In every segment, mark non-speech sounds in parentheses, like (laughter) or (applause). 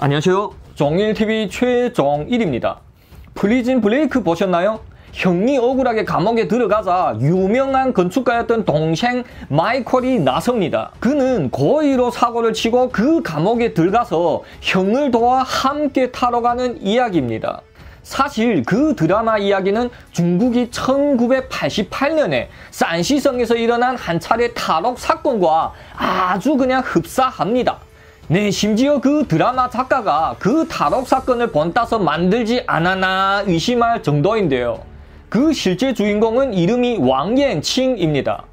안녕하세요. 정일TV 최정일입니다. Prison Break 보셨나요? 형이 억울하게 감옥에 들어가자 유명한 건축가였던 동생 마이콜이 나섭니다. 그는 고의로 사고를 치고 그 감옥에 들어가서 형을 도와 함께 탈옥하는 이야기입니다. 사실 그 드라마 이야기는 중국이 1988년에 산시성에서 일어난 한 차례 탈옥 사건과 아주 그냥 흡사합니다. 네, 심지어 그 드라마 작가가 그 탈옥 사건을 번따서 만들지 않았나 의심할 정도인데요. 그 실제 주인공은 이름이 왕옌칭입니다.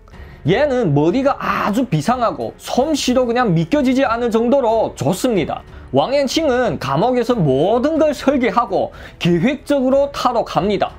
얘는 머리가 아주 비상하고 솜씨도 그냥 믿겨지지 않을 정도로 좋습니다. 왕앤칭은 감옥에서 모든 걸 설계하고 계획적으로 탈옥합니다.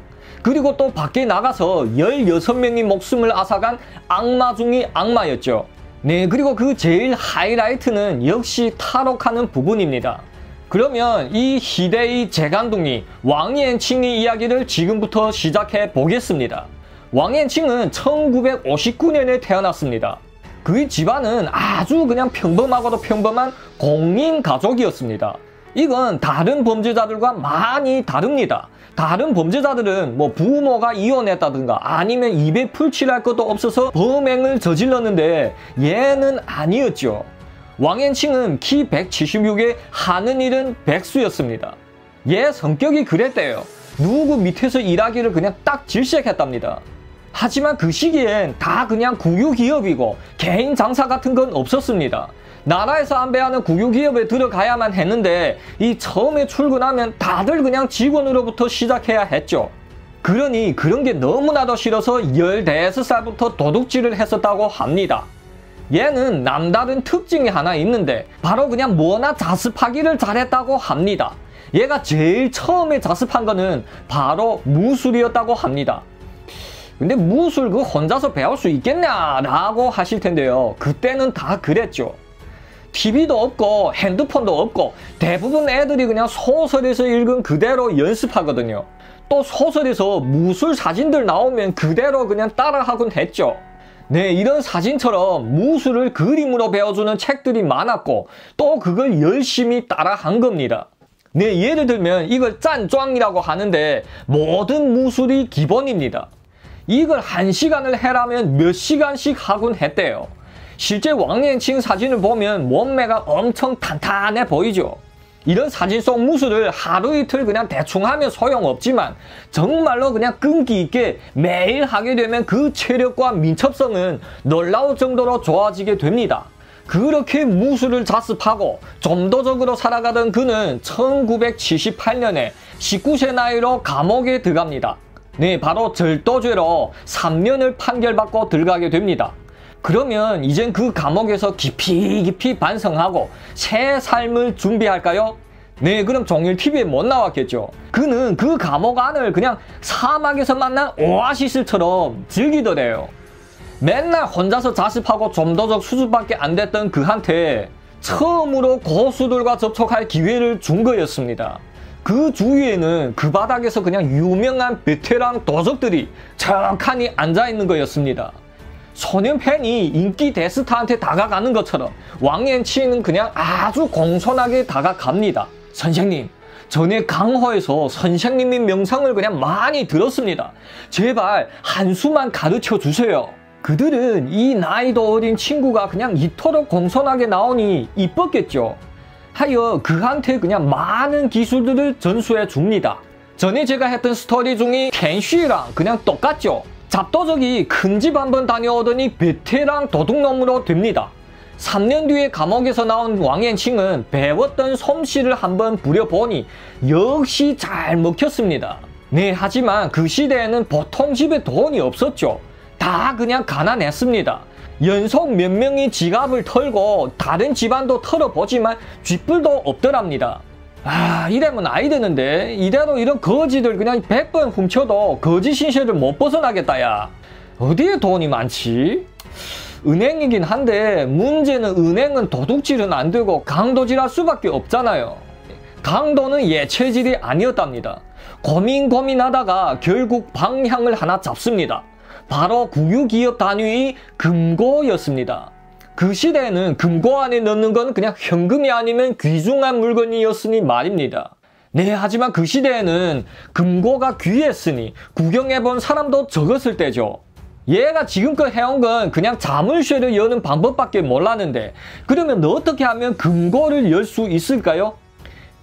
그리고 또 밖에 나가서 16명의 목숨을 앗아간 악마 중의 악마였죠. 네, 그리고 그 제일 하이라이트는 역시 탈옥하는 부분입니다. 그러면 이 희대의 재간둥이 왕앤칭의 이야기를 지금부터 시작해 보겠습니다. 왕앤칭은 1959년에 태어났습니다. 그의 집안은 아주 그냥 평범하고도 평범한 공인 가족이었습니다. 이건 다른 범죄자들과 많이 다릅니다. 다른 범죄자들은 뭐 부모가 이혼했다든가 아니면 입에 풀칠할 것도 없어서 범행을 저질렀는데 얘는 아니었죠. 왕앤칭은 키 176에 하는 일은 백수였습니다. 얘 성격이 그랬대요. 누구 밑에서 일하기를 그냥 딱 질색했답니다. 하지만 그 시기엔 다 그냥 국유기업이고 개인 장사 같은 건 없었습니다. 나라에서 안배하는 국유기업에 들어가야만 했는데 이 처음에 출근하면 다들 그냥 직원으로부터 시작해야 했죠. 그러니 그런 게 너무나도 싫어서 15살부터 도둑질을 했었다고 합니다. 얘는 남다른 특징이 하나 있는데 바로 그냥 뭐나 자습하기를 잘했다고 합니다. 얘가 제일 처음에 자습한 거는 바로 무술이었다고 합니다. 근데 무술 그 혼자서 배울 수 있겠냐 라고 하실 텐데요. 그때는 다 그랬죠. TV도 없고 핸드폰도 없고 대부분 애들이 그냥 소설에서 읽은 그대로 연습하거든요. 또 소설에서 무술 사진들 나오면 그대로 그냥 따라하곤 했죠. 네, 이런 사진처럼 무술을 그림으로 배워주는 책들이 많았고 또 그걸 열심히 따라한 겁니다. 네, 예를 들면 이걸 짠짱이라고 하는데 모든 무술이 기본입니다. 이걸 한 시간을 해라면 몇 시간씩 하곤 했대요. 실제 왕년칭 사진을 보면 몸매가 엄청 탄탄해 보이죠. 이런 사진 속 무술을 하루 이틀 그냥 대충 하면 소용없지만 정말로 그냥 끈기 있게 매일 하게 되면 그 체력과 민첩성은 놀라울 정도로 좋아지게 됩니다. 그렇게 무술을 자습하고 좀더적으로 살아가던 그는 1978년에 19세 나이로 감옥에 들어갑니다. 네, 바로 절도죄로 3년을 판결받고 들어가게 됩니다. 그러면 이젠 그 감옥에서 깊이 깊이 반성하고 새 삶을 준비할까요? 네, 그럼 종일TV에 못 나왔겠죠. 그는 그 감옥 안을 그냥 사막에서 만난 오아시스처럼 즐기더래요. 맨날 혼자서 자습하고 좀더적 수준밖에 안 됐던 그한테 처음으로 고수들과 접촉할 기회를 준 거였습니다. 그 주위에는 그 바닥에서 그냥 유명한 베테랑 도적들이 척하니 앉아있는 거였습니다. 소년 팬이 인기 데스타한테 다가가는 것처럼 왕앤치는 그냥 아주 공손하게 다가갑니다. 선생님, 전에 강화에서 선생님의 명상을 그냥 많이 들었습니다. 제발 한 수만 가르쳐 주세요. 그들은 이 나이도 어린 친구가 그냥 이토록 공손하게 나오니 이뻤겠죠. 하여 그한테 그냥 많은 기술들을 전수해 줍니다. 전에 제가 했던 스토리 중에 켄쉬랑 그냥 똑같죠. 잡도적이 큰 집 한 번 다녀오더니 베테랑 도둑놈으로 됩니다. 3년 뒤에 감옥에서 나온 왕앤칭은 배웠던 솜씨를 한번 부려보니 역시 잘 먹혔습니다. 네, 하지만 그 시대에는 보통 집에 돈이 없었죠. 다 그냥 가난했습니다. 연속 몇 명이 지갑을 털고 다른 집안도 털어보지만 쥐뿔도 없더랍니다. 아 이래면 아이 되는데 이대로 이런 거지들 그냥 100번 훔쳐도 거지 신세를 못 벗어나겠다 야 어디에 돈이 많지? 은행이긴 한데 문제는 은행은 도둑질은 안 되고 강도질할 수밖에 없잖아요. 강도는 예체질이 아니었답니다. 고민 고민하다가 결국 방향을 하나 잡습니다. 바로 국유기업 단위의 금고였습니다. 그 시대에는 금고 안에 넣는 건 그냥 현금이 아니면 귀중한 물건이었으니 말입니다. 네, 하지만 그 시대에는 금고가 귀했으니 구경해본 사람도 적었을 때죠. 얘가 지금껏 해온 건 그냥 자물쇠를 여는 방법밖에 몰랐는데 그러면 어떻게 하면 금고를 열 수 있을까요?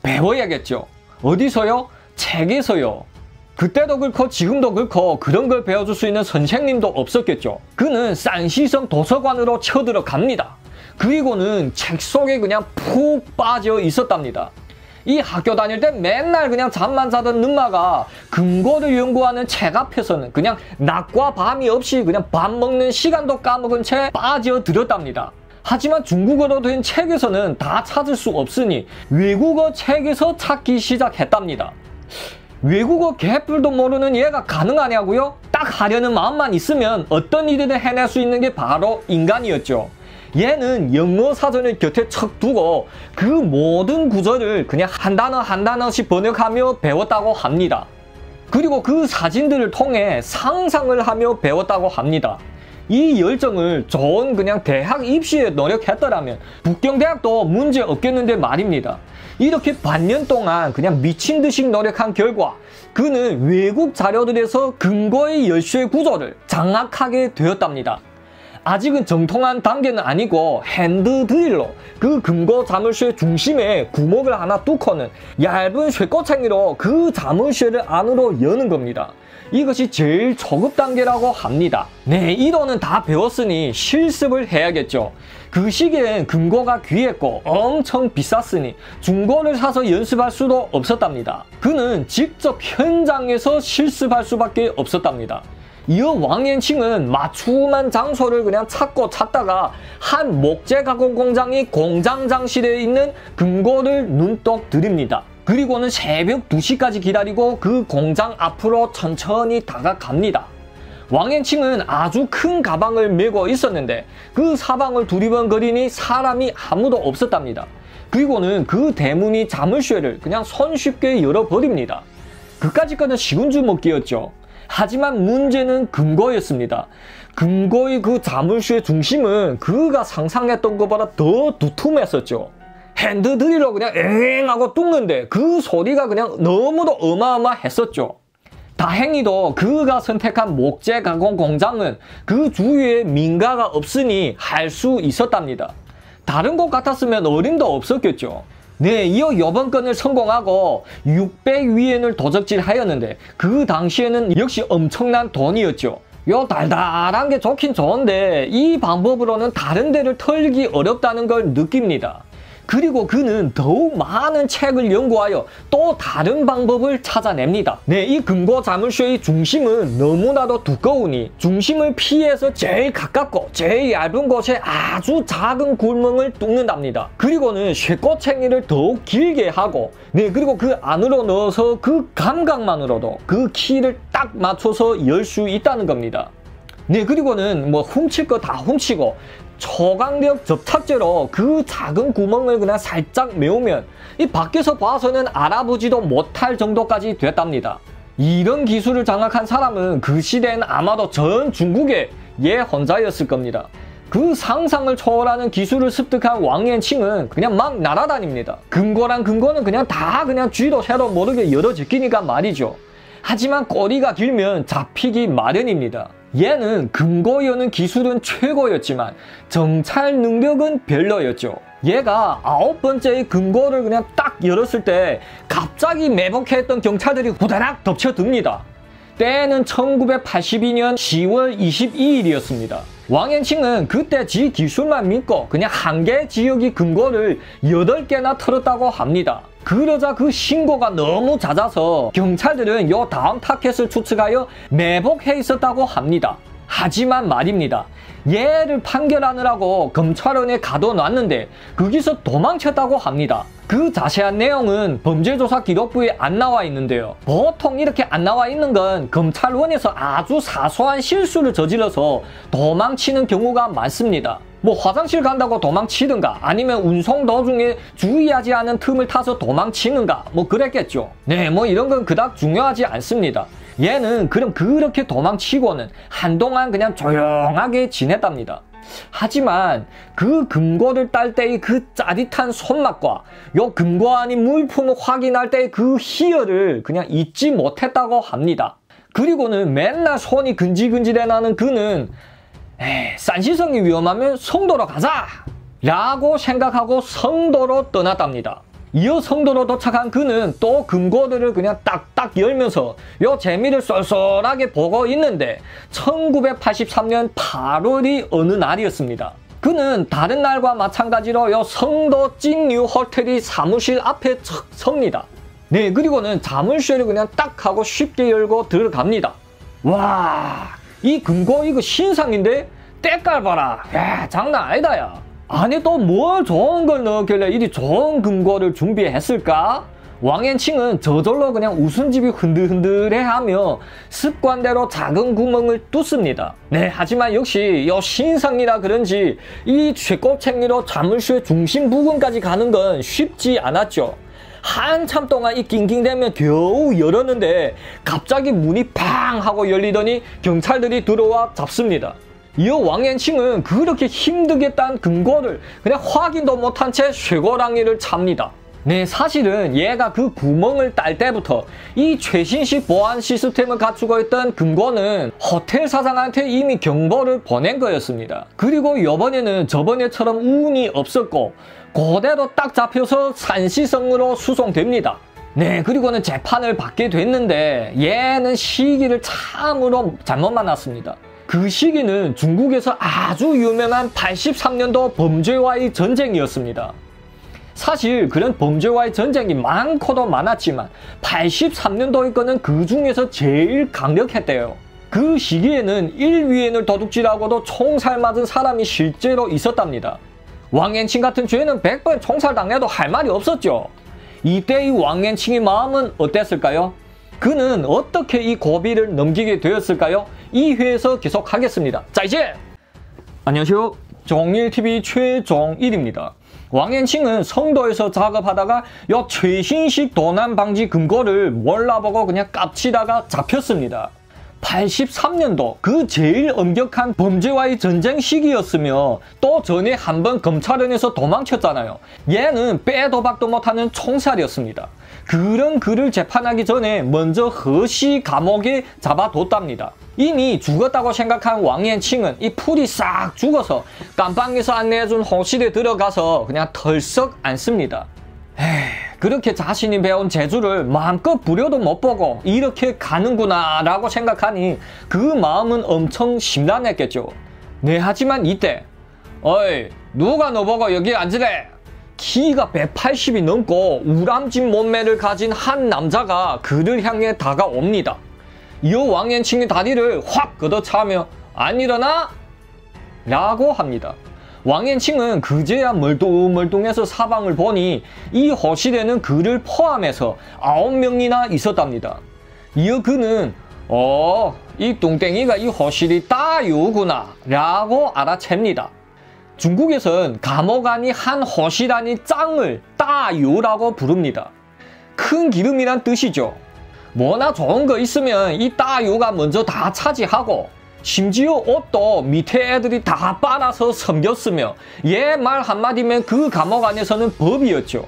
배워야겠죠. 어디서요? 책에서요. 그때도 그렇고 지금도 그렇고 그런 걸 배워줄 수 있는 선생님도 없었겠죠. 그는 싼시성 도서관으로 쳐들어갑니다. 그리고는 책 속에 그냥 푹 빠져 있었답니다. 이 학교 다닐 때 맨날 그냥 잠만 자던 눈마가 금고를 연구하는 책 앞에서는 그냥 낮과 밤이 없이 그냥 밥 먹는 시간도 까먹은 채 빠져들었답니다. 하지만 중국어로 된 책에서는 다 찾을 수 없으니 외국어 책에서 찾기 시작했답니다. 외국어 개뿔도 모르는 얘가 가능하냐고요? 딱 하려는 마음만 있으면 어떤 일이든 해낼 수 있는 게 바로 인간이었죠. 얘는 영어 사전을 곁에 척 두고 그 모든 구절을 그냥 한 단어 한 단어씩 번역하며 배웠다고 합니다. 그리고 그 사진들을 통해 상상을 하며 배웠다고 합니다. 이 열정을 좋은 그냥 대학 입시에 노력했더라면 북경대학도 문제 없겠는데 말입니다. 이렇게 반년 동안 그냥 미친 듯이 노력한 결과 그는 외국 자료들에서 근거의 열쇠 구조를 장악하게 되었답니다. 아직은 정통한 단계는 아니고 핸드 드릴로 그 금고 자물쇠 중심에 구멍을 하나 뚫고는 얇은 쇠꼬챙이로 그 자물쇠를 안으로 여는 겁니다. 이것이 제일 초급 단계라고 합니다. 네, 이론은 다 배웠으니 실습을 해야겠죠. 그 시기엔 금고가 귀했고 엄청 비쌌으니 중고를 사서 연습할 수도 없었답니다. 그는 직접 현장에서 실습할 수밖에 없었답니다. 이어 왕延칭은 맞춤한 장소를 그냥 찾고 찾다가 한 목재 가공 공장이 공장장실에 있는 금고를 눈독 들입니다. 그리고는 새벽 2시까지 기다리고 그 공장 앞으로 천천히 다가갑니다. 왕延칭은 아주 큰 가방을 메고 있었는데 그 사방을 두리번거리니 사람이 아무도 없었답니다. 그리고는 그 대문이 자물쇠를 그냥 손쉽게 열어버립니다. 그까짓 거는 쉬운 주먹기였죠. 하지만 문제는 금고였습니다. 금고의 그 자물쇠 중심은 그가 상상했던 것보다 더 두툼했었죠. 핸드 드릴로 그냥 엥 하고 뚫는데 그 소리가 그냥 너무도 어마어마했었죠. 다행히도 그가 선택한 목재 가공 공장은 그 주위에 민가가 없으니 할 수 있었답니다. 다른 곳 같았으면 어림도 없었겠죠. 네, 이어 이번 건을 성공하고 600위엔을 도적질하였는데 그 당시에는 역시 엄청난 돈이었죠. 요 달달한 게 좋긴 좋은데 이 방법으로는 다른 데를 털기 어렵다는 걸 느낍니다. 그리고 그는 더욱 많은 책을 연구하여 또 다른 방법을 찾아냅니다. 네, 이 금고 자물쇠의 중심은 너무나도 두꺼우니 중심을 피해서 제일 가깝고 제일 얇은 곳에 아주 작은 구멍을 뚫는답니다. 그리고는 쇠꼬챙이를 더욱 길게 하고 네, 그리고 그 안으로 넣어서 그 감각만으로도 그 키를 딱 맞춰서 열 수 있다는 겁니다. 네, 그리고는 뭐 훔칠 거 다 훔치고 초강력 접착제로 그 작은 구멍을 그냥 살짝 메우면 이 밖에서 봐서는 알아보지도 못할 정도까지 됐답니다. 이런 기술을 장악한 사람은 그 시대엔 아마도 전 중국에 얘 혼자였을 겁니다. 그 상상을 초월하는 기술을 습득한 왕延칭은 그냥 막 날아다닙니다. 금고랑 금고는 그냥 다 그냥 쥐도 새도 모르게 열어 제끼니까 말이죠. 하지만 꼬리가 길면 잡히기 마련입니다. 얘는 금고 여는 기술은 최고였지만 정찰 능력은 별로였죠. 얘가 아홉 번째의 금고를 그냥 딱 열었을 때 갑자기 매복했던 경찰들이 후다닥 덮쳐듭니다. 때는 1982년 10월 22일이었습니다. 왕延칭은 그때 지 기술만 믿고 그냥 한 개 지역의 금고를 8개나 털었다고 합니다. 그러자 그 신고가 너무 잦아서 경찰들은 요 다음 타켓을 추측하여 매복해 있었다고 합니다. 하지만 말입니다. 얘를 판결하느라고 검찰원에 가둬놨는데 거기서 도망쳤다고 합니다. 그 자세한 내용은 범죄조사 기록부에 안 나와 있는데요. 보통 이렇게 안 나와 있는 건 검찰원에서 아주 사소한 실수를 저질러서 도망치는 경우가 많습니다. 뭐 화장실 간다고 도망치든가 아니면 운송 도중에 주의하지 않은 틈을 타서 도망치는가 뭐 그랬겠죠. 네, 뭐 이런 건 그닥 중요하지 않습니다. 얘는 그럼 그렇게 도망치고는 한동안 그냥 조용하게 지냈답니다. 하지만 그 금고를 딸 때의 그 짜릿한 손맛과 요 금고 아닌 물품을 확인할 때의 그 희열을 그냥 잊지 못했다고 합니다. 그리고는 맨날 손이 근질근질해 나는 그는 에이, 산시성이 위험하면 성도로 가자! 라고 생각하고 성도로 떠났답니다. 이어 성도로 도착한 그는 또 금고들을 그냥 딱딱 열면서 요 재미를 쏠쏠하게 보고 있는데 1983년 8월이 어느 날이었습니다. 그는 다른 날과 마찬가지로 요 성도 찐뉴 호텔이 사무실 앞에 섭니다. 네, 그리고는 자물쇠를 그냥 딱 하고 쉽게 열고 들어갑니다. 와, 이 금고 이거 신상인데? 때깔 봐라. 야, 장난 아니다, 야. 안에 또뭘 좋은 걸 넣었길래 이리 좋은 금고를 준비했을까? 왕앤칭은 저절로 그냥 웃음집이 흔들흔들해하며 습관대로 작은 구멍을 뚫습니다. 네, 하지만 역시 요 신상이라 그런지 이 쇠껍챙이로 자물쇠 중심 부분까지 가는 건 쉽지 않았죠. 한참 동안 이 낑낑대면 겨우 열었는데 갑자기 문이 팡 하고 열리더니 경찰들이 들어와 잡습니다. 이어 왕앤칭은 그렇게 힘들게 딴 금고를 그냥 확인도 못한 채 쇠고랑이를 찹니다. 네, 사실은 얘가 그 구멍을 딸 때부터 이 최신식 보안 시스템을 갖추고 있던 금고는 호텔 사장한테 이미 경보를 보낸 거였습니다. 그리고 이번에는 저번에처럼 운이 없었고 그대로 딱 잡혀서 산시성으로 수송됩니다. 네, 그리고는 재판을 받게 됐는데 얘는 시기를 참으로 잘못 만났습니다. 그 시기는 중국에서 아주 유명한 83년도 범죄와의 전쟁이었습니다. 사실 그런 범죄와의 전쟁이 많고도 많았지만 83년도의 거는 그 중에서 제일 강력했대요. 그 시기에는 1위엔을 도둑질하고도 총살 맞은 사람이 실제로 있었답니다. 왕앤칭 같은 죄는 100번 총살당해도 할 말이 없었죠. 이때의 왕앤칭의 마음은 어땠을까요? 그는 어떻게 이 고비를 넘기게 되었을까요? 2회에서 계속하겠습니다. 자 이제 안녕하세요. 종일TV 최종일입니다. 왕앤칭은 성도에서 작업하다가 요 최신식 도난 방지 금고를 몰라보고 그냥 깝치다가 잡혔습니다. 83년도 그 제일 엄격한 범죄와의 전쟁 시기였으며 또 전에 한 번 검찰원에서 도망쳤잖아요. 얘는 빼도 박도 못하는 총살이었습니다. 그런 그를 재판하기 전에 먼저 허시 감옥에 잡아뒀답니다. 이미 죽었다고 생각한 왕앤칭은 이 풀이 싹 죽어서 깜방에서 안내해준 호실에 들어가서 그냥 털썩 앉습니다. 에이, 그렇게 자신이 배운 재주를 마음껏 부려도 못 보고 이렇게 가는구나 라고 생각하니 그 마음은 엄청 심란했겠죠. 네, 하지만 이때 어이 누가 너 보고 여기 앉으래? 키가 180이 넘고 우람진 몸매를 가진 한 남자가 그를 향해 다가옵니다. 이 왕앤칭의 다리를 확 걷어차며 안 일어나? 라고 합니다. 왕앤칭은 그제야 멀뚱멀뚱해서 사방을 보니 이 허실에는 그를 포함해서 아홉 명이나 있었답니다. 이어 그는 어, 이 뚱땡이가 이 허실이 따요구나 라고 알아챕니다. 중국에선 감옥 안이 한 안이 짱을 따요라고 부릅니다. 큰 기름이란 뜻이죠. 뭐나 좋은 거 있으면 이 따요가 먼저 다 차지하고 심지어 옷도 밑에 애들이 다 빨아서 섬겼으며 얘 말 한마디면 그 감옥 안에서는 법이었죠.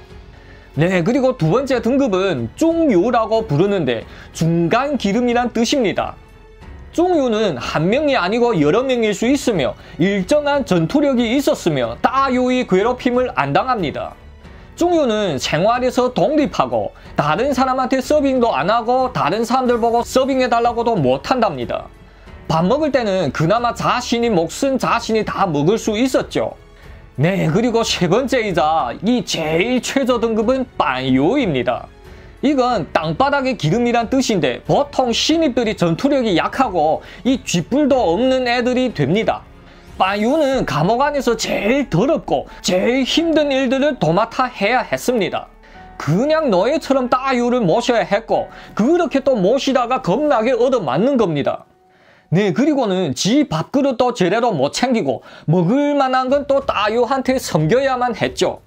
네, 그리고 두 번째 등급은 중유라고 부르는데 중간 기름이란 뜻입니다. 중유는 한 명이 아니고 여러 명일 수 있으며 일정한 전투력이 있었으며 따유의 괴롭힘을 안 당합니다. 중유는 생활에서 독립하고 다른 사람한테 서빙도 안 하고 다른 사람들 보고 서빙해달라고도 못한답니다. 밥 먹을 때는 그나마 자신이 목숨 자신이 다 먹을 수 있었죠. 네, 그리고 세 번째이자 이 제일 최저 등급은 빵요입니다. 이건 땅바닥의 기름이란 뜻인데 보통 신입들이 전투력이 약하고 이 쥐뿔도 없는 애들이 됩니다. 빠유는 감옥 안에서 제일 더럽고 제일 힘든 일들을 도맡아 해야 했습니다. 그냥 너희처럼 따유를 모셔야 했고 그렇게 또 모시다가 겁나게 얻어맞는 겁니다. 네, 그리고는 지 밥그릇도 제대로 못 챙기고 먹을 만한 건 또 따유한테 섬겨야만 했죠.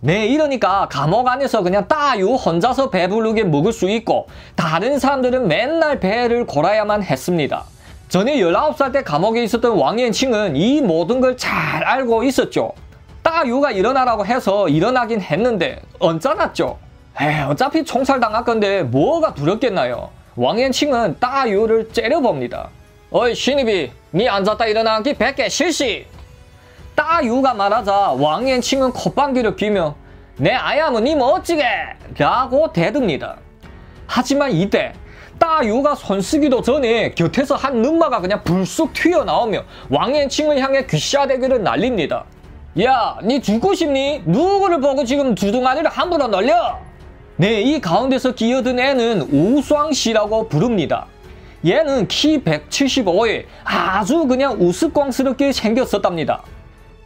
네, 이러니까 감옥 안에서 그냥 따유 혼자서 배부르게 먹을 수 있고 다른 사람들은 맨날 배를 골아야만 했습니다. 전에 19살 때 감옥에 있었던 왕옌칭은 이 모든 걸 잘 알고 있었죠. 따유가 일어나라고 해서 일어나긴 했는데 언짢았죠. 에 어차피 총살당할 건데 뭐가 두렵겠나요? 왕옌칭은 따유를 째려봅니다. 어이 신입이 네 앉았다 일어나기 100개 실시! 따유가 말하자 왕의 칭은 콧방귀를 뀌며 내 아야무 님 어찌게 라고 대듭니다. 하지만 이때 따유가 손쓰기도 전에 곁에서 한 눈마가 그냥 불쑥 튀어나오며 왕의 칭을 향해 귀샤대기를 날립니다. 야, 니 죽고 싶니? 누구를 보고 지금 두둥아리를 함부로 널려? 네, 이 가운데서 끼어든 애는 우수왕씨라고 부릅니다. 얘는 키 175에 아주 그냥 우스꽝스럽게 생겼었답니다.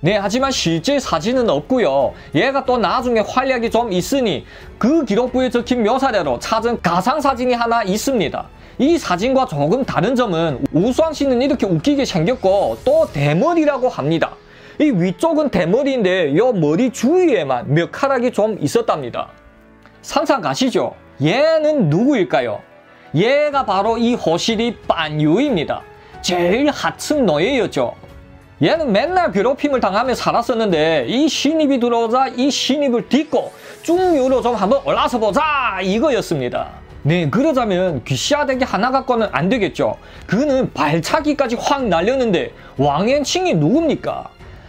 네, 하지만 실제 사진은 없고요. 얘가 또 나중에 활약이 좀 있으니 그 기록부에 적힌 묘사대로 찾은 가상 사진이 하나 있습니다. 이 사진과 조금 다른 점은 우수왕 씨는 이렇게 웃기게 생겼고 또 대머리라고 합니다. 이 위쪽은 대머리인데 요 머리 주위에만 몇 카락이 좀 있었답니다. 상상 가시죠? 얘는 누구일까요? 얘가 바로 이 호시리 빤유입니다. 제일 하층 노예였죠. 얘는 맨날 괴롭힘을 당하며 살았었는데 이 신입이 들어오자 이 신입을 딛고 쭉유로 좀 한번 올라서 보자 이거였습니다. 네 그러자면 귀시아대기 하나 갖고는 안 되겠죠. 그는 발차기까지 확 날렸는데 왕앤칭이 누굽니까?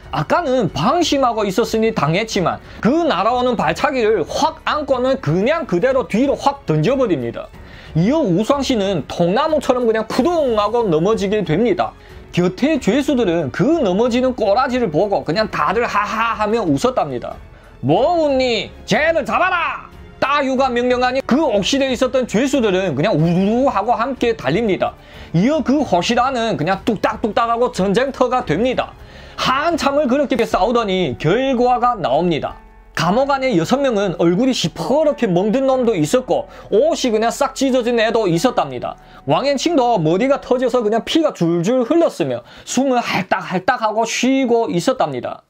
아까는 방심하고 있었으니 당했지만 그 날아오는 발차기를 확 안고는 그냥 그대로 뒤로 확 던져버립니다. 이어 우수왕 씨는 통나무처럼 그냥 쿠둥하고 넘어지게 됩니다. 곁에 죄수들은 그 넘어지는 꼬라지를 보고 그냥 다들 하하하며 웃었답니다. 뭐 웃니? 쟤를 잡아라! 따유가 명령하니 그 옥실에 있었던 죄수들은 그냥 우르르 하고 함께 달립니다. 이어 그 호시라는 그냥 뚝딱뚝딱하고 전쟁터가 됩니다. 한참을 그렇게 싸우더니 결과가 나옵니다. 감옥 안에 여섯 명은 얼굴이 시퍼렇게 멍든 놈도 있었고 옷이 그냥 싹 찢어진 애도 있었답니다. 왕앤칭도 머리가 터져서 그냥 피가 줄줄 흘렀으며 숨을 할딱할딱하고 쉬고 있었답니다.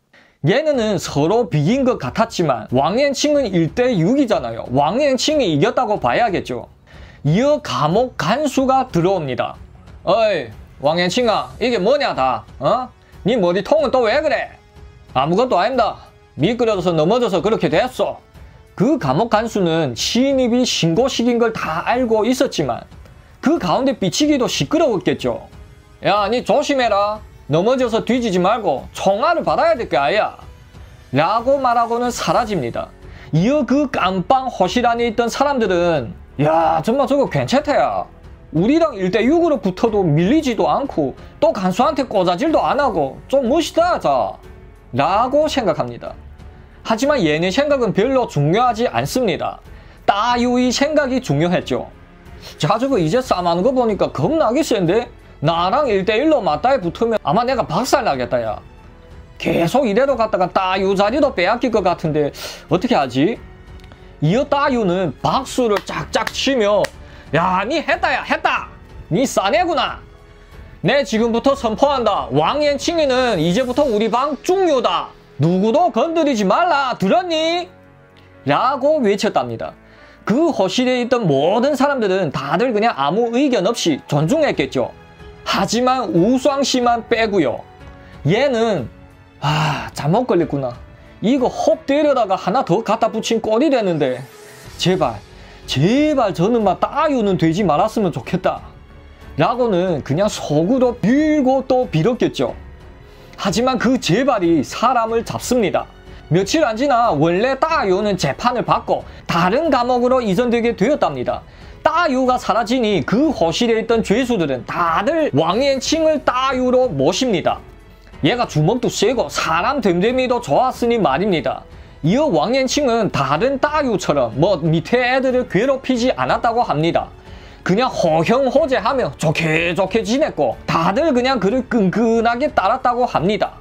얘네는 서로 비긴 것 같았지만 왕앤칭은 1대 6이잖아요. 왕앤칭이 이겼다고 봐야겠죠. 이어 감옥 간수가 들어옵니다. 어이 왕앤칭아 이게 뭐냐 다 어? 네 머리통은 또 왜 그래? 아무것도 아닙니다. 미끄러져서 넘어져서 그렇게 됐어. 그 감옥 간수는 신입이 신고식인 걸 다 알고 있었지만 그 가운데 비치기도 시끄러웠겠죠. 야, 니 조심해라. 넘어져서 뒤지지 말고 총알을 받아야 될 게 아야. 라고 말하고는 사라집니다. 이어 그 깜빵 허실 안에 있던 사람들은 야 정말 저거 괜찮다야. 우리랑 1대6으로 붙어도 밀리지도 않고 또 간수한테 꼬자질도 안 하고 좀 멋있다 자 라고 생각합니다. 하지만 얘네 생각은 별로 중요하지 않습니다. 따유의 생각이 중요했죠. 자 저거 이제 싸움하는 거 보니까 겁나게 센데 나랑 1대1로 맞다에 붙으면 아마 내가 박살나겠다 야. 계속 이대로 갔다가 따유 자리도 빼앗길 것 같은데 어떻게 하지? 이어 따유는 박수를 짝짝 치며 야, 니 했다, 야, 했다! 니 싸네구나! 내 지금부터 선포한다. 왕앤칭이는 이제부터 우리 방 중요다. 누구도 건드리지 말라. 들었니? 라고 외쳤답니다. 그 허실에 있던 모든 사람들은 다들 그냥 아무 의견 없이 존중했겠죠. 하지만 우수왕 씨만 빼고요. 얘는 아 잘못 걸렸구나. 이거 홉 때려다가 하나 더 갖다 붙인 꼴이 되는데 제발 제발 저는 막 따유는 되지 말았으면 좋겠다. 라고는 그냥 속으로 빌고 또 빌었겠죠. 하지만 그 제발이 사람을 잡습니다. 며칠 안 지나 원래 따유는 재판을 받고 다른 감옥으로 이전되게 되었답니다. 따유가 사라지니 그 호실에 있던 죄수들은 다들 왕앤칭을 따유로 모십니다. 얘가 주먹도 세고 사람 됨됨이도 좋았으니 말입니다. 이어 왕앤칭은 다른 따유처럼 뭐 밑에 애들을 괴롭히지 않았다고 합니다. 그냥 허형호재하며 좋게 좋게 지냈고 다들 그냥 그를 끈끈하게 따랐다고 합니다.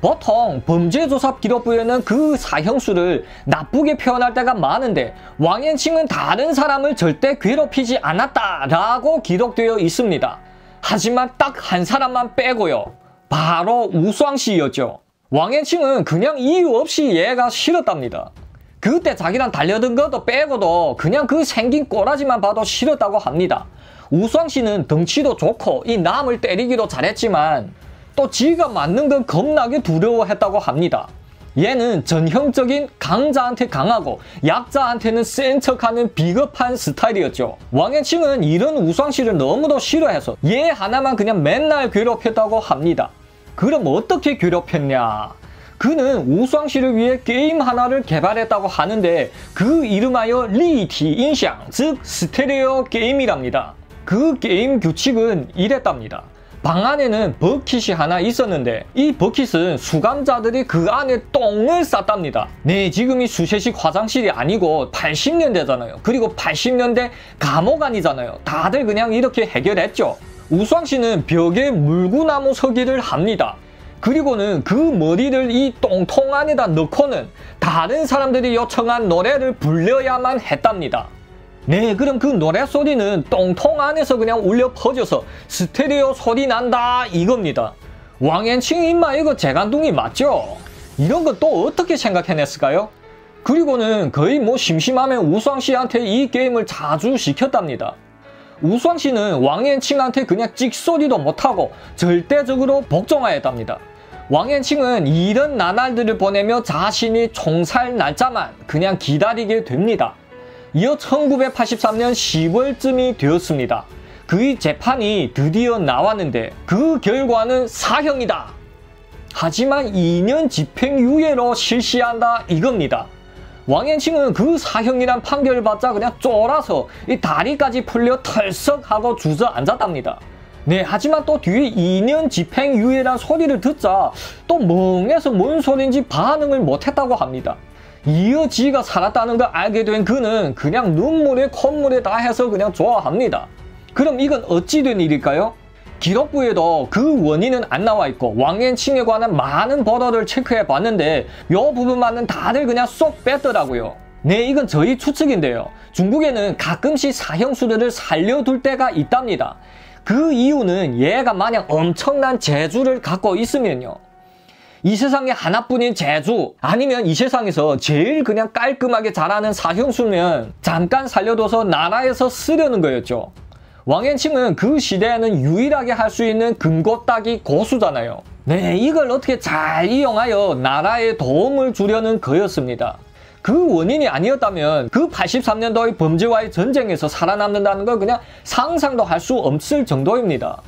보통 범죄조사 기록부에는 그 사형수를 나쁘게 표현할 때가 많은데 왕앤칭은 다른 사람을 절대 괴롭히지 않았다라고 기록되어 있습니다. 하지만 딱 한 사람만 빼고요. 바로 우수왕 씨였죠. 왕앤칭은 그냥 이유 없이 얘가 싫었답니다. 그때 자기랑 달려든 것도 빼고도 그냥 그 생긴 꼬라지만 봐도 싫었다고 합니다. 우수왕 씨는 덩치도 좋고 이 남을 때리기도 잘했지만 또 지가 맞는 건 겁나게 두려워했다고 합니다. 얘는 전형적인 강자한테 강하고 약자한테는 센 척하는 비겁한 스타일이었죠. 왕앤칭은 이런 우수왕 씨를 너무도 싫어해서 얘 하나만 그냥 맨날 괴롭혔다고 합니다. 그럼 어떻게 괴롭혔냐? 그는 우수왕 씨를 위해 게임 하나를 개발했다고 하는데 그 이름하여 立体音响, 즉 스테레오 게임이랍니다. 그 게임 규칙은 이랬답니다. 방 안에는 버킷이 하나 있었는데 이 버킷은 수감자들이 그 안에 똥을 쌌답니다. 네, 지금 이 수세식 화장실이 아니고 80년대잖아요. 그리고 80년대 감옥 아니잖아요. 다들 그냥 이렇게 해결했죠. 우수왕 씨는 벽에 물구나무 서기를 합니다. 그리고는 그 머리를 이 똥통 안에다 넣고는 다른 사람들이 요청한 노래를 불려야만 했답니다. 네, 그럼 그 노래 소리는 똥통 안에서 그냥 울려 퍼져서 스테레오 소리 난다 이겁니다. 왕앤칭 임마 이거 재간둥이 맞죠? 이런 건또 어떻게 생각해냈을까요? 그리고는 거의 뭐 심심하면 우수왕 씨한테 이 게임을 자주 시켰답니다. 우수왕 씨는 왕앤칭한테 그냥 찍소리도 못하고 절대적으로 복종하였답니다. 왕앤칭은 이런 나날들을 보내며 자신이 총살 날짜만 그냥 기다리게 됩니다. 이어 1983년 10월쯤이 되었습니다. 그의 재판이 드디어 나왔는데 그 결과는 사형이다. 하지만 2년 집행유예로 실시한다 이겁니다. 왕앤칭은 그 사형이란 판결을 받자 그냥 쫄아서 이 다리까지 풀려 털썩 하고 주저앉았답니다. 네, 하지만 또 뒤에 2년 집행유예란 소리를 듣자 또 멍해서 뭔 소린지 반응을 못했다고 합니다. 이어 지가 살았다는 걸 알게 된 그는 그냥 눈물에 콧물에 다 해서 그냥 좋아합니다. 그럼 이건 어찌 된 일일까요? 기록부에도 그 원인은 안 나와 있고 왕앤칭에 관한 많은 보도를 체크해 봤는데 요 부분만은 다들 그냥 쏙 뺐더라고요. 네, 이건 저희 추측인데요. 중국에는 가끔씩 사형수들을 살려둘 때가 있답니다. 그 이유는 얘가 만약 엄청난 재주를 갖고 있으면요. 이 세상에 하나뿐인 제주 아니면 이 세상에서 제일 그냥 깔끔하게 자라는 사형수면 잠깐 살려둬서 나라에서 쓰려는 거였죠. 왕앤칭은 그 시대에는 유일하게 할 수 있는 금고 따기 고수잖아요. 네, 이걸 어떻게 잘 이용하여 나라에 도움을 주려는 거였습니다. 그 원인이 아니었다면 그 83년도의 범죄와의 전쟁에서 살아남는다는 걸 그냥 상상도 할 수 없을 정도입니다.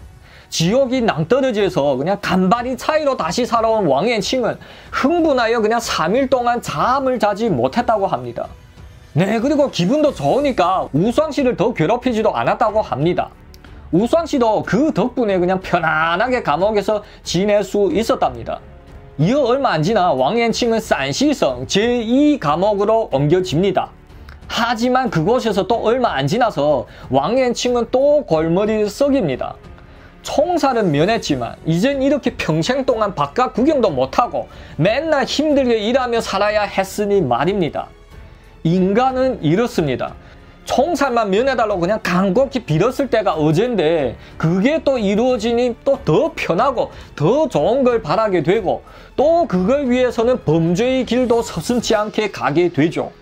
지옥이 낭떠러지에서 그냥 간발이 차이로 다시 살아온 왕앤칭은 흥분하여 그냥 3일 동안 잠을 자지 못했다고 합니다. 네, 그리고 기분도 좋으니까 우수왕 씨를 더 괴롭히지도 않았다고 합니다. 우수왕 씨도 그 덕분에 그냥 편안하게 감옥에서 지낼 수 있었답니다. 이어 얼마 안 지나 왕앤칭은 산시성 제2 감옥으로 옮겨집니다. 하지만 그곳에서 또 얼마 안 지나서 왕앤칭은 또 골머리를 썩입니다. 총살은 면했지만 이젠 이렇게 평생 동안 바깥 구경도 못하고 맨날 힘들게 일하며 살아야 했으니 말입니다. 인간은 이렇습니다. 총살만 면해달라고 그냥 간곡히 빌었을 때가 어젠데 그게 또 이루어지니 또 더 편하고 더 좋은 걸 바라게 되고 또 그걸 위해서는 범죄의 길도 서슴지 않게 가게 되죠.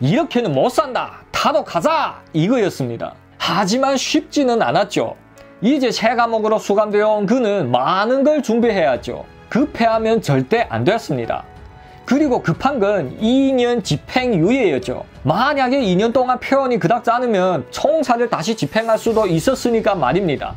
이렇게는 못 산다. 타도 가자. 이거였습니다. 하지만 쉽지는 않았죠. 이제 새 과목으로 수감되어 온 그는 많은 걸 준비해야죠. 급해하면 절대 안 됐습니다. 그리고 급한 건 2년 집행유예였죠. 만약에 2년 동안 표현이 그닥 짜으면 총살을 다시 집행할 수도 있었으니까 말입니다.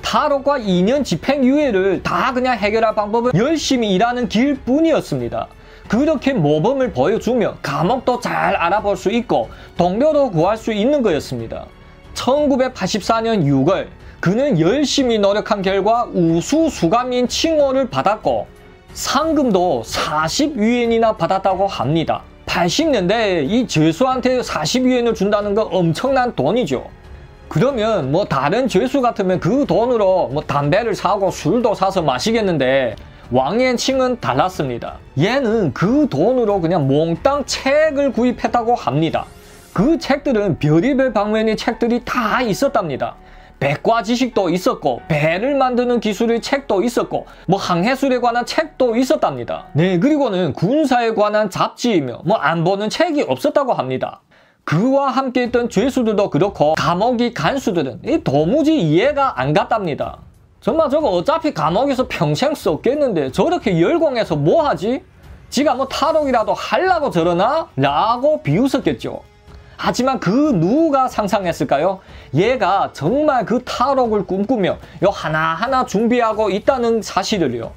탈옥과 2년 집행유예를 다 그냥 해결할 방법은 열심히 일하는 길 뿐이었습니다. 그렇게 모범을 보여주며 감옥도 잘 알아볼 수 있고 동료도 구할 수 있는 거였습니다. 1984년 6월 그는 열심히 노력한 결과 우수 수감인 칭호를 받았고 상금도 40유엔이나 받았다고 합니다. 80년대 이 죄수한테 40유엔을 준다는 건 엄청난 돈이죠. 그러면 뭐 다른 죄수 같으면 그 돈으로 뭐 담배를 사고 술도 사서 마시겠는데 왕앤칭은 달랐습니다. 얘는 그 돈으로 그냥 몽땅 책을 구입했다고 합니다. 그 책들은 별의별 방면의 책들이 다 있었답니다. 백과 지식도 있었고 배를 만드는 기술의 책도 있었고 뭐 항해술에 관한 책도 있었답니다. 네 그리고는 군사에 관한 잡지이며 뭐 안 보는 책이 없었다고 합니다. 그와 함께 있던 죄수들도 그렇고 감옥이 간수들은 도무지 이해가 안 갔답니다. 정말 저거 어차피 감옥에서 평생 썼겠는데 저렇게 열공해서 뭐 하지? 지가 뭐 탈옥이라도 하려고 저러나? 라고 비웃었겠죠. 하지만 그 누가 상상했을까요? 얘가 정말 그 탈옥을 꿈꾸며 요 하나하나 준비하고 있다는 사실을요.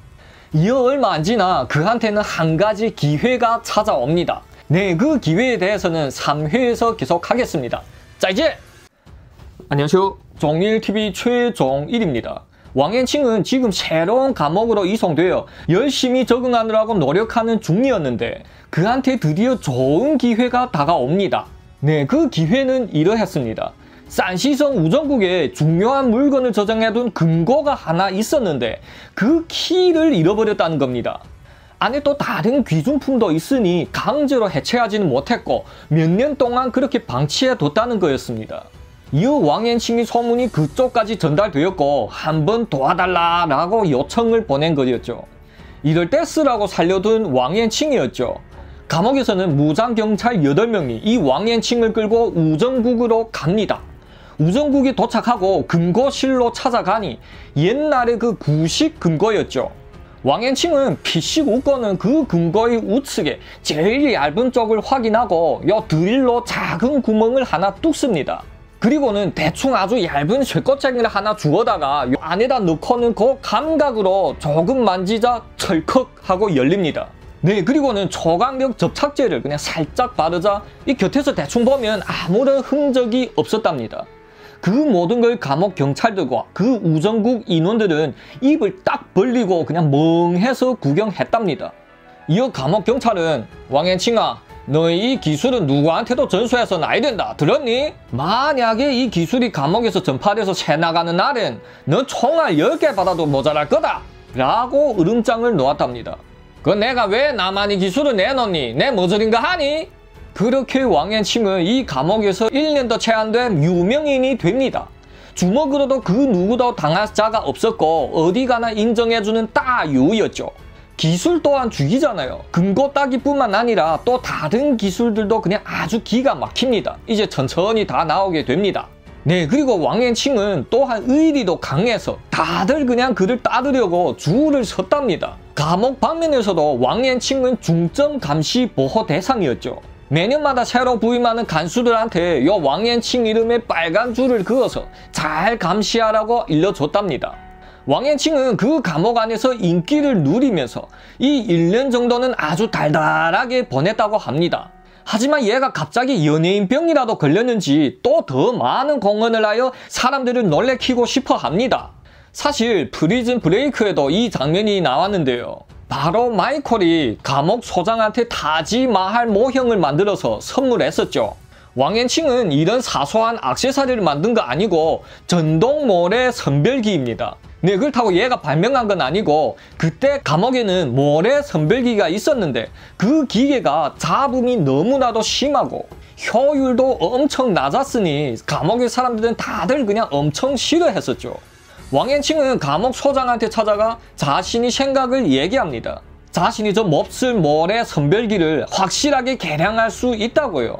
이어 얼마 안 지나 그한테는 한 가지 기회가 찾아옵니다. 네, 그 기회에 대해서는 3회에서 계속하겠습니다. 자, 이제 안녕하세요. 종일TV 최종일입니다. 왕앤칭은 지금 새로운 감옥으로 이송되어 열심히 적응하느라고 노력하는 중이었는데 그한테 드디어 좋은 기회가 다가옵니다. 네, 그 기회는 이러했습니다. 산시성 우정국에 중요한 물건을 저장해둔 금고가 하나 있었는데 그 키를 잃어버렸다는 겁니다. 안에 또 다른 귀중품도 있으니 강제로 해체하지는 못했고 몇 년 동안 그렇게 방치해 뒀다는 거였습니다. 이후 왕앤칭이 소문이 그쪽까지 전달되었고 한 번 도와달라라고 요청을 보낸 거였죠. 이럴 때 쓰라고 살려둔 왕앤칭이었죠. 감옥에서는 무장 경찰 8명이 이 왕앤칭을 끌고 우정국으로 갑니다. 우정국이 도착하고 금고실로 찾아가니 옛날에 그 구식 금고였죠. 왕앤칭은 피식 웃고는 그 금고의 우측에 제일 얇은 쪽을 확인하고 요 드릴로 작은 구멍을 하나 뚫습니다. 그리고는 대충 아주 얇은 쇠껍쟁이를 하나 주워다가 안에다 넣고는 그 감각으로 조금 만지자 철컥 하고 열립니다. 네, 그리고는 초강력 접착제를 그냥 살짝 바르자 이 곁에서 대충 보면 아무런 흔적이 없었답니다. 그 모든 걸 감옥 경찰들과 그 우정국 인원들은 입을 딱 벌리고 그냥 멍해서 구경했답니다. 이어 감옥 경찰은 왕앤칭아 너희 이 기술은 누구한테도 전수해서는 아야 된다. 들었니? 만약에 이 기술이 감옥에서 전파돼서 새 나가는 날엔 너 총알 10개 받아도 모자랄 거다. 라고 으름장을 놓았답니다. 그 내가 왜 나만이 기술을 내놓니? 내 머저린가 하니? 그렇게 왕앤칭은 이 감옥에서 1년도 채 안 된 유명인이 됩니다. 주먹으로도 그 누구도 당할 자가 없었고 어디 가나 인정해주는 따유였죠. 기술 또한 죽이잖아요. 금고 따기뿐만 아니라 또 다른 기술들도 그냥 아주 기가 막힙니다. 이제 천천히 다 나오게 됩니다. 네, 그리고 왕앤칭은 또한 의리도 강해서 다들 그냥 그를 따르려고 줄을 섰답니다. 감옥 방면에서도 왕앤칭은 중점 감시 보호 대상이었죠. 매년마다 새로 부임하는 간수들한테 요 왕앤칭 이름의 빨간 줄을 그어서 잘 감시하라고 일러줬답니다. 왕앤칭은 그 감옥 안에서 인기를 누리면서 이 1년 정도는 아주 달달하게 보냈다고 합니다. 하지만 얘가 갑자기 연예인병이라도 걸렸는지 또 더 많은 공헌을 하여 사람들을 놀래키고 싶어 합니다. 사실 Prison Break에도 이 장면이 나왔는데요. 바로 마이콜이 감옥 소장한테 타지마할 모형을 만들어서 선물했었죠. 왕앤칭은 이런 사소한 악세사리를 만든 거 아니고 전동모래 선별기입니다. 네, 그렇다고 얘가 발명한 건 아니고 그때 감옥에는 모래 선별기가 있었는데 그 기계가 잡음이 너무나도 심하고 효율도 엄청 낮았으니 감옥의 사람들은 다들 그냥 엄청 싫어했었죠. 왕앤칭은 감옥 소장한테 찾아가 자신이 생각을 얘기합니다. 자신이 저 몹쓸 모래 선별기를 확실하게 개량할 수 있다고요.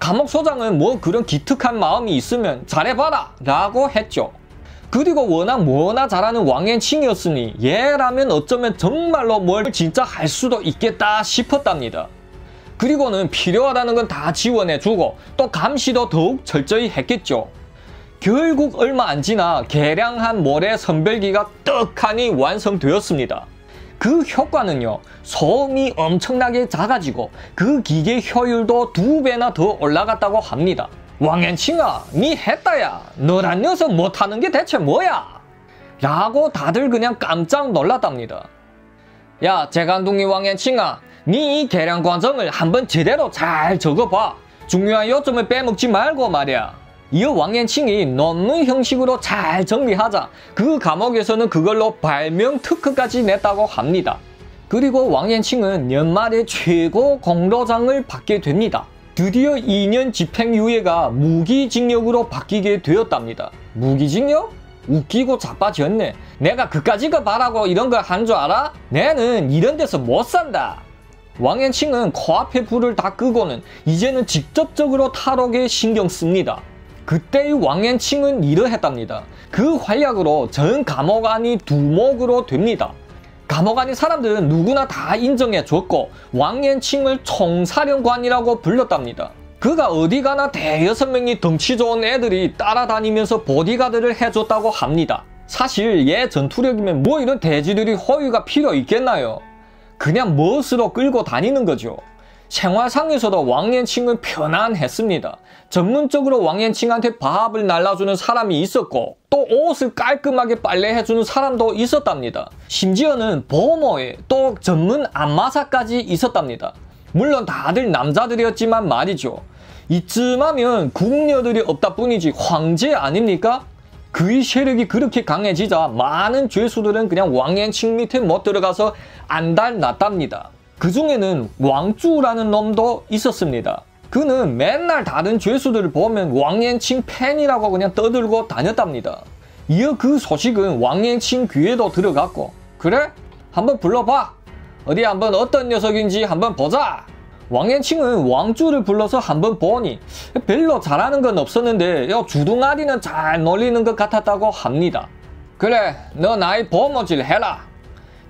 감옥 소장은 뭐 그런 기특한 마음이 있으면 잘해봐라 라고 했죠. 그리고 워낙 뭐나 잘하는 왕앤칭이었으니 얘라면 어쩌면 정말로 뭘 진짜 할 수도 있겠다 싶었답니다. 그리고는 필요하다는 건 다 지원해주고 또 감시도 더욱 철저히 했겠죠. 결국 얼마 안 지나 개량한 모래 선별기가 떡하니 완성되었습니다. 그 효과는요, 소음이 엄청나게 작아지고 그 기계 효율도 두 배나 더 올라갔다고 합니다. 왕앤칭아, 니 했다야. 너란 녀석 못하는 게 대체 뭐야? 라고 다들 그냥 깜짝 놀랐답니다. 야, 재간둥이 왕앤칭아, 니 이 계량 과정을 한번 제대로 잘 적어봐. 중요한 요점을 빼먹지 말고 말이야. 이어 왕앤칭이 논문 형식으로 잘 정리하자 그 감옥에서는 그걸로 발명 특허까지 냈다고 합니다. 그리고 왕앤칭은 연말에 최고 공로장을 받게 됩니다. 드디어 2년 집행유예가 무기징역으로 바뀌게 되었답니다. 무기징역? 웃기고 자빠졌네. 내가 그까지가 바라고 이런 걸 한 줄 알아? 내는 이런 데서 못 산다. 왕앤칭은 코앞에 불을 다 끄고는 이제는 직접적으로 탈옥에 신경 씁니다. 그때의 왕앤칭은 이러했답니다. 그 활약으로 전 감옥 안이 두목으로 됩니다. 감옥 안의 사람들은 누구나 다 인정해 줬고 왕앤칭을 총사령관이라고 불렀답니다. 그가 어디 가나 대여섯 명이 덩치 좋은 애들이 따라다니면서 보디가드를 해줬다고 합니다. 사실 얘 전투력이면 뭐 이런 대지들이 허위가 필요 있겠나요? 그냥 멋으로 끌고 다니는 거죠. 생활상에서도 왕년칭은 편안했습니다. 전문적으로 왕년칭한테 밥을 날라주는 사람이 있었고 또 옷을 깔끔하게 빨래해주는 사람도 있었답니다. 심지어는 보모에 또 전문 안마사까지 있었답니다. 물론 다들 남자들이었지만 말이죠. 이쯤 하면 궁녀들이 없다 뿐이지 황제 아닙니까? 그의 세력이 그렇게 강해지자 많은 죄수들은 그냥 왕앤칭 밑에 못 들어가서 안달났답니다. 그 중에는 왕주라는 놈도 있었습니다. 그는 맨날 다른 죄수들을 보면 왕앤칭 팬이라고 그냥 떠들고 다녔답니다. 이어 그 소식은 왕앤칭 귀에도 들어갔고 그래? 한번 불러봐. 어디 한번 어떤 녀석인지 한번 보자. 왕앤칭은 왕주를 불러서 한번 보니 별로 잘하는 건 없었는데 주둥아리는 잘 놀리는 것 같았다고 합니다. 그래, 너 나의 보모질 해라.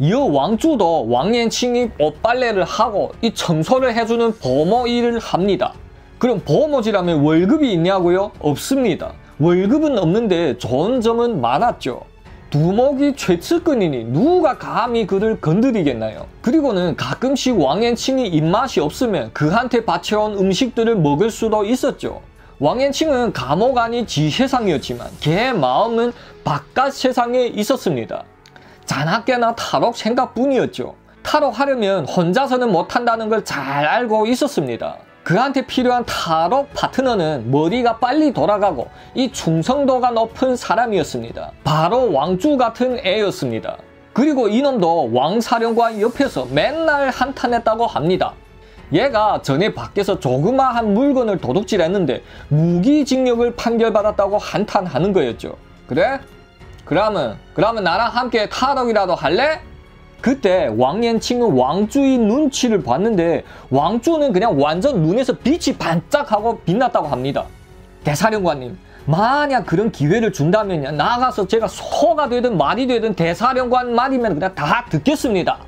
이어 왕주도 왕앤칭이 옷빨래를 하고 이 청소를 해주는 보모 일을 합니다. 그럼 보모질하면 월급이 있냐고요? 없습니다. 월급은 없는데 좋은 점은 많았죠. 두목이 최측근이니 누가 감히 그를 건드리겠나요? 그리고는 가끔씩 왕앤칭이 입맛이 없으면 그한테 바쳐온 음식들을 먹을 수도 있었죠. 왕앤칭은 감옥 안이 지 세상이었지만 걔 마음은 바깥 세상에 있었습니다. 자나깨나 탈옥 생각뿐이었죠. 탈옥하려면 혼자서는 못한다는 걸 잘 알고 있었습니다. 그한테 필요한 탈옥 파트너는 머리가 빨리 돌아가고 이 충성도가 높은 사람이었습니다. 바로 왕주 같은 애였습니다. 그리고 이놈도 왕사령관 옆에서 맨날 한탄했다고 합니다. 얘가 전에 밖에서 조그마한 물건을 도둑질했는데 무기징역을 판결받았다고 한탄하는 거였죠. 그래? 그러면 그러면 나랑 함께 탈옥이라도 할래? 그때 왕옌칭은 왕주의 눈치를 봤는데 왕주는 그냥 완전 눈에서 빛이 반짝하고 빛났다고 합니다. 대사령관님, 만약 그런 기회를 준다면 나가서 제가 소가 되든 말이 되든 대사령관 말이면 그냥 다 듣겠습니다.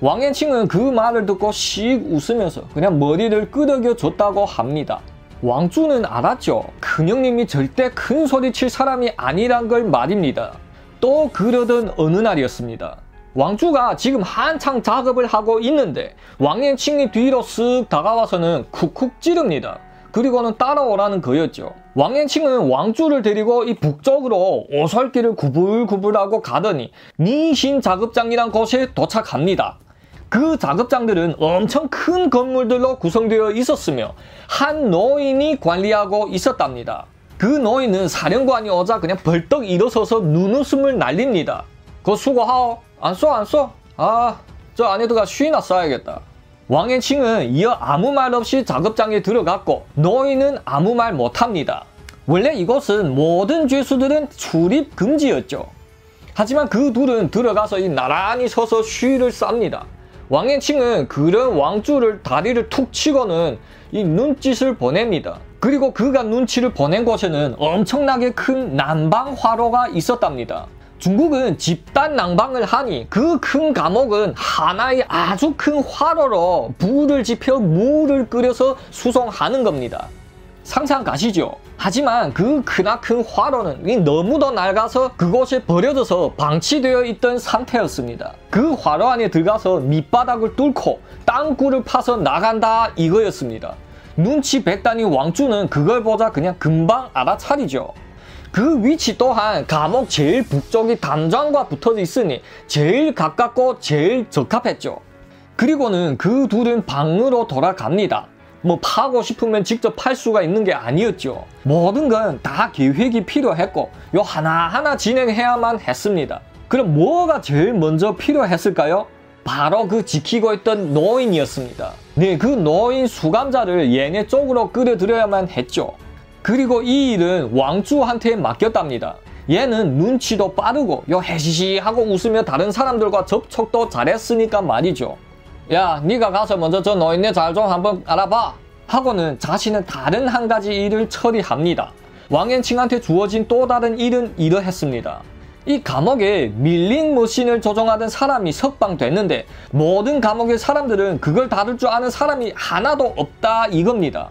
왕옌칭은 그 말을 듣고 씩 웃으면서 그냥 머리를 끄덕여 줬다고 합니다. 왕주는 알았죠. 큰형님이 절대 큰 소리 칠 사람이 아니란 걸 말입니다. 또 그러던 어느 날이었습니다. 왕주가 지금 한창 작업을 하고 있는데 왕년칭이 뒤로 쓱 다가와서는 쿡쿡 찌릅니다. 그리고는 따라오라는 거였죠. 왕년칭은 왕주를 데리고 이 북쪽으로 오솔길을 구불구불하고 가더니 니신 작업장이란 곳에 도착합니다. 그 작업장들은 엄청 큰 건물들로 구성되어 있었으며 한 노인이 관리하고 있었답니다. 그 노인은 사령관이 오자 그냥 벌떡 일어서서 눈웃음을 날립니다. 그 수고하오. 안 써, 안 써? 아, 저 들어가 쉬나 써야겠다. 왕앤칭은 이어 아무 말 없이 작업장에 들어갔고 노인은 아무 말 못합니다. 원래 이곳은 모든 죄수들은 출입 금지였죠. 하지만 그 둘은 들어가서 이 나란히 서서 쉬를 쌉니다. 왕앤칭은 그런 왕주를 다리를 툭 치고는 이 눈짓을 보냅니다. 그리고 그가 눈치를 보낸 곳에는 엄청나게 큰 난방 화로가 있었답니다. 중국은 집단 낭방을 하니 그 큰 감옥은 하나의 아주 큰 화로로 불을 지펴 물을 끓여서 수송하는 겁니다. 상상 가시죠? 하지만 그 크나큰 화로는 너무도 낡아서 그곳에 버려져서 방치되어 있던 상태였습니다. 그 화로 안에 들어가서 밑바닥을 뚫고 땅굴을 파서 나간다 이거였습니다. 눈치 백단이 왕주는 그걸 보자 그냥 금방 알아차리죠. 그 위치 또한 감옥 제일 북쪽이 담장과 붙어 있으니 제일 가깝고 제일 적합했죠. 그리고는 그 둘은 방으로 돌아갑니다. 뭐 파고 싶으면 직접 팔 수가 있는 게 아니었죠. 모든 건 다 계획이 필요했고 요 하나하나 진행해야만 했습니다. 그럼 뭐가 제일 먼저 필요했을까요? 바로 그 지키고 있던 노인이었습니다. 네, 그 노인 수감자를 얘네 쪽으로 끌어들여야만 했죠. 그리고 이 일은 왕주한테 맡겼답니다. 얘는 눈치도 빠르고 요 해시시 하고 웃으며 다른 사람들과 접촉도 잘했으니까 말이죠. 야 네가 가서 먼저 저 노인네 잘 좀 한번 알아봐 하고는 자신은 다른 한 가지 일을 처리합니다. 왕앤칭한테 주어진 또 다른 일은 이러했습니다. 이 감옥에 밀링 머신을 조종하던 사람이 석방됐는데 모든 감옥의 사람들은 그걸 다룰 줄 아는 사람이 하나도 없다 이겁니다.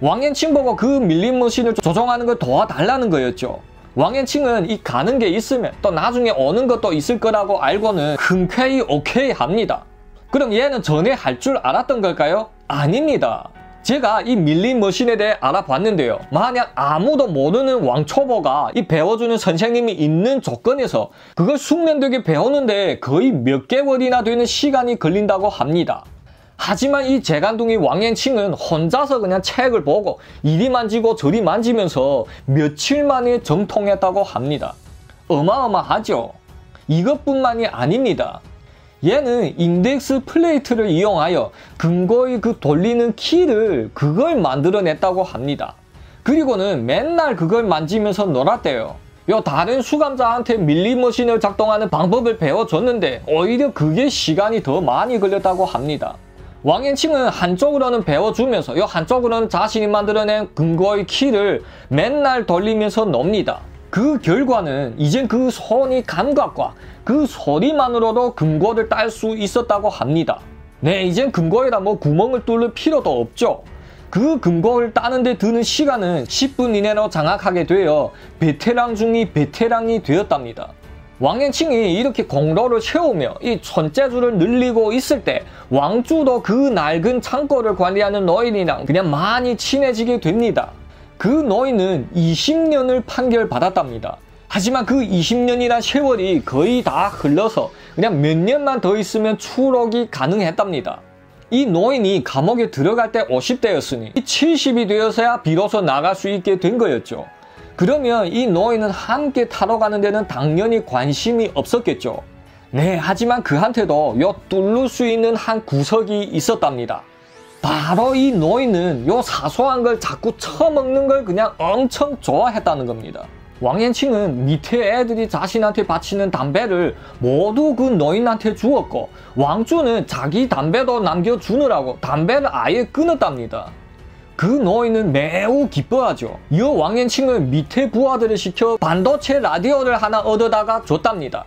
왕앤칭 보고 그 밀링 머신을 조종하는 걸 도와달라는 거였죠. 왕앤칭은 이 가는 게 있으면 또 나중에 오는 것도 있을 거라고 알고는 흔쾌히 오케이 합니다. 그럼 얘는 전에 할 줄 알았던 걸까요? 아닙니다. 제가 이 밀린 머신에 대해 알아봤는데요. 만약 아무도 모르는 왕초보가 이 배워주는 선생님이 있는 조건에서 그걸 숙련되게 배우는데 거의 몇 개월이나 되는 시간이 걸린다고 합니다. 하지만 이 재간둥이 왕앤칭은 혼자서 그냥 책을 보고 이리 만지고 저리 만지면서 며칠 만에 정통했다고 합니다. 어마어마하죠? 이것뿐만이 아닙니다. 얘는 인덱스 플레이트를 이용하여 근거의 그 돌리는 키를 그걸 만들어냈다고 합니다. 그리고는 맨날 그걸 만지면서 놀았대요. 요 다른 수감자한테 밀리머신을 작동하는 방법을 배워줬는데 오히려 그게 시간이 더 많이 걸렸다고 합니다. 왕앤칭은 한쪽으로는 배워주면서 요 한쪽으로는 자신이 만들어낸 근거의 키를 맨날 돌리면서 놉니다. 그 결과는 이젠 그 손이 감각과 그 소리만으로도 금고를 딸 수 있었다고 합니다. 네, 이젠 금고에다 뭐 구멍을 뚫을 필요도 없죠. 그 금고를 따는데 드는 시간은 10분 이내로 장악하게 되어 베테랑 중이 베테랑이 되었답니다. 왕앤칭이 이렇게 공로를 채우며 이 손재주를 늘리고 있을 때 왕주도 그 낡은 창고를 관리하는 노인이랑 그냥 많이 친해지게 됩니다. 그 노인은 20년을 판결받았답니다. 하지만 그 20년이란 세월이 거의 다 흘러서 그냥 몇 년만 더 있으면 추록이 가능했답니다. 이 노인이 감옥에 들어갈 때 50대였으니 70이 되어서야 비로소 나갈 수 있게 된 거였죠. 그러면 이 노인은 함께 타러 가는 데는 당연히 관심이 없었겠죠. 네, 하지만 그한테도 요 뚫을 수 있는 한 구석이 있었답니다. 바로 이 노인은 요 사소한 걸 자꾸 처먹는 걸 그냥 엄청 좋아했다는 겁니다. 왕앤칭은 밑에 애들이 자신한테 바치는 담배를 모두 그 노인한테 주었고 왕주는 자기 담배도 남겨주느라고 담배를 아예 끊었답니다. 그 노인은 매우 기뻐하죠. 이 왕앤칭은 밑에 부하들을 시켜 반도체 라디오를 하나 얻어다가 줬답니다.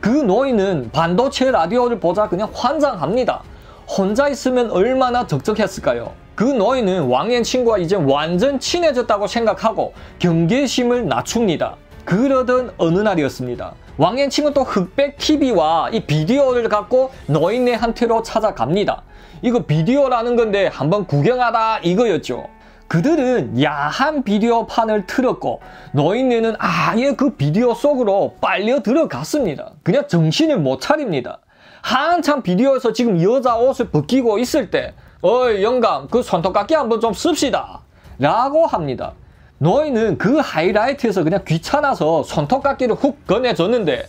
그 노인은 반도체 라디오를 보자 그냥 환장합니다. 혼자 있으면 얼마나 적적했을까요? 그 노인은 왕의 친구와 이제 완전 친해졌다고 생각하고 경계심을 낮춥니다. 그러던 어느 날이었습니다. 왕의 친구 또 흑백 TV와 이 비디오를 갖고 노인네한테로 찾아갑니다. 이거 비디오라는 건데 한번 구경하라 이거였죠. 그들은 야한 비디오 판을 틀었고 노인네는 아예 그 비디오 속으로 빨려 들어갔습니다. 그냥 정신을 못 차립니다. 한참 비디오에서 지금 여자 옷을 벗기고 있을 때 어이 영감 그 손톱깎이 한번 좀 씁시다 라고 합니다. 너희는 그 하이라이트에서 그냥 귀찮아서 손톱깎이를 훅 꺼내줬는데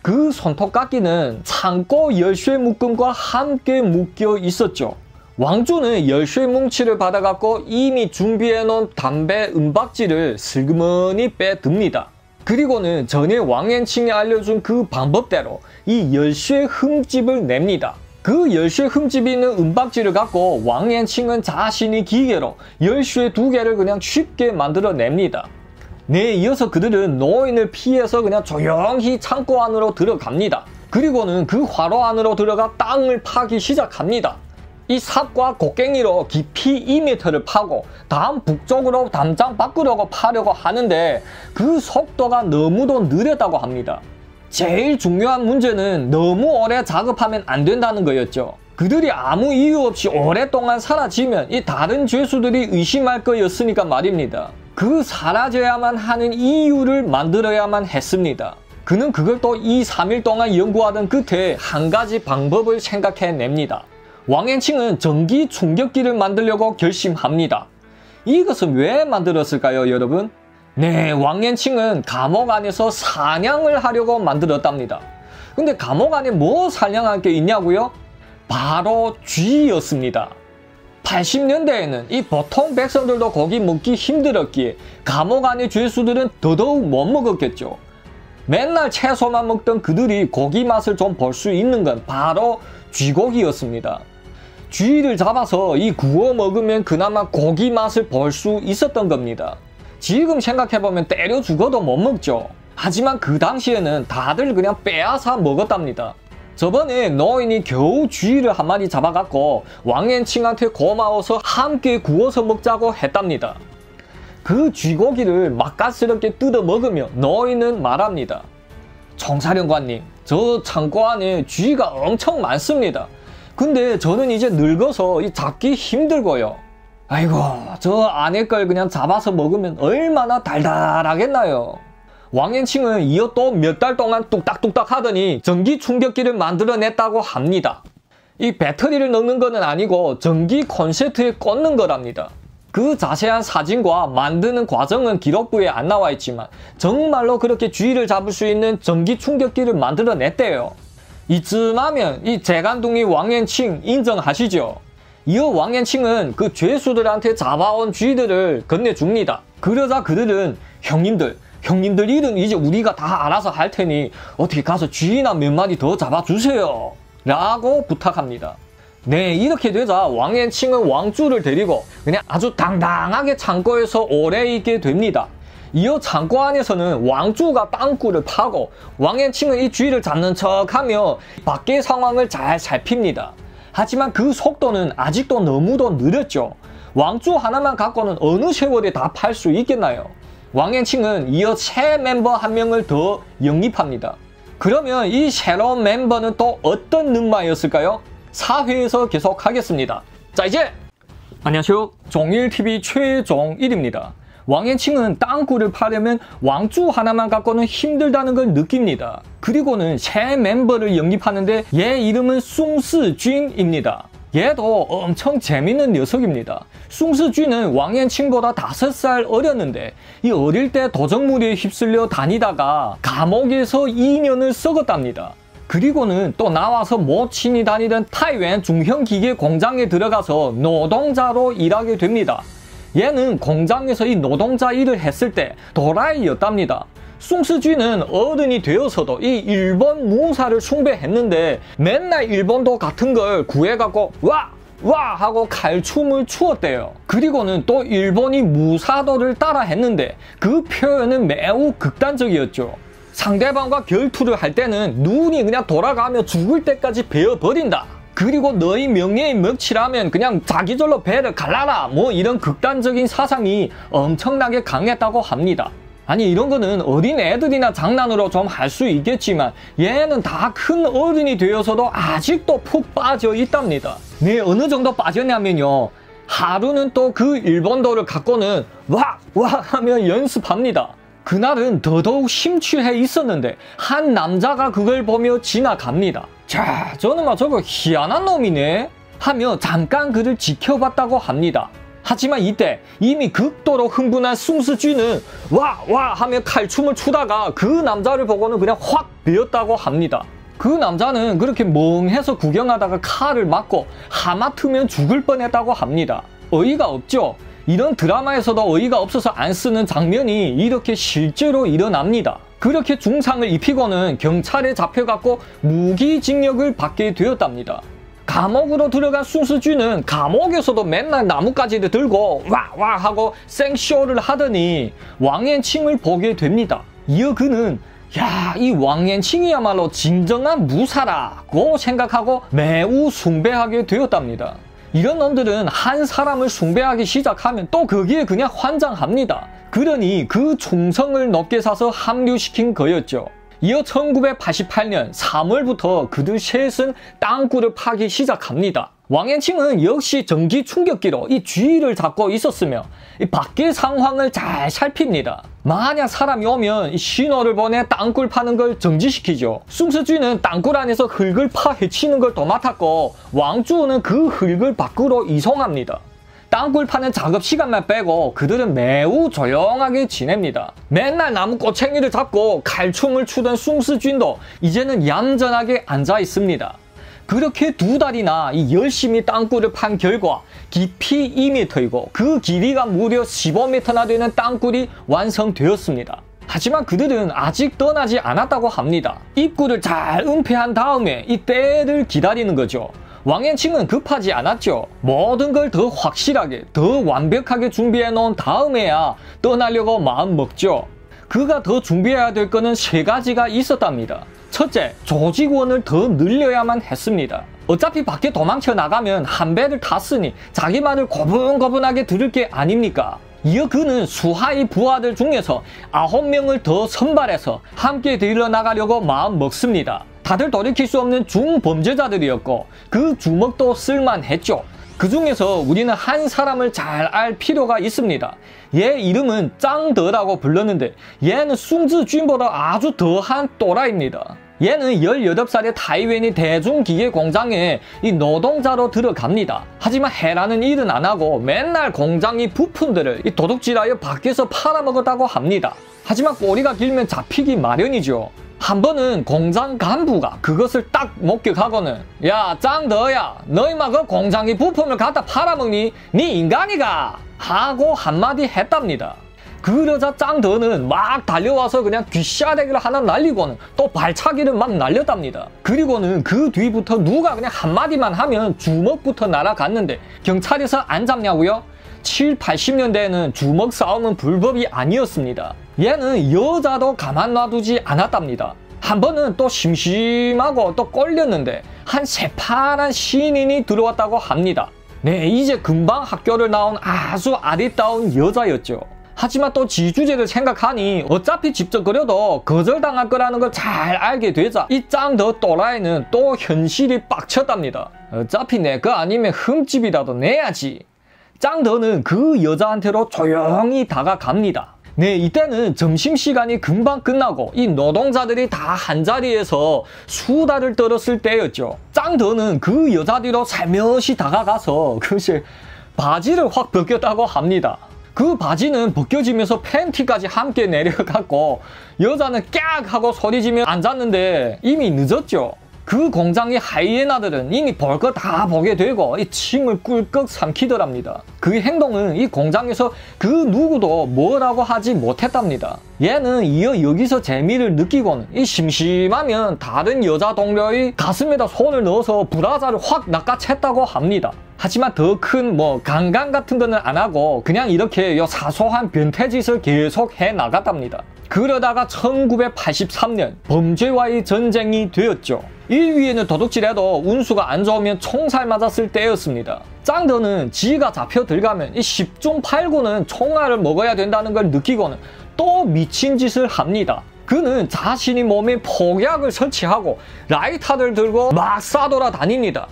그 손톱깎이는 창고 열쇠 묶음과 함께 묶여 있었죠. 왕주는 열쇠 뭉치를 받아갖고 이미 준비해놓은 담배 은박지를 슬그머니 빼듭니다. 그리고는 전에 왕앤칭이 알려준 그 방법대로 이 열쇠 흠집을 냅니다. 그 열쇠 흠집이 있는 은박지를 갖고 왕앤칭은 자신이 기계로 열쇠 두 개를 그냥 쉽게 만들어냅니다. 네, 이어서 그들은 노인을 피해서 그냥 조용히 창고 안으로 들어갑니다. 그리고는 그 화로 안으로 들어가 땅을 파기 시작합니다. 이 삽과 곡괭이로 깊이 2m를 파고 다음 북쪽으로 담장 바꾸려고 파려고 하는데 그 속도가 너무도 느렸다고 합니다. 제일 중요한 문제는 너무 오래 작업하면 안 된다는 거였죠. 그들이 아무 이유 없이 오랫동안 사라지면 이 다른 죄수들이 의심할 거였으니까 말입니다. 그 사라져야만 하는 이유를 만들어야만 했습니다. 그는 그걸 또 2, 3일 동안 연구하던 끝에 한 가지 방법을 생각해냅니다. 왕앤칭은 전기 충격기를 만들려고 결심합니다. 이것은 왜 만들었을까요, 여러분? 네, 왕앤칭은 감옥 안에서 사냥을 하려고 만들었답니다. 근데 감옥 안에 뭐 사냥할 게 있냐고요? 바로 쥐였습니다. 80년대에는 이 보통 백성들도 고기 먹기 힘들었기에 감옥 안의 죄수들은 더더욱 못 먹었겠죠. 맨날 채소만 먹던 그들이 고기 맛을 좀 볼 수 있는 건 바로 쥐고기였습니다. 쥐를 잡아서 이 구워 먹으면 그나마 고기 맛을 볼 수 있었던 겁니다. 지금 생각해보면 때려 죽어도 못 먹죠. 하지만 그 당시에는 다들 그냥 빼앗아 먹었답니다. 저번에 노인이 겨우 쥐를 한 마리 잡아갖고 왕앤칭한테 고마워서 함께 구워서 먹자고 했답니다. 그 쥐고기를 맛깔스럽게 뜯어 먹으며 노인은 말합니다. 총사령관님, 저 창고 안에 쥐가 엄청 많습니다. 근데 저는 이제 늙어서 잡기 힘들고요. 아이고, 저 안에 걸 그냥 잡아서 먹으면 얼마나 달달하겠나요? 왕앤칭은 이어 또 몇 달 동안 뚝딱뚝딱 하더니 전기 충격기를 만들어냈다고 합니다. 이 배터리를 넣는 것은 아니고 전기 콘센트에 꽂는 거랍니다. 그 자세한 사진과 만드는 과정은 기록부에 안 나와 있지만 정말로 그렇게 쥐를 잡을 수 있는 전기 충격기를 만들어냈대요. 이쯤 하면 이 재간둥이 왕앤칭 인정하시죠? 이어 왕앤칭은 그 죄수들한테 잡아온 쥐들을 건네줍니다. 그러자 그들은 형님들 형님들 일은 이제 우리가 다 알아서 할 테니 어떻게 가서 쥐나 몇 마리 더 잡아주세요. 라고 부탁합니다. 네, 이렇게 되자 왕앤칭은 왕주를 데리고 그냥 아주 당당하게 창고에서 오래 있게 됩니다. 이어 창고 안에서는 왕주가 땅굴을 파고 왕앤칭은 이 쥐를 잡는 척하며 밖의 상황을 잘 살핍니다. 하지만 그 속도는 아직도 너무도 느렸죠. 왕주 하나만 갖고는 어느 세월에 다 팔 수 있겠나요? 왕앤칭은 이어 새 멤버 한 명을 더 영입합니다. 그러면 이 새로운 멤버는 또 어떤 능마였을까요? 4회에서 계속 하겠습니다. 자 이제 안녕하세요. 종일TV 최종일입니다. 왕앤칭은 땅굴을 파려면 왕주 하나만 갖고는 힘들다는 걸 느낍니다. 그리고는 새 멤버를 영입하는데 얘 이름은 숭스쥔입니다. 얘도 엄청 재밌는 녀석입니다. 숭스쥐는 왕앤칭보다 5살 어렸는데 이 어릴 때 도적무리에 휩쓸려 다니다가 감옥에서 2년을 썩었답니다. 그리고는 또 나와서 모친이 다니던 타이완 중형기계 공장에 들어가서 노동자로 일하게 됩니다. 얘는 공장에서 이 노동자 일을 했을 때 도라이였답니다. 숭스쥐는 어른이 되어서도 이 일본 무사를 숭배했는데 맨날 일본도 같은 걸 구해갖고 와! 와! 하고 칼춤을 추었대요. 그리고는 또 일본이 무사도를 따라 했는데 그 표현은 매우 극단적이었죠. 상대방과 결투를 할 때는 눈이 그냥 돌아가며 죽을 때까지 베어버린다. 그리고 너희 명예의 멱치라면 그냥 자기절로 배를 갈라라. 뭐 이런 극단적인 사상이 엄청나게 강했다고 합니다. 아니 이런 거는 어린 애들이나 장난으로 좀 할 수 있겠지만 얘는 다 큰 어른이 되어서도 아직도 푹 빠져 있답니다. 네 어느 정도 빠졌냐면요. 하루는 또 그 일본도를 갖고는 와! 와! 하며 연습합니다. 그날은 더더욱 심취해 있었는데 한 남자가 그걸 보며 지나갑니다. 자, 저는 막 저거 희한한 놈이네 하며 잠깐 그를 지켜봤다고 합니다. 하지만 이때 이미 극도로 흥분한 숭스쥐는 와! 와! 하며 칼춤을 추다가 그 남자를 보고는 그냥 확 베었다고 합니다. 그 남자는 그렇게 멍해서 구경하다가 칼을 맞고 하마터면 죽을 뻔했다고 합니다. 어이가 없죠? 이런 드라마에서도 어이가 없어서 안 쓰는 장면이 이렇게 실제로 일어납니다. 그렇게 중상을 입히고는 경찰에 잡혀갖고 무기징역을 받게 되었답니다. 감옥으로 들어간 순수쥐는 감옥에서도 맨날 나뭇가지를 들고 와와 하고 생쇼를 하더니 왕앤칭을 보게 됩니다. 이어 그는 야, 이 왕앤칭이야말로 진정한 무사라고 생각하고 매우 숭배하게 되었답니다. 이런 놈들은 한 사람을 숭배하기 시작하면 또 거기에 그냥 환장합니다. 그러니 그 충성을 높게 사서 합류시킨 거였죠. 이어 1988년 3월부터 그들 셋은 땅굴을 파기 시작합니다. 왕앤칭은 역시 전기 충격기로 이 쥐를 잡고 있었으며 이 밖의 상황을 잘 살핍니다. 만약 사람이 오면 신호를 보내 땅굴 파는 걸 정지시키죠. 숭스쥐는 땅굴 안에서 흙을 파 헤치는 걸 도맡았고 왕주는 그 흙을 밖으로 이송합니다. 땅굴 파는 작업 시간만 빼고 그들은 매우 조용하게 지냅니다. 맨날 나무 꼬챙이를 잡고 칼춤을 추던 숭스쥔도 이제는 얌전하게 앉아 있습니다. 그렇게 두 달이나 열심히 땅굴을 판 결과 깊이 2m이고 그 길이가 무려 15m나 되는 땅굴이 완성되었습니다. 하지만 그들은 아직 떠나지 않았다고 합니다. 입구를 잘 은폐한 다음에 이 때를 기다리는 거죠. 왕延칭은 급하지 않았죠. 모든 걸 더 확실하게, 더 완벽하게 준비해 놓은 다음에야 떠나려고 마음 먹죠. 그가 더 준비해야 될 거는 세 가지가 있었답니다. 첫째, 조직원을 더 늘려야만 했습니다. 어차피 밖에 도망쳐 나가면 한 배를 탔으니 자기 말을 고분고분하게 들을 게 아닙니까? 이어 그는 수하의 부하들 중에서 아홉 명을 더 선발해서 함께 들러 나가려고 마음 먹습니다. 다들 돌이킬 수 없는 중범죄자들이었고 그 주먹도 쓸만했죠. 그 중에서 우리는 한 사람을 잘 알 필요가 있습니다. 얘 이름은 짱더라고 불렀는데 얘는 숭즈쥔보다 아주 더한 또라입니다. 얘는 18살의 타이웨니 대중기계 공장에 이 노동자로 들어갑니다. 하지만 해라는 일은 안 하고 맨날 공장의 부품들을 이 도둑질하여 밖에서 팔아먹었다고 합니다. 하지만 꼬리가 길면 잡히기 마련이죠. 한 번은 공장 간부가 그것을 딱 목격하고는 야 짱더야 너희 막그 공장의 부품을 갖다 팔아먹니? 네 인간이가 하고 한마디 했답니다. 그러자 짱더는 막 달려와서 그냥 귀샤대기를 하나 날리고는 또 발차기를 막 날렸답니다. 그리고는 그 뒤부터 누가 그냥 한마디만 하면 주먹부터 날아갔는데 경찰에서 안 잡냐고요? 7, 80년대에는 주먹 싸움은 불법이 아니었습니다. 얘는 여자도 가만 놔두지 않았답니다. 한 번은 또 심심하고 또 꼴렸는데 한 새파란 신인이 들어왔다고 합니다. 네, 이제 금방 학교를 나온 아주 아리따운 여자였죠. 하지만 또 지주제를 생각하니 어차피 직접 그려도 거절당할 거라는 걸 잘 알게 되자 이 짱 더 또라이는 또 현실이 빡쳤답니다. 어차피 내 거 아니면 흠집이라도 내야지. 짱 더는 그 여자한테로 조용히 다가갑니다. 네, 이때는 점심시간이 금방 끝나고 이 노동자들이 다 한자리에서 수다를 떨었을 때였죠. 짱더는 그 여자 뒤로 살며시 다가가서 글쎄 바지를 확 벗겼다고 합니다. 그 바지는 벗겨지면서 팬티까지 함께 내려갔고 여자는 깍 하고 소리지며 앉았는데 이미 늦었죠. 그 공장의 하이에나들은 이미 볼거다 보게 되고 이 침을 꿀꺽 삼키더랍니다. 그 행동은 이 공장에서 그 누구도 뭐라고 하지 못했답니다. 얘는 이어 여기서 재미를 느끼고는 이 심심하면 다른 여자 동료의 가슴에다 손을 넣어서 브라자를 확 낚아챘다고 합니다. 하지만 더 큰 뭐 강간 같은 거는 안 하고 그냥 이렇게 사소한 변태 짓을 계속 해 나갔답니다. 그러다가 1983년 범죄와의 전쟁이 되었죠. 1위에는 도둑질해도 운수가 안 좋으면 총살 맞았을 때였습니다. 짱더는 지가 잡혀 들어가면 이 10종 8구는 총알을 먹어야 된다는 걸 느끼고는 또 미친 짓을 합니다. 그는 자신이 몸에 폭약을 설치하고 라이터를 들고 막 쏴돌아 다닙니다.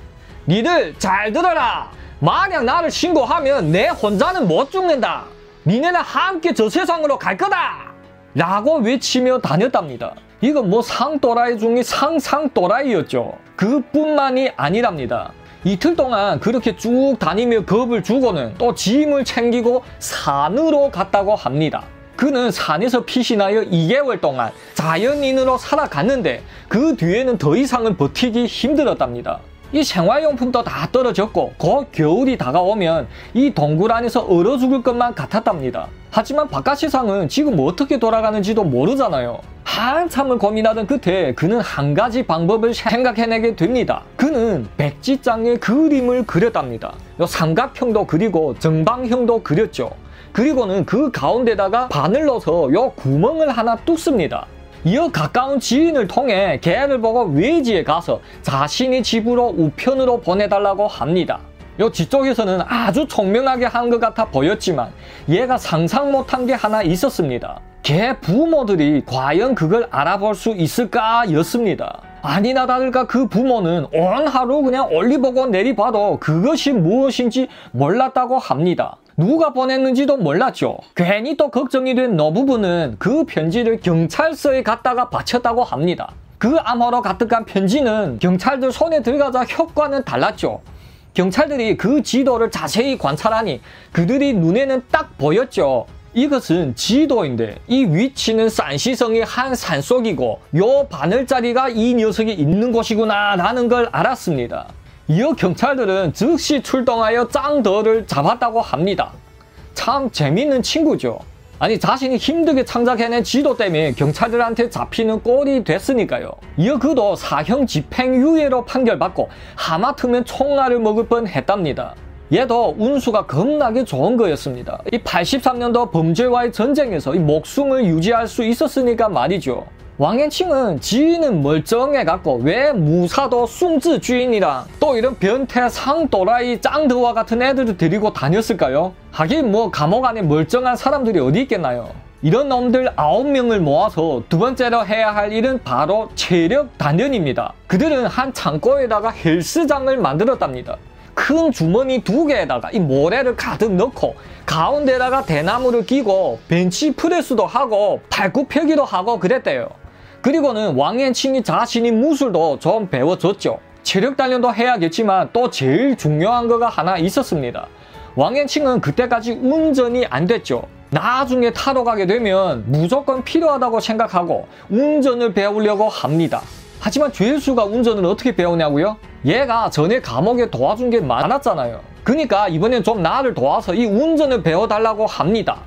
니들 잘 들어라. 만약 나를 신고하면 내 혼자는 못 죽는다. 니네는 함께 저 세상으로 갈 거다. 라고 외치며 다녔답니다. 이건 뭐 상또라이 중에 상상또라이였죠. 그뿐만이 아니랍니다. 이틀 동안 그렇게 쭉 다니며 겁을 주고는 또 짐을 챙기고 산으로 갔다고 합니다. 그는 산에서 피신하여 2개월 동안 자연인으로 살아갔는데 그 뒤에는 더 이상은 버티기 힘들었답니다. 이 생활용품도 다 떨어졌고 곧 겨울이 다가오면 이 동굴 안에서 얼어 죽을 것만 같았답니다. 하지만 바깥 세상은 지금 어떻게 돌아가는지도 모르잖아요. 한참을 고민하던 끝에 그는 한 가지 방법을 생각해내게 됩니다. 그는 백지장의 그림을 그렸답니다. 삼각형도 그리고 정방형도 그렸죠. 그리고는 그 가운데다가 바늘 넣어서 요 구멍을 하나 뚫습니다. 이어 가까운 지인을 통해 개를 보고 외지에 가서 자신의 집으로 우편으로 보내달라고 합니다. 요 뒤쪽에서는 아주 총명하게 한 것 같아 보였지만 얘가 상상 못한 게 하나 있었습니다. 개 부모들이 과연 그걸 알아볼 수 있을까 였습니다. 아니나 다를까 그 부모는 온 하루 그냥 올리보고 내리봐도 그것이 무엇인지 몰랐다고 합니다. 누가 보냈는지도 몰랐죠. 괜히 또 걱정이 된 노부부는 그 편지를 경찰서에 갖다가 바쳤다고 합니다. 그 암호로 가득한 편지는 경찰들 손에 들어가자 효과는 달랐죠. 경찰들이 그 지도를 자세히 관찰하니 그들이 눈에는 딱 보였죠. 이것은 지도인데 이 위치는 산시성의 한 산속이고 요 바늘자리가 이 녀석이 있는 곳이구나 라는 걸 알았습니다. 이어 경찰들은 즉시 출동하여 짱더를 잡았다고 합니다. 참 재밌는 친구죠. 아니 자신이 힘들게 창작해낸 지도 때문에 경찰들한테 잡히는 꼴이 됐으니까요. 이어 그도 사형 집행유예로 판결받고 하마터면 총알을 먹을 뻔했답니다. 얘도 운수가 겁나게 좋은 거였습니다. 이 83년도 범죄와의 전쟁에서 이 목숨을 유지할 수 있었으니까 말이죠. 왕앤칭은 지인은 멀쩡해갖고 왜 무사도 숭즈 주인이랑 또 이런 변태 상도라이 짱드와 같은 애들을 데리고 다녔을까요? 하긴 뭐 감옥 안에 멀쩡한 사람들이 어디 있겠나요? 이런 놈들 9명을 모아서 두 번째로 해야 할 일은 바로 체력 단련입니다. 그들은 한 창고에다가 헬스장을 만들었답니다. 큰 주머니 두 개에다가 이 모래를 가득 넣고 가운데다가 대나무를 끼고 벤치 프레스도 하고 팔굽혀기도 하고 그랬대요. 그리고는 왕앤칭이 자신이 무술도 좀 배워줬죠. 체력 단련도 해야겠지만 또 제일 중요한 거가 하나 있었습니다. 왕앤칭은 그때까지 운전이 안 됐죠. 나중에 타러 가게 되면 무조건 필요하다고 생각하고 운전을 배우려고 합니다. 하지만 죄수가 운전을 어떻게 배우냐고요? 얘가 전에 감옥에 도와준 게 많았잖아요. 그러니까 이번엔 좀 나를 도와서 이 운전을 배워달라고 합니다.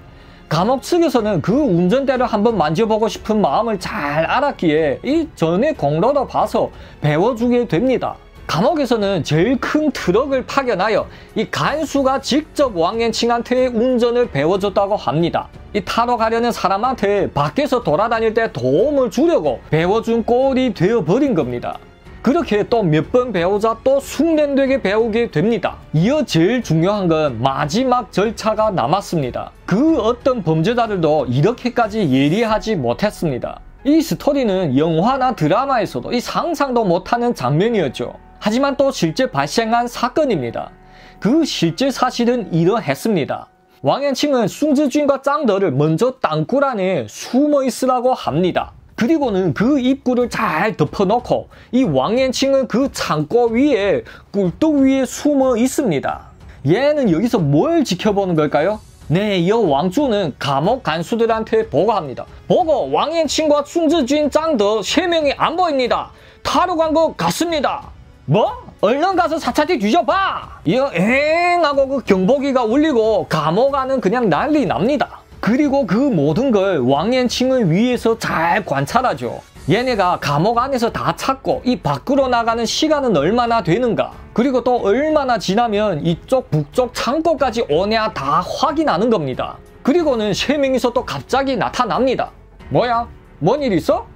감옥 측에서는 그 운전대를 한번 만져보고 싶은 마음을 잘 알았기에 이 전에 공로로 봐서 배워주게 됩니다. 감옥에서는 제일 큰 트럭을 파견하여 이 간수가 직접 왕앤칭한테 운전을 배워줬다고 합니다. 이 타러 가려는 사람한테 밖에서 돌아다닐 때 도움을 주려고 배워준 꼴이 되어버린 겁니다. 그렇게 또 몇 번 배우자 또 숙련되게 배우게 됩니다. 이어 제일 중요한 건 마지막 절차가 남았습니다. 그 어떤 범죄자들도 이렇게까지 예리하지 못했습니다. 이 스토리는 영화나 드라마에서도 이 상상도 못하는 장면이었죠. 하지만 또 실제 발생한 사건입니다. 그 실제 사실은 이러했습니다. 왕앤칭은 숭즈쥔과 짱더를 먼저 땅굴 안에 숨어 있으라고 합니다. 그리고는 그 입구를 잘 덮어놓고 이 왕앤칭은 그 창고 위에 꿀뚝 위에 숨어 있습니다. 얘는 여기서 뭘 지켜보는 걸까요? 네, 이 왕주는 감옥 간수들한테 보고합니다. 보고 왕앤칭과 숭즈쥔 짱더 세 명이 안 보입니다. 타로 간 것 같습니다. 뭐? 얼른 가서 사차티 뒤져봐! 이거 엥 하고 그 경보기가 울리고 감옥 안은 그냥 난리 납니다. 그리고 그 모든 걸 왕앤칭을 위해서 잘 관찰하죠. 얘네가 감옥 안에서 다 찾고 이 밖으로 나가는 시간은 얼마나 되는가 그리고 또 얼마나 지나면 이쪽 북쪽 창고까지 오냐 다 확인하는 겁니다. 그리고는 세 명이서 또 갑자기 나타납니다. 뭐야? 뭔 일 있어?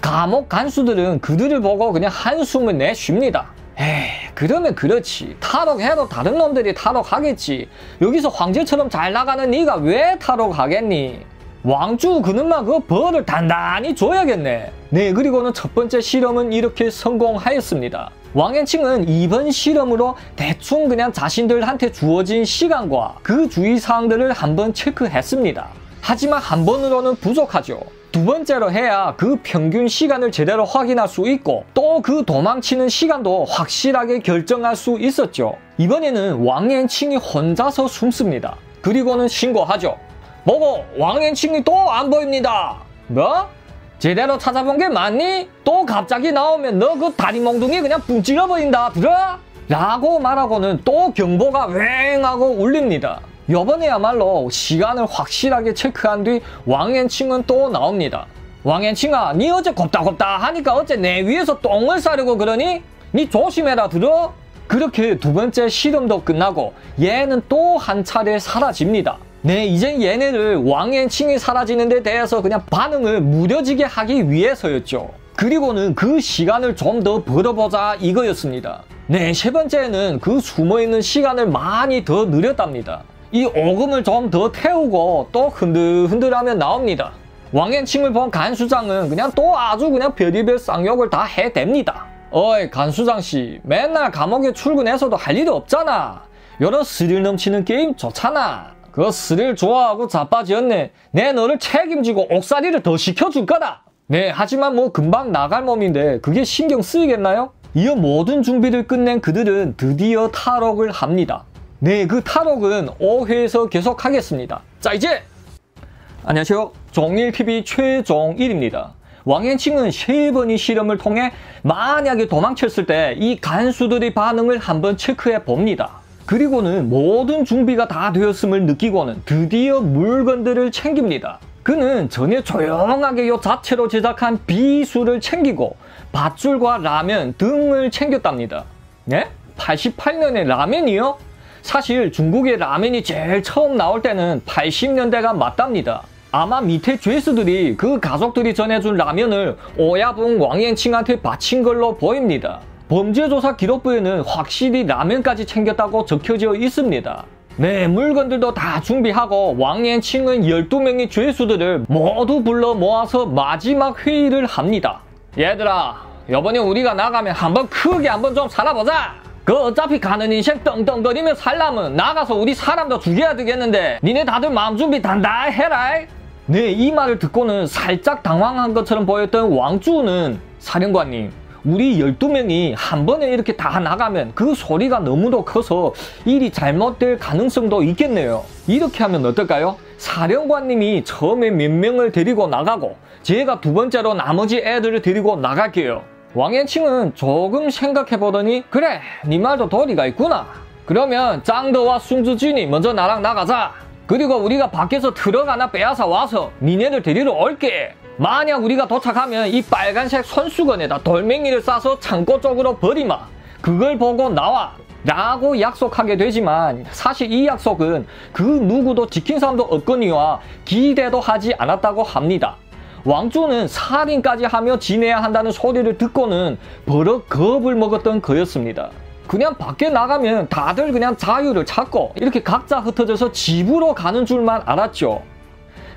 감옥 간수들은 그들을 보고 그냥 한숨을 내쉽니다. 에이 그러면 그렇지. 탈옥해도 다른 놈들이 탈옥하겠지. 여기서 황제처럼 잘 나가는 네가 왜 탈옥하겠니? 왕주 그놈만 그 벌을 단단히 줘야겠네. 네 그리고는 첫 번째 실험은 이렇게 성공하였습니다. 왕앤칭은 이번 실험으로 대충 그냥 자신들한테 주어진 시간과 그 주의사항들을 한번 체크했습니다. 하지만 한 번으로는 부족하죠 두 번째로 해야 그 평균 시간을 제대로 확인할 수 있고 또 그 도망치는 시간도 확실하게 결정할 수 있었죠. 이번에는 왕앤칭이 혼자서 숨습니다. 그리고는 신고하죠. 보고 왕앤칭이 또 안 보입니다. 뭐? 제대로 찾아본 게 맞니? 또 갑자기 나오면 너 그 다리 몽둥이 그냥 붕 찔러버린다. 들어? 라고 말하고는 또 경보가 웽 하고 울립니다. 요번에야말로 시간을 확실하게 체크한 뒤 왕앤칭은 또 나옵니다. 왕앤칭아, 니 어제 곱다곱다 하니까 어째 내 위에서 똥을 싸려고 그러니? 니 조심해라 들어? 그렇게 두 번째 실험도 끝나고 얘는 또 한 차례 사라집니다. 네, 이젠 얘네를 왕앤칭이 사라지는 데 대해서 그냥 반응을 무뎌지게 하기 위해서였죠. 그리고는 그 시간을 좀 더 벌어보자 이거였습니다. 네, 세 번째는 그 숨어있는 시간을 많이 더 늘렸답니다. 이 오금을 좀 더 태우고 또 흔들흔들하면 나옵니다. 왕앤칭을 본 간수장은 그냥 또 아주 그냥 별의별 쌍욕을 다 해댑니다. 어이 간수장씨 맨날 감옥에 출근해서도 할 일이 없잖아. 여러 스릴 넘치는 게임 좋잖아. 그 스릴 좋아하고 자빠지었네. 내 너를 책임지고 옥살이를 더 시켜줄 거다. 네 하지만 뭐 금방 나갈 몸인데 그게 신경 쓰이겠나요? 이어 모든 준비를 끝낸 그들은 드디어 탈옥을 합니다. 네, 그 탈옥은 5회에서 계속 하겠습니다. 자, 이제 안녕하세요. 종일TV 최종일입니다. 왕앤칭은 세 번의 실험을 통해 만약에 도망쳤을 때 이 간수들의 반응을 한번 체크해 봅니다. 그리고는 모든 준비가 다 되었음을 느끼고는 드디어 물건들을 챙깁니다. 그는 전에 조용하게 요 자체로 제작한 비수를 챙기고 밧줄과 라면 등을 챙겼답니다. 네? 88년에 라면이요? 사실 중국의 라면이 제일 처음 나올 때는 80년대가 맞답니다. 아마 밑에 죄수들이 그 가족들이 전해준 라면을 오야붕 왕延칭한테 바친 걸로 보입니다. 범죄조사 기록부에는 확실히 라면까지 챙겼다고 적혀져 있습니다. 네, 물건들도 다 준비하고 왕延칭은 12명의 죄수들을 모두 불러 모아서 마지막 회의를 합니다. 얘들아, 이번에 우리가 나가면 한번 크게 한번 좀 살아보자! 그 어차피 가는 인생 떵떵거리며 살라면 나가서 우리 사람도 죽여야 되겠는데 니네 다들 마음 준비 단단히 해라! 네, 이 말을 듣고는 살짝 당황한 것처럼 보였던 왕주는 사령관님, 우리 12명이 한 번에 이렇게 다 나가면 그 소리가 너무도 커서 일이 잘못될 가능성도 있겠네요. 이렇게 하면 어떨까요? 사령관님이 처음에 몇 명을 데리고 나가고 제가 두 번째로 나머지 애들을 데리고 나갈게요. 왕延칭은 조금 생각해보더니 그래 네 말도 도리가 있구나. 그러면 짱더와 숭즈준이 먼저 나랑 나가자. 그리고 우리가 밖에서 트럭 하나 빼앗아 와서 니네들 데리러 올게. 만약 우리가 도착하면 이 빨간색 손수건에다 돌멩이를 싸서 창고 쪽으로 버리마. 그걸 보고 나와. 라고 약속하게 되지만 사실 이 약속은 그 누구도 지킨 사람도 없거니와 기대도 하지 않았다고 합니다. 왕주는 살인까지 하며 지내야 한다는 소리를 듣고는 버럭 겁을 먹었던 그였습니다. 그냥 밖에 나가면 다들 그냥 자유를 찾고 이렇게 각자 흩어져서 집으로 가는 줄만 알았죠.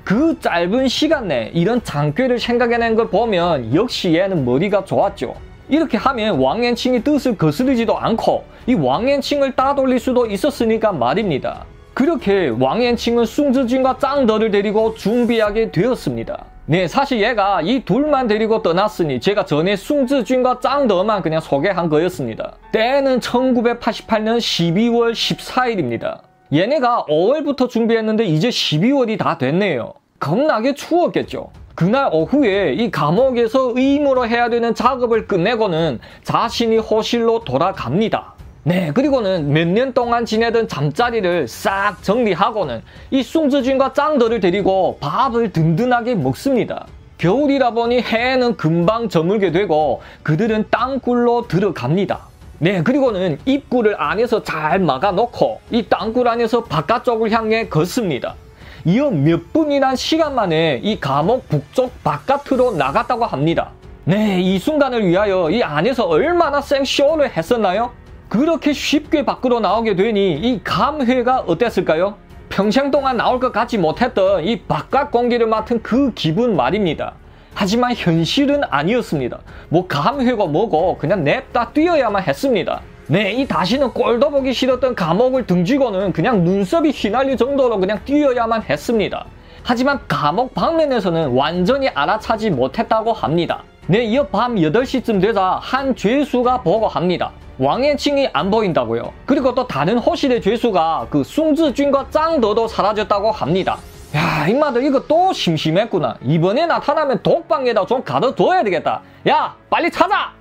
그 짧은 시간 내에 이런 장꾀를 생각해낸 걸 보면 역시 얘는 머리가 좋았죠. 이렇게 하면 왕앤칭이 뜻을 거스르지도 않고 이 왕앤칭을 따돌릴 수도 있었으니까 말입니다. 그렇게 왕앤칭은 숭즈진과 짱더를 데리고 준비하게 되었습니다. 네, 사실 얘가 이 둘만 데리고 떠났으니 제가 전에 숭즈쥔과 짱더만 그냥 소개한 거였습니다. 때는 1988년 12월 14일입니다. 얘네가 5월부터 준비했는데 이제 12월이 다 됐네요. 겁나게 추웠겠죠. 그날 오후에 이 감옥에서 의무로 해야 되는 작업을 끝내고는 자신이 호실로 돌아갑니다. 네, 그리고는 몇 년 동안 지내던 잠자리를 싹 정리하고는 이 숭즈진과 짱더를 데리고 밥을 든든하게 먹습니다. 겨울이라 보니 해는 금방 저물게 되고 그들은 땅굴로 들어갑니다. 네, 그리고는 입구를 안에서 잘 막아놓고 이 땅굴 안에서 바깥쪽을 향해 걷습니다. 이어 몇 분이란 시간 만에 이 감옥 북쪽 바깥으로 나갔다고 합니다. 네, 이 순간을 위하여 이 안에서 얼마나 생쇼를 했었나요? 그렇게 쉽게 밖으로 나오게 되니 이 감회가 어땠을까요? 평생 동안 나올 것 같지 못했던 이 바깥 공기를 맡은 그 기분 말입니다. 하지만 현실은 아니었습니다. 뭐 감회가 뭐고 그냥 냅다 뛰어야만 했습니다. 네, 이 다시는 꼴도 보기 싫었던 감옥을 등지고는 그냥 눈썹이 휘날릴 정도로 그냥 뛰어야만 했습니다. 하지만 감옥 방면에서는 완전히 알아차지 못했다고 합니다. 네, 이어 밤 8시쯤 되자 한 죄수가 보고합니다. 왕앤칭이 안 보인다고요. 그리고 또 다른 호실의 죄수가 그 숭즈쥔과 짱더도 사라졌다고 합니다. 야, 임마들 이거 또 심심했구나. 이번에 나타나면 독방에다 좀 가둬둬야 되겠다. 야, 빨리 찾아!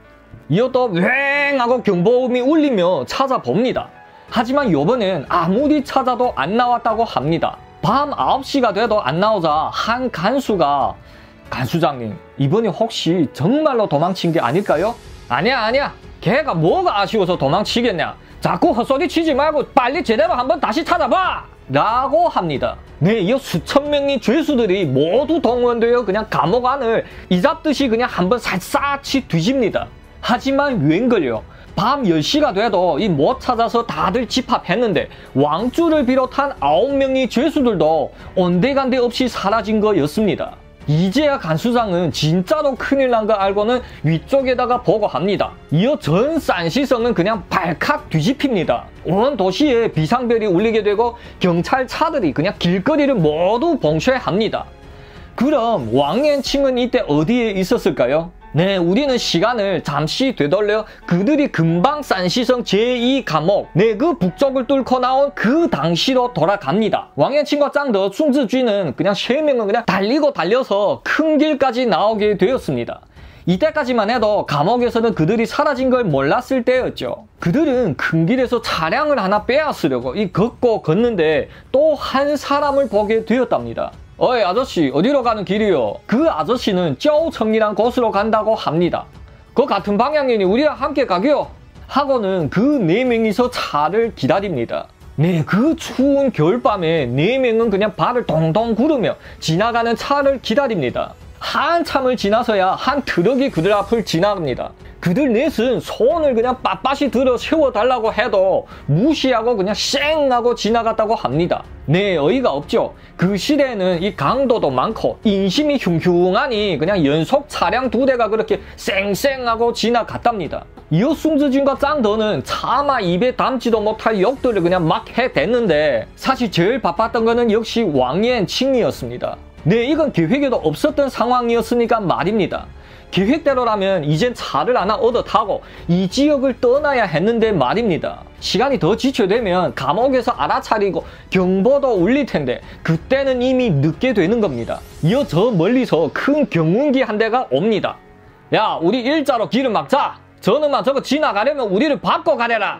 이어또 왱 하고 경보음이 울리며 찾아봅니다. 하지만 요번엔 아무리 찾아도 안 나왔다고 합니다. 밤 9시가 돼도 안 나오자 한 간수가 간수장님 이번에 혹시 정말로 도망친 게 아닐까요? 아니야 아니야 걔가 뭐가 아쉬워서 도망치겠냐? 자꾸 헛소리 치지 말고 빨리 제대로 한번 다시 찾아봐! 라고 합니다. 네 이어 수천 명의 죄수들이 모두 동원되어 그냥 감옥 안을 이잡듯이 그냥 한번 살싹치 뒤집니다. 하지만 웬걸요? 밤 10시가 돼도 이 못 찾아서 다들 집합했는데 왕주를 비롯한 9명의 죄수들도 온데간데 없이 사라진 거였습니다. 이제야 간수장은 진짜로 큰일 난 거 알고는 위쪽에다가 보고합니다. 이어 전 산시성은 그냥 발칵 뒤집힙니다. 온 도시에 비상벨이 울리게 되고 경찰차들이 그냥 길거리를 모두 봉쇄합니다. 그럼 왕앤칭은 이때 어디에 있었을까요? 네, 우리는 시간을 잠시 되돌려 그들이 금방 산시성 제2 감옥 네 그 북쪽을 뚫고 나온 그 당시로 돌아갑니다. 왕앤친과 짱더 충즈쥐는 그냥 세 명은 그냥 달리고 달려서 큰 길까지 나오게 되었습니다. 이때까지만 해도 감옥에서는 그들이 사라진 걸 몰랐을 때였죠. 그들은 큰 길에서 차량을 하나 빼앗으려고 이 걷고 걷는데 또 한 사람을 보게 되었답니다. 어이 아저씨 어디로 가는 길이요? 그 아저씨는 쩌우청이란 곳으로 간다고 합니다. 그 같은 방향이니 우리랑 함께 가기요? 하고는 그 네 명이서 차를 기다립니다. 네, 그 추운 겨울밤에 네 명은 그냥 발을 동동 구르며 지나가는 차를 기다립니다. 한참을 지나서야 한 트럭이 그들 앞을 지나갑니다. 그들 넷은 손을 그냥 빳빳이 들어 세워달라고 해도 무시하고 그냥 쌩 하고 지나갔다고 합니다. 네, 어이가 없죠. 그 시대에는 이 강도도 많고 인심이 흉흉하니 그냥 연속 차량 두 대가 그렇게 쌩쌩하고 지나갔답니다. 이어 숭즈진과 짱더는 차마 입에 담지도 못할 욕들을 그냥 막 해댔는데 사실 제일 바빴던 거는 역시 왕옌 칭이었습니다. 네, 이건 계획에도 없었던 상황이었으니까 말입니다. 계획대로라면 이젠 차를 하나 얻어 타고 이 지역을 떠나야 했는데 말입니다. 시간이 더 지체되면 감옥에서 알아차리고 경보도 울릴 텐데 그때는 이미 늦게 되는 겁니다. 이어 저 멀리서 큰 경운기 한 대가 옵니다. 야, 우리 일자로 길을 막자. 저놈만 저거 지나가려면 우리를 바꿔 가래라.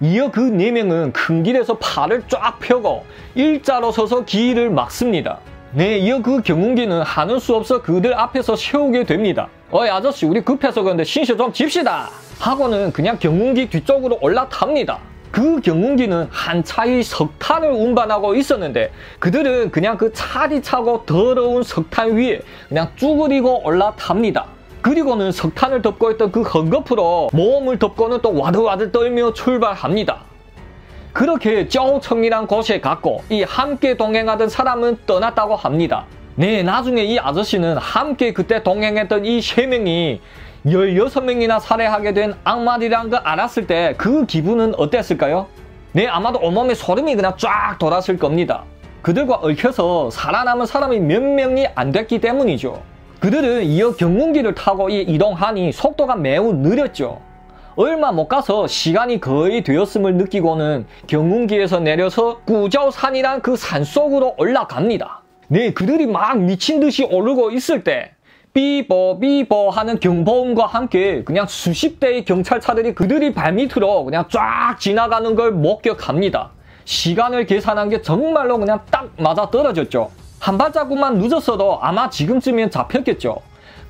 이어 그 네 명은 큰 길에서 팔을 쫙 펴고 일자로 서서 길을 막습니다. 네, 이어 그 경운기는 하는 수 없어 그들 앞에서 세우게 됩니다. 어이 아저씨 우리 급해서 그런데 신세 좀 집시다. 하고는 그냥 경운기 뒤쪽으로 올라탑니다. 그 경운기는 한 차의 석탄을 운반하고 있었는데 그들은 그냥 그 차디 차고 더러운 석탄 위에 그냥 쭈그리고 올라탑니다. 그리고는 석탄을 덮고 있던 그 헝겊으로 몸을 덮고는 또 와들와들 떨며 출발합니다. 그렇게 쩌우청이란 곳에 갔고 이 함께 동행하던 사람은 떠났다고 합니다. 네, 나중에 이 아저씨는 함께 그때 동행했던 이 세 명이 16명이나 살해하게 된 악마들이란 걸 알았을 때 그 기분은 어땠을까요? 네, 아마도 온몸에 소름이 그냥 쫙 돌았을 겁니다. 그들과 얽혀서 살아남은 사람이 몇 명이 안 됐기 때문이죠. 그들은 이어 경운기를 타고 이동하니 속도가 매우 느렸죠. 얼마 못 가서 시간이 거의 되었음을 느끼고는 경운기에서 내려서 구저산이란 그 산속으로 올라갑니다. 네, 그들이 막 미친 듯이 오르고 있을 때 삐버 삐버 하는 경보음과 함께 그냥 수십 대의 경찰차들이 그들이 발밑으로 그냥 쫙 지나가는 걸 목격합니다. 시간을 계산한 게 정말로 그냥 딱 맞아 떨어졌죠. 한 발자국만 늦었어도 아마 지금쯤엔 잡혔겠죠.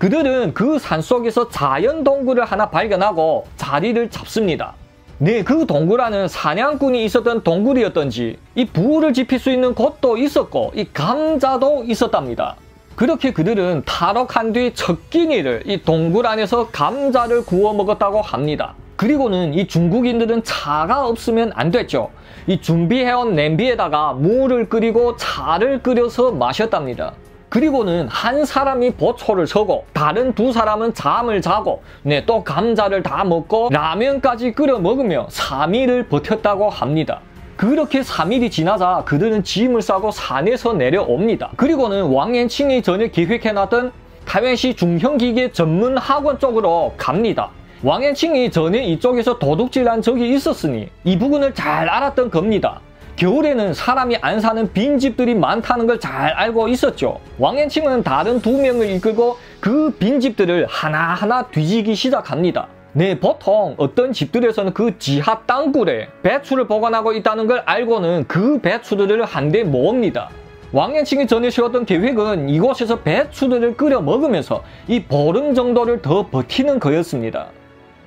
그들은 그 산속에서 자연 동굴을 하나 발견하고 자리를 잡습니다. 네, 그 동굴 안은 사냥꾼이 있었던 동굴이었던지 이 부를 지필 수 있는 곳도 있었고 이 감자도 있었답니다. 그렇게 그들은 탈옥한 뒤 첫 끼니를 이 동굴 안에서 감자를 구워 먹었다고 합니다. 그리고는 이 중국인들은 차가 없으면 안 됐죠. 이 준비해온 냄비에다가 물을 끓이고 차를 끓여서 마셨답니다. 그리고는 한 사람이 보초를 서고 다른 두 사람은 잠을 자고 네, 또 감자를 다 먹고 라면까지 끓여 먹으며 3일을 버텼다고 합니다. 그렇게 3일이 지나자 그들은 짐을 싸고 산에서 내려옵니다. 그리고는 왕앤칭이 전에 계획해놨던 타이시 중형기계 전문 학원 쪽으로 갑니다. 왕앤칭이 전에 이쪽에서 도둑질한 적이 있었으니 이 부분을 잘 알았던 겁니다. 겨울에는 사람이 안 사는 빈 집들이 많다는 걸 잘 알고 있었죠. 왕앤칭은 다른 두 명을 이끌고 그 빈 집들을 하나하나 뒤지기 시작합니다. 네, 보통 어떤 집들에서는 그 지하 땅굴에 배추를 보관하고 있다는 걸 알고는 그 배추들을 한대 모읍니다. 왕앤칭이 전에 세웠던 계획은 이곳에서 배추들을 끓여 먹으면서 이 보름 정도를 더 버티는 거였습니다.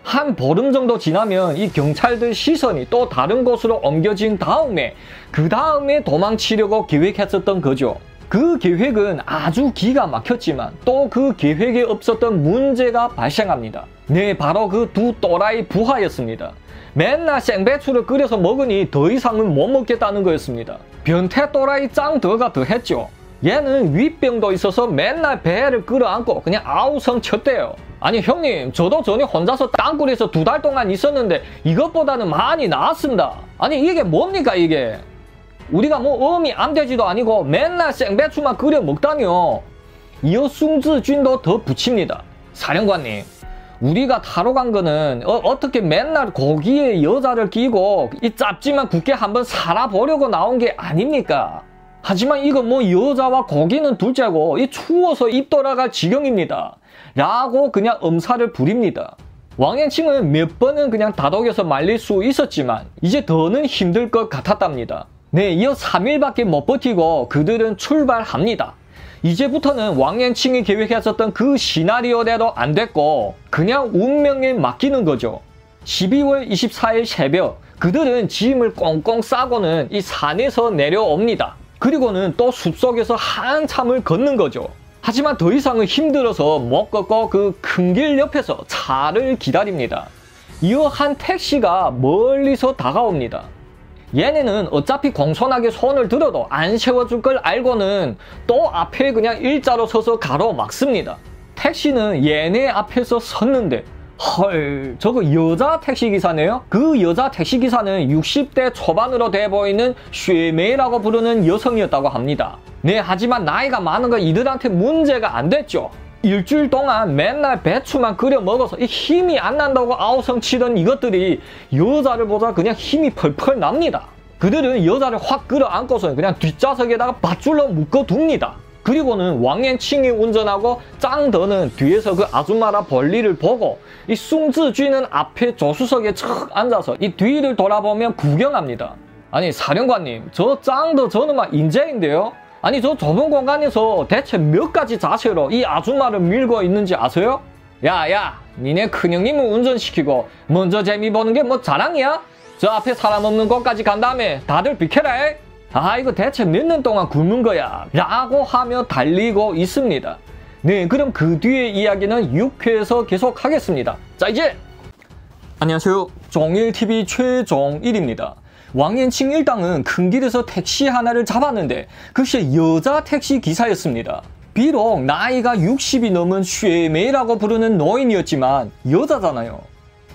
한 보름 정도 지나면 이 경찰들 시선이 또 다른 곳으로 옮겨진 다음에 그 다음에 도망치려고 계획했었던 거죠. 그 계획은 아주 기가 막혔지만 또 그 계획에 없었던 문제가 발생합니다. 네, 바로 그 두 또라이 부하였습니다. 맨날 생배추를 끓여서 먹으니 더 이상은 못 먹겠다는 거였습니다. 변태 또라이 짱더가 더했죠. 얘는 윗병도 있어서 맨날 배를 끌어안고 그냥 아우성 쳤대요. 아니 형님 저도 전에 혼자서 땅굴에서 두 달 동안 있었는데 이것보다는 많이 나았습니다. 아니 이게 뭡니까 이게? 우리가 뭐 어미 안되지도 아니고 맨날 생배추만 끓여 먹다니요. 이어 숭즈준도 더 붙입니다. 사령관님 우리가 타러 간 거는 어, 떻게 맨날 고기에 여자를 끼고 이 짭지만 굳게 한번 살아보려고 나온 게 아닙니까? 하지만 이건 뭐 여자와 고기는 둘째고 이 추워서 입 돌아갈 지경입니다. 라고 그냥 엄살을 부립니다. 왕앤칭은 몇 번은 그냥 다독여서 말릴 수 있었지만 이제 더는 힘들 것 같았답니다. 네, 이어 3일밖에 못 버티고 그들은 출발합니다. 이제부터는 왕앤칭이 계획했었던 그 시나리오대로 안 됐고 그냥 운명에 맡기는 거죠. 12월 24일 새벽 그들은 짐을 꽁꽁 싸고는 이 산에서 내려옵니다. 그리고는 또 숲속에서 한참을 걷는 거죠. 하지만 더 이상은 힘들어서 못 걷고 그 큰 길 옆에서 차를 기다립니다. 이어 한 택시가 멀리서 다가옵니다. 얘네는 어차피 공손하게 손을 들어도 안 세워줄 걸 알고는 또 앞에 그냥 일자로 서서 가로막습니다. 택시는 얘네 앞에서 섰는데 헐 저거 여자 택시기사네요? 그 여자 택시기사는 60대 초반으로 돼 보이는 쉐메이라고 부르는 여성이었다고 합니다. 네 하지만 나이가 많은 건 이들한테 문제가 안 됐죠. 일주일 동안 맨날 배추만 끓여 먹어서 힘이 안 난다고 아우성 치던 이것들이 여자를 보자 그냥 힘이 펄펄 납니다. 그들은 여자를 확 끌어안고서 그냥 뒷좌석에다가 밧줄로 묶어둡니다. 그리고는 왕앤칭이 운전하고 짱더는 뒤에서 그 아줌마라 벌리를 보고 이 숭즈쥐는 앞에 조수석에 척 앉아서 이 뒤를 돌아보면 구경합니다. 아니 사령관님 저 짱더 저는 막 인재인데요? 아니 저 좁은 공간에서 대체 몇 가지 자세로 이 아줌마를 밀고 있는지 아세요? 야야 니네 큰형님을 운전시키고 먼저 재미 보는 게 뭐 자랑이야? 저 앞에 사람 없는 곳까지 간 다음에 다들 비켜라 아 이거 대체 몇 년 동안 굶은 거야 라고 하며 달리고 있습니다. 네 그럼 그 뒤의 이야기는 6회에서 계속 하겠습니다. 자 이제 안녕하세요. 종일TV 최종일입니다. 왕앤칭 일당은 큰 길에서 택시 하나를 잡았는데 그것이 여자 택시 기사였습니다. 비록 나이가 60이 넘은 쉐메이라고 부르는 노인이었지만 여자잖아요.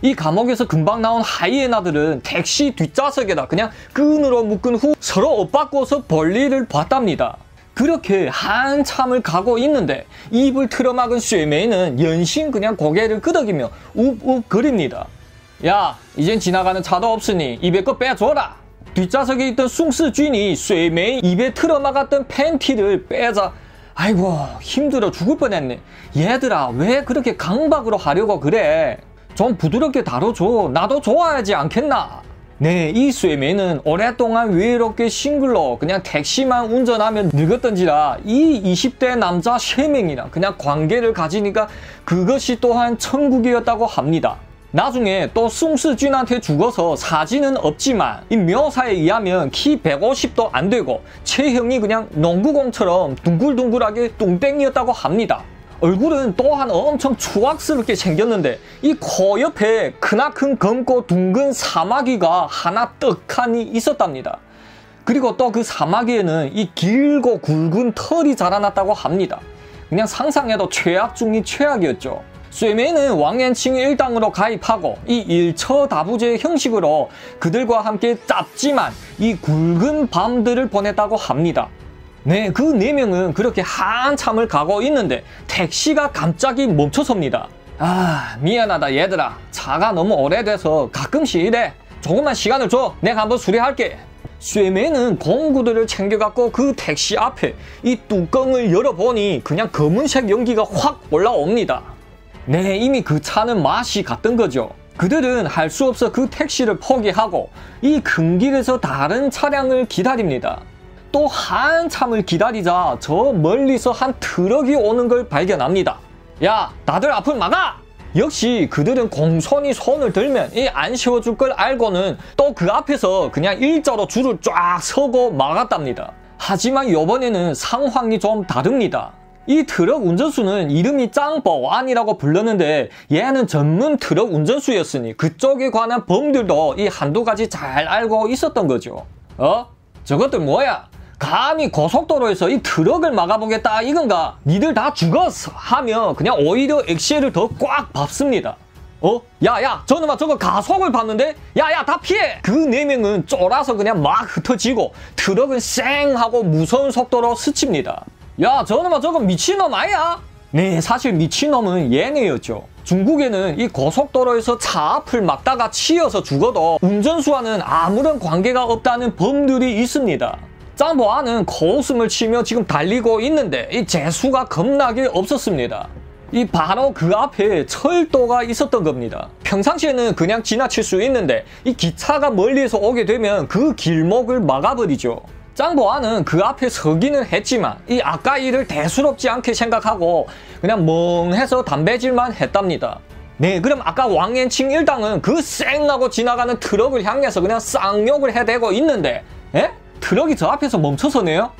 이 감옥에서 금방 나온 하이에나들은 택시 뒷좌석에다 그냥 끈으로 묶은 후 서로 엇바꿔서 볼일을 봤답니다. 그렇게 한참을 가고 있는데 입을 틀어막은 쉐메이는 연신 그냥 고개를 끄덕이며 욱욱 거립니다. 야 이젠 지나가는 차도 없으니 입에 거 빼줘라. 뒷좌석에 있던 숭스 쥔이 쉐메이 입에 틀어막았던 팬티를 빼자 아이고 힘들어 죽을 뻔했네. 얘들아 왜 그렇게 강박으로 하려고 그래? 좀 부드럽게 다뤄줘. 나도 좋아하지 않겠나? 네, 이 쇠매는 오랫동안 외롭게 싱글로 그냥 택시만 운전하면 늙었던지라 이 20대 남자 3명이랑 그냥 관계를 가지니까 그것이 또한 천국이었다고 합니다. 나중에 또 숭스쥔한테 죽어서 사진은 없지만 이 묘사에 의하면 키 150도 안 되고 체형이 그냥 농구공처럼 둥글둥글하게 뚱땡이였다고 합니다. 얼굴은 또한 엄청 추악스럽게 생겼는데 이 코 옆에 크나큰 검고 둥근 사마귀가 하나 떡하니 있었답니다. 그리고 또 그 사마귀에는 이 길고 굵은 털이 자라났다고 합니다. 그냥 상상해도 최악 중의 최악이었죠. 쇠매는 왕앤칭 일당으로 가입하고 이 일처다부제 형식으로 그들과 함께 짧지만 이 굵은 밤들을 보냈다고 합니다. 네, 그 네 명은 그렇게 한참을 가고 있는데 택시가 갑자기 멈춰섭니다. 아, 미안하다 얘들아. 차가 너무 오래돼서 가끔씩 이래. 조금만 시간을 줘. 내가 한번 수리할게. 쇠매는 공구들을 챙겨갖고 그 택시 앞에 이 뚜껑을 열어보니 그냥 검은색 연기가 확 올라옵니다. 네, 이미 그 차는 맛이 갔던 거죠. 그들은 할 수 없어 그 택시를 포기하고 이 큰 길에서 다른 차량을 기다립니다. 또 한참을 기다리자 저 멀리서 한 트럭이 오는 걸 발견합니다. 야, 다들 앞을 막아! 역시 그들은 공손히 손을 들면 이 안 세워줄 걸 알고는 또 그 앞에서 그냥 일자로 줄을 쫙 서고 막았답니다. 하지만 요번에는 상황이 좀 다릅니다. 이 트럭 운전수는 이름이 짱버완이라고 불렀는데 얘는 전문 트럭 운전수였으니 그쪽에 관한 범들도 이 한두 가지 잘 알고 있었던 거죠. 어? 저것들 뭐야? 감히 고속도로에서 이 트럭을 막아보겠다 이건가? 니들 다 죽었어 하며 그냥 오히려 엑셀을 더 꽉 밟습니다. 어? 야야 저놈아 저거 가속을 밟는데? 야야 다 피해! 그 네 명은 쫄아서 그냥 막 흩어지고 트럭은 쌩 하고 무서운 속도로 스칩니다. 야 저놈아 저거 미친놈 아니야? 네 사실 미친놈은 얘네였죠. 중국에는 이 고속도로에서 차 앞을 막다가 치여서 죽어도 운전수와는 아무런 관계가 없다는 범들이 있습니다. 짱보아는 거웃음을 치며 지금 달리고 있는데 이 재수가 겁나게 없었습니다. 이 바로 그 앞에 철도가 있었던 겁니다. 평상시에는 그냥 지나칠 수 있는데 이 기차가 멀리에서 오게 되면 그 길목을 막아버리죠. 짱보아는 그 앞에 서기는 했지만 이 아까 일을 대수롭지 않게 생각하고 그냥 멍해서 담배질만 했답니다. 네, 그럼 아까 왕앤칭 일당은 그 쌩하고 지나가는 트럭을 향해서 그냥 쌍욕을 해대고 있는데, 에? 트럭이 저 앞에서 멈춰서네요?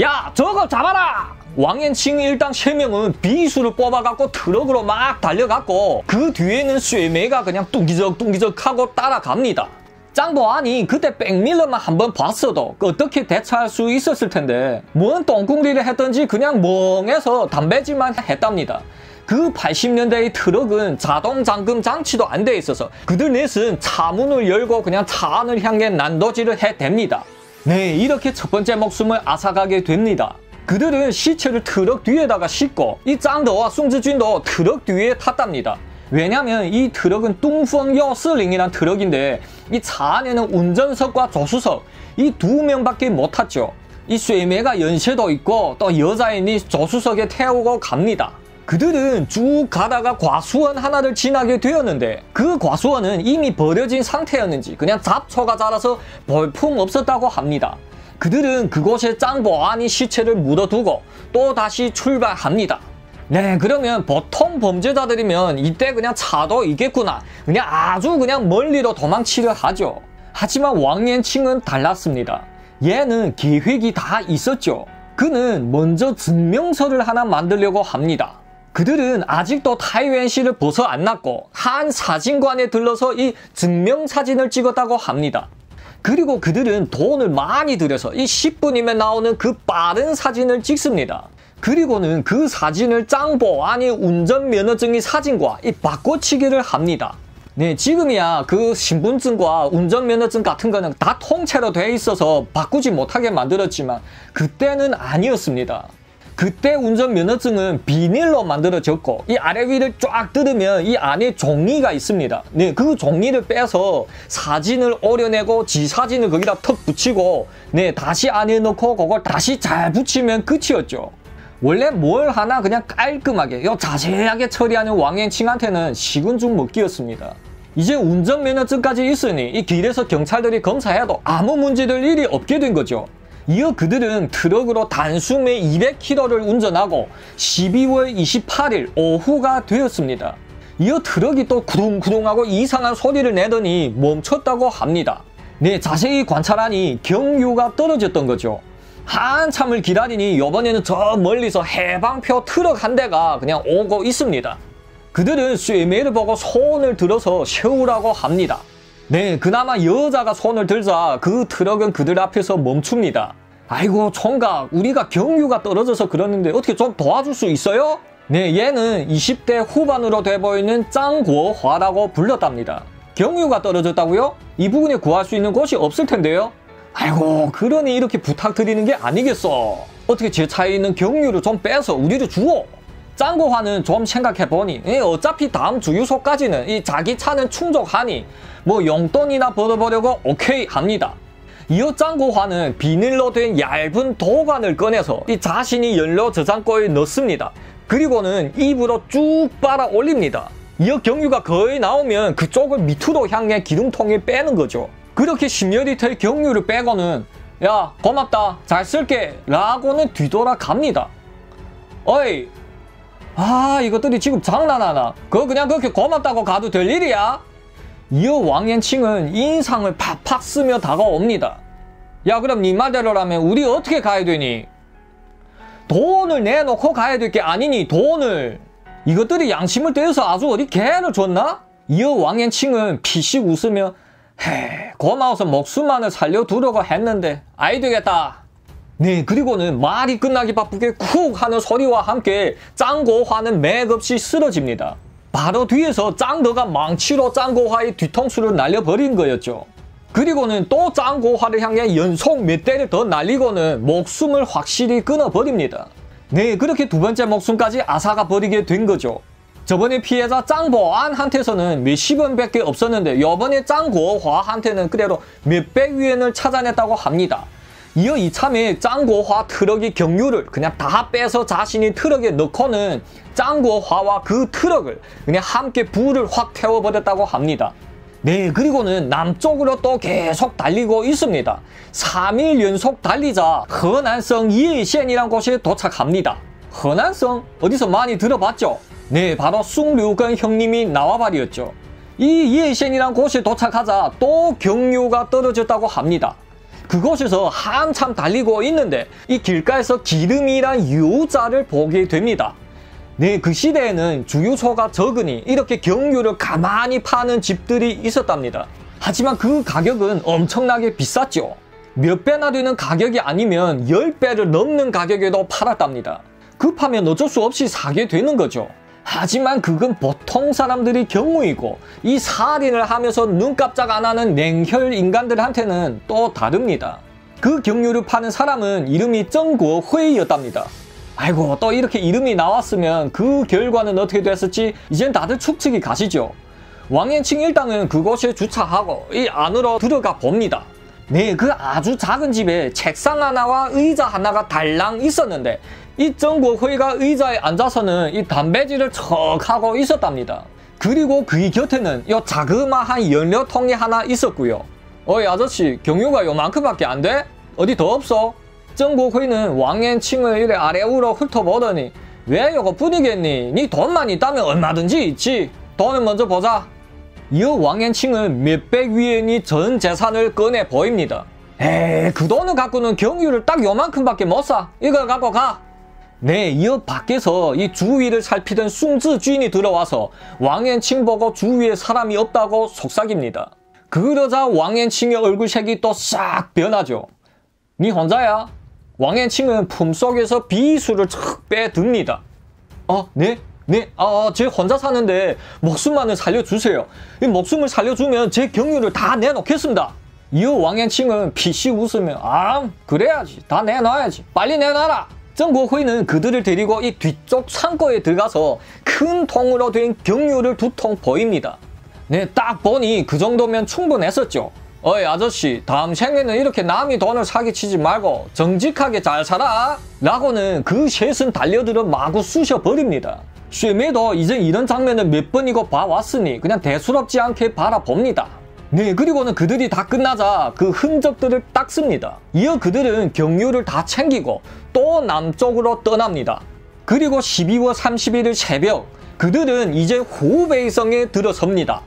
야, 저거 잡아라! 왕앤칭 일당 3명은 비수를 뽑아갖고 트럭으로 막 달려갔고 그 뒤에는 쇠매가 그냥 뚱기적 뚱기적 하고 따라갑니다. 짱보안이 그때 백밀러만 한번 봤어도 어떻게 대처할 수 있었을 텐데 뭔 똥궁리를 했던지 그냥 멍해서 담배질만 했답니다. 그 80년대의 트럭은 자동 잠금 장치도 안 돼 있어서 그들 넷은 차문을 열고 그냥 차 안을 향해 난도질을 해댑니다. 네, 이렇게 첫 번째 목숨을 앗아가게 됩니다. 그들은 시체를 트럭 뒤에다가 싣고 이 짱더와 숭즈준도 트럭 뒤에 탔답니다. 왜냐면 이 트럭은 뚱펑여 스링이란 트럭인데 이 차 안에는 운전석과 조수석 이 두 명밖에 못 탔죠. 이 쇠매가 연세도 있고 또 여자이니 조수석에 태우고 갑니다. 그들은 쭉 가다가 과수원 하나를 지나게 되었는데 그 과수원은 이미 버려진 상태였는지 그냥 잡초가 자라서 볼품 없었다고 합니다. 그들은 그곳에 짱보안이 시체를 묻어두고 또 다시 출발합니다. 네, 그러면 보통 범죄자들이면 이때 그냥 차도 있겠구나. 그냥 아주 그냥 멀리로 도망치려 하죠. 하지만 왕옌칭은 달랐습니다. 얘는 계획이 다 있었죠. 그는 먼저 증명서를 하나 만들려고 합니다. 그들은 아직도 타이완시를 벗어 안 났고 한 사진관에 들러서 이 증명사진을 찍었다고 합니다. 그리고 그들은 돈을 많이 들여서 이 10분이면 나오는 그 빠른 사진을 찍습니다. 그리고는 그 사진을 짱보 아니 운전면허증의 사진과 이 바꿔치기를 합니다. 네, 지금이야 그 신분증과 운전면허증 같은 거는 다 통째로 돼 있어서 바꾸지 못하게 만들었지만 그때는 아니었습니다. 그때 운전면허증은 비닐로 만들어졌고 이 아래 위를 쫙 뜯으면 이 안에 종이가 있습니다. 네, 그 종이를 빼서 사진을 오려내고 지 사진을 거기다 턱 붙이고 네, 다시 안에 넣고 그걸 다시 잘 붙이면 끝이었죠. 원래 뭘 하나 그냥 깔끔하게 요 자세하게 처리하는 왕앤칭한테는 식은 죽 먹기였습니다. 이제 운전면허증까지 있으니 이 길에서 경찰들이 검사해도 아무 문제될 일이 없게 된 거죠. 이어 그들은 트럭으로 단숨에 200km를 운전하고 12월 28일 오후가 되었습니다. 이어 트럭이 또 구릉구릉하고 이상한 소리를 내더니 멈췄다고 합니다. 네, 자세히 관찰하니 경유가 떨어졌던 거죠. 한참을 기다리니 이번에는 저 멀리서 해방표 트럭 한 대가 그냥 오고 있습니다. 그들은 쇠매를 보고 손을 들어서 세우라고 합니다. 네, 그나마 여자가 손을 들자 그 트럭은 그들 앞에서 멈춥니다. 아이고 총각 우리가 경유가 떨어져서 그러는데 어떻게 좀 도와줄 수 있어요? 네, 얘는 20대 후반으로 돼 보이는 짱구어화라고 불렀답니다. 경유가 떨어졌다고요? 이 부분에 구할 수 있는 곳이 없을 텐데요? 아이고 그러니 이렇게 부탁드리는 게 아니겠어. 어떻게 제 차에 있는 경유를 좀 빼서 우리를 주어. 짱구화는 좀 생각해보니 어차피 다음 주유소까지는 이 자기 차는 충족하니 뭐 용돈이나 벌어보려고 오케이 합니다. 이어 짱구화는 비닐로 된 얇은 도관을 꺼내서 이 자신이 연료 저장고에 넣습니다. 그리고는 입으로 쭉 빨아 올립니다. 이어 경유가 거의 나오면 그쪽을 밑으로 향해 기름통에 빼는 거죠. 그렇게 10여리터의 경유를 빼고는 야 고맙다 잘 쓸게 라고는 뒤돌아 갑니다. 어이 아 이것들이 지금 장난하나 그거 그냥 그렇게 고맙다고 가도 될 일이야? 이어 왕앤칭은 인상을 팍팍 쓰며 다가옵니다. 야 그럼 네 말대로라면 우리 어떻게 가야 되니? 돈을 내놓고 가야 될 게 아니니 돈을 이것들이 양심을 떼어서 아주 어디 개를 줬나? 이어 왕앤칭은 피식 웃으며 헤 고마워서 목숨만을 살려두려고 했는데 아이 되겠다 네 그리고는 말이 끝나기 바쁘게 쿡 하는 소리와 함께 짱고화는 맥없이 쓰러집니다. 바로 뒤에서 짱더가 망치로 짱고화의 뒤통수를 날려버린 거였죠. 그리고는 또 짱고화를 향해 연속 몇 대를 더 날리고는 목숨을 확실히 끊어버립니다. 네 그렇게 두 번째 목숨까지 아사가 버리게 된 거죠. 저번에 피해자 짱보안한테서는 몇십 원 밖에 없었는데 이번에 짱고화한테는 그대로 몇백 위엔을 찾아냈다고 합니다. 이어 이참에 짱고화 트럭이 경유를 그냥 다 빼서 자신이 트럭에 넣고는 짱고화와 그 트럭을 그냥 함께 불을 확 태워버렸다고 합니다. 네, 그리고는 남쪽으로 또 계속 달리고 있습니다. 3일 연속 달리자 허난성 이해시이란 곳에 도착합니다. 허난성? 어디서 많이 들어봤죠? 네, 바로 숭류근 형님이 나와버렸죠. 이 이해시이란 곳에 도착하자 또 경유가 떨어졌다고 합니다. 그곳에서 한참 달리고 있는데 이 길가에서 기름이란 유자를 보게 됩니다. 네, 그 시대에는 주유소가 적으니 이렇게 경유를 가만히 파는 집들이 있었답니다. 하지만 그 가격은 엄청나게 비쌌죠. 몇 배나 되는 가격이 아니면 10배를 넘는 가격에도 팔았답니다. 급하면 어쩔 수 없이 사게 되는 거죠. 하지만 그건 보통 사람들이 경우이고 이 살인을 하면서 눈 깜짝 안 하는 냉혈 인간들한테는 또 다릅니다. 그 경유를 파는 사람은 이름이 정구 회의였답니다. 아이고 또 이렇게 이름이 나왔으면 그 결과는 어떻게 됐을지 이젠 다들 추측이 가시죠. 왕앤칭 일당은 그곳에 주차하고 이 안으로 들어가 봅니다. 네, 그 아주 작은 집에 책상 하나와 의자 하나가 달랑 있었는데 이 정국회가 의자에 앉아서는 이 담배질을 척 하고 있었답니다. 그리고 그의 곁에는 이 자그마한 연료통이 하나 있었고요. 어이 아저씨 경유가 요만큼밖에 안 돼? 어디 더 없어? 정국회는 왕앤칭을 이래 아래우로 훑어보더니 왜 이거 분이겠니? 니 돈만 있다면 얼마든지 있지. 돈을 먼저 보자. 이어 왕앤칭은 몇백 위엔이 전 재산을 꺼내 보입니다. 에이 그 돈을 갖고는 경유를 딱 요만큼밖에 못 사. 이걸 갖고 가. 네, 이어 밖에서 이 주위를 살피던 숭즈 주인이 들어와서 왕앤칭 보고 주위에 사람이 없다고 속삭입니다. 그러자 왕앤칭의 얼굴색이 또 싹 변하죠. 니 혼자야? 왕앤칭은 품속에서 비수를 척 빼듭니다. 어, 네? 네, 아, 제 혼자 사는데 목숨만을 살려주세요. 이 목숨을 살려주면 제 경유를 다 내놓겠습니다. 이어 왕앤칭은 피시 웃으며 아, 그래야지. 다 내놔야지. 빨리 내놔라. 정국회는 그들을 데리고 이 뒤쪽 창고에 들어가서 큰 통으로 된 경유를 두 통 보입니다. 네, 딱 보니 그 정도면 충분했었죠. 어이 아저씨 다음 생에는 이렇게 남이 돈을 사기치지 말고 정직하게 잘 살아 라고는 그 셋은 달려들어 마구 쑤셔버립니다. 쇠매도 이제 이런 장면을 몇 번이고 봐왔으니 그냥 대수롭지 않게 바라봅니다. 네 그리고는 그들이 다 끝나자 그 흔적들을 닦습니다. 이어 그들은 경유를 다 챙기고 또 남쪽으로 떠납니다. 그리고 12월 31일 새벽 그들은 이제 후베이성에 들어섭니다.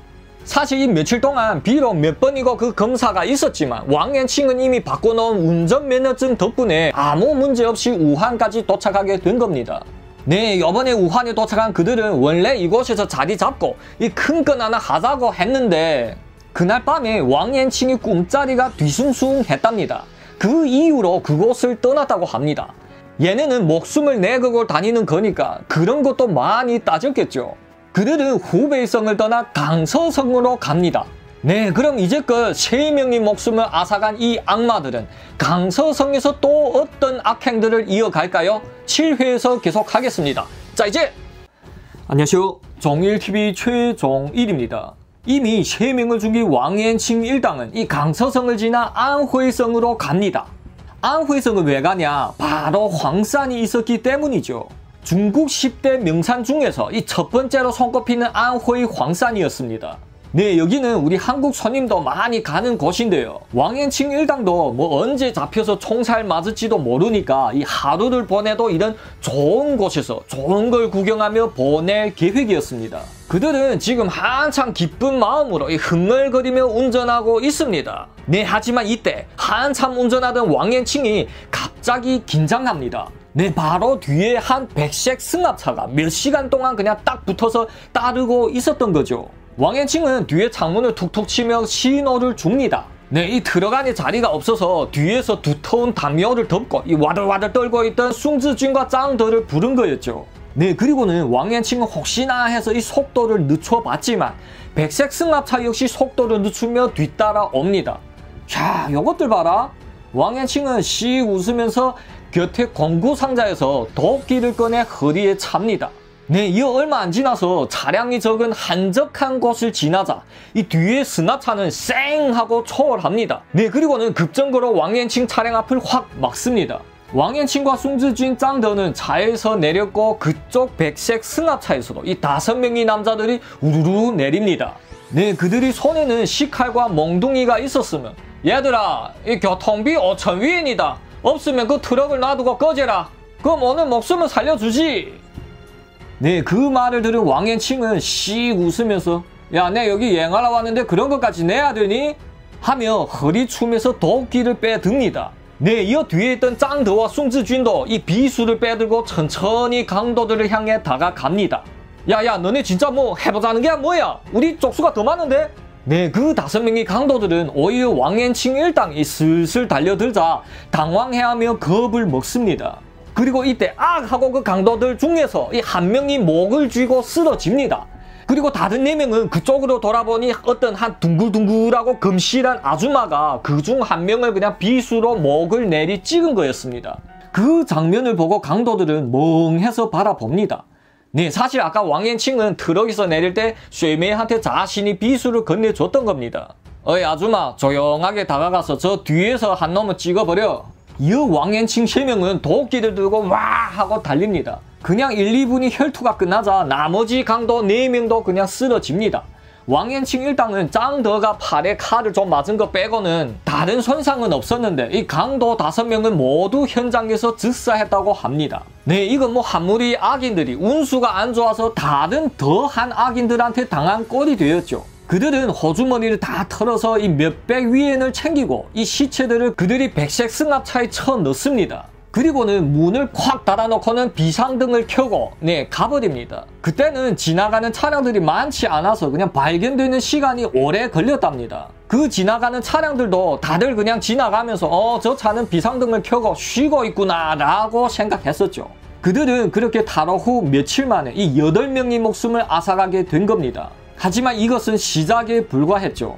사실 이 며칠 동안 비록 몇 번이고 그 검사가 있었지만 왕앤칭은 이미 바꿔놓은 운전 면허증 덕분에 아무 문제 없이 우한까지 도착하게 된 겁니다. 네, 이번에 우한에 도착한 그들은 원래 이곳에서 자리 잡고 이 큰 건 하나 하자고 했는데 그날 밤에 왕앤칭이 꿈자리가 뒤숭숭했답니다. 그 이후로 그곳을 떠났다고 합니다. 얘네는 목숨을 내걸고 다니는 거니까 그런 것도 많이 따졌겠죠. 그들은 후베이성을 떠나 강서성으로 갑니다. 네, 그럼 이제껏 세 명의 목숨을 앗아간 이 악마들은 강서성에서 또 어떤 악행들을 이어갈까요? 7회에서 계속하겠습니다. 자, 이제 안녕하세요. 정일TV 최종일입니다. 이미 3명을 죽인 왕앤칭 일당은 이 강서성을 지나 안회성으로 갑니다. 안회성은 왜 가냐? 바로 황산이 있었기 때문이죠. 중국 10대 명산 중에서 이 첫 번째로 손꼽히는 안회의 황산이었습니다. 네, 여기는 우리 한국 손님도 많이 가는 곳인데요. 왕앤칭 일당도 뭐 언제 잡혀서 총살 맞을지도 모르니까 이 하루를 보내도 이런 좋은 곳에서 좋은 걸 구경하며 보낼 계획이었습니다. 그들은 지금 한창 기쁜 마음으로 흥얼거리며 운전하고 있습니다. 네, 하지만 이때 한참 운전하던 왕앤칭이 갑자기 긴장합니다. 네, 바로 뒤에 한 백색 승합차가 몇 시간 동안 그냥 딱 붙어서 따르고 있었던 거죠. 왕앤칭은 뒤에 창문을 툭툭 치며 신호를 줍니다. 네, 이 들어가는 자리가 없어서 뒤에서 두터운 담요를 덮고 이 와들와들 떨고 있던 숭즈진과 짱더를 부른 거였죠. 네, 그리고는 왕앤칭은 혹시나 해서 이 속도를 늦춰봤지만 백색 승합차 역시 속도를 늦추며 뒤따라 옵니다. 자, 요것들 봐라. 왕앤칭은 씩 웃으면서 곁에 공구 상자에서 도끼를 꺼내 허리에 찹니다. 네, 이 얼마 안 지나서 차량이 적은 한적한 곳을 지나자 이 뒤에 스나차는 쌩 하고 초월합니다. 네, 그리고는 급정거로 왕延칭 차량 앞을 확 막습니다. 왕延친과 숭즈쥔 짱더는 차에서 내렸고 그쪽 백색 승합차에서도 이 다섯 명의 남자들이 우르르 내립니다. 네, 그들이 손에는 식칼과 멍둥이가 있었으면 얘들아, 이 교통비 5천 위엔이다. 없으면 그 트럭을 놔두고 꺼져라. 그럼 오늘 목숨을 살려주지. 네, 그 말을 들은 왕延칭은 씩 웃으면서 야, 내 여기 여행하러 왔는데 그런 것까지 내야 되니? 하며 허리춤에서 도끼를 빼듭니다. 네, 이어 뒤에 있던 짱더와 숭즈쥔도 이 비수를 빼들고 천천히 강도들을 향해 다가갑니다. 야야, 너네 진짜 뭐 해보자는 게 뭐야? 우리 쪽수가 더 많은데? 네, 그 다섯 명의 강도들은 오히려 왕앤칭 일당이 슬슬 달려들자 당황해하며 겁을 먹습니다. 그리고 이때 악 하고 그 강도들 중에서 이 한 명이 목을 쥐고 쓰러집니다. 그리고 다른 네 명은 그쪽으로 돌아보니 어떤 한 둥글둥글하고 금실한 아줌마가 그 중 한 명을 그냥 비수로 목을 내리 찍은 거였습니다. 그 장면을 보고 강도들은 멍해서 바라봅니다. 네, 사실 아까 왕앤칭은 트럭에서 내릴 때 쉐메이한테 자신이 비수를 건네줬던 겁니다. 어이 아줌마 조용하게 다가가서 저 뒤에서 한 놈을 찍어버려. 이 왕앤칭 세 명은 도끼를 들고 와 하고 달립니다. 그냥 1, 2분이 혈투가 끝나자 나머지 강도 4명도 그냥 쓰러집니다. 왕앤칭 일당은 짱더가 팔에 칼을 좀 맞은 거 빼고는 다른 손상은 없었는데 이 강도 5명은 모두 현장에서 즉사했다고 합니다. 네, 이건 뭐 한무리 악인들이 운수가 안 좋아서 다른 더한 악인들한테 당한 꼴이 되었죠. 그들은 호주머니를 다 털어서 이 몇백 위엔을 챙기고 이 시체들을 그들이 백색 승합차에 쳐 넣습니다. 그리고는 문을 콱 닫아놓고는 비상등을 켜고 네 가버립니다. 그때는 지나가는 차량들이 많지 않아서 그냥 발견되는 시간이 오래 걸렸답니다. 그 지나가는 차량들도 다들 그냥 지나가면서 어 저 차는 비상등을 켜고 쉬고 있구나 라고 생각했었죠. 그들은 그렇게 탈호 후 며칠 만에 이 8명의 목숨을 앗아가게 된 겁니다. 하지만 이것은 시작에 불과했죠.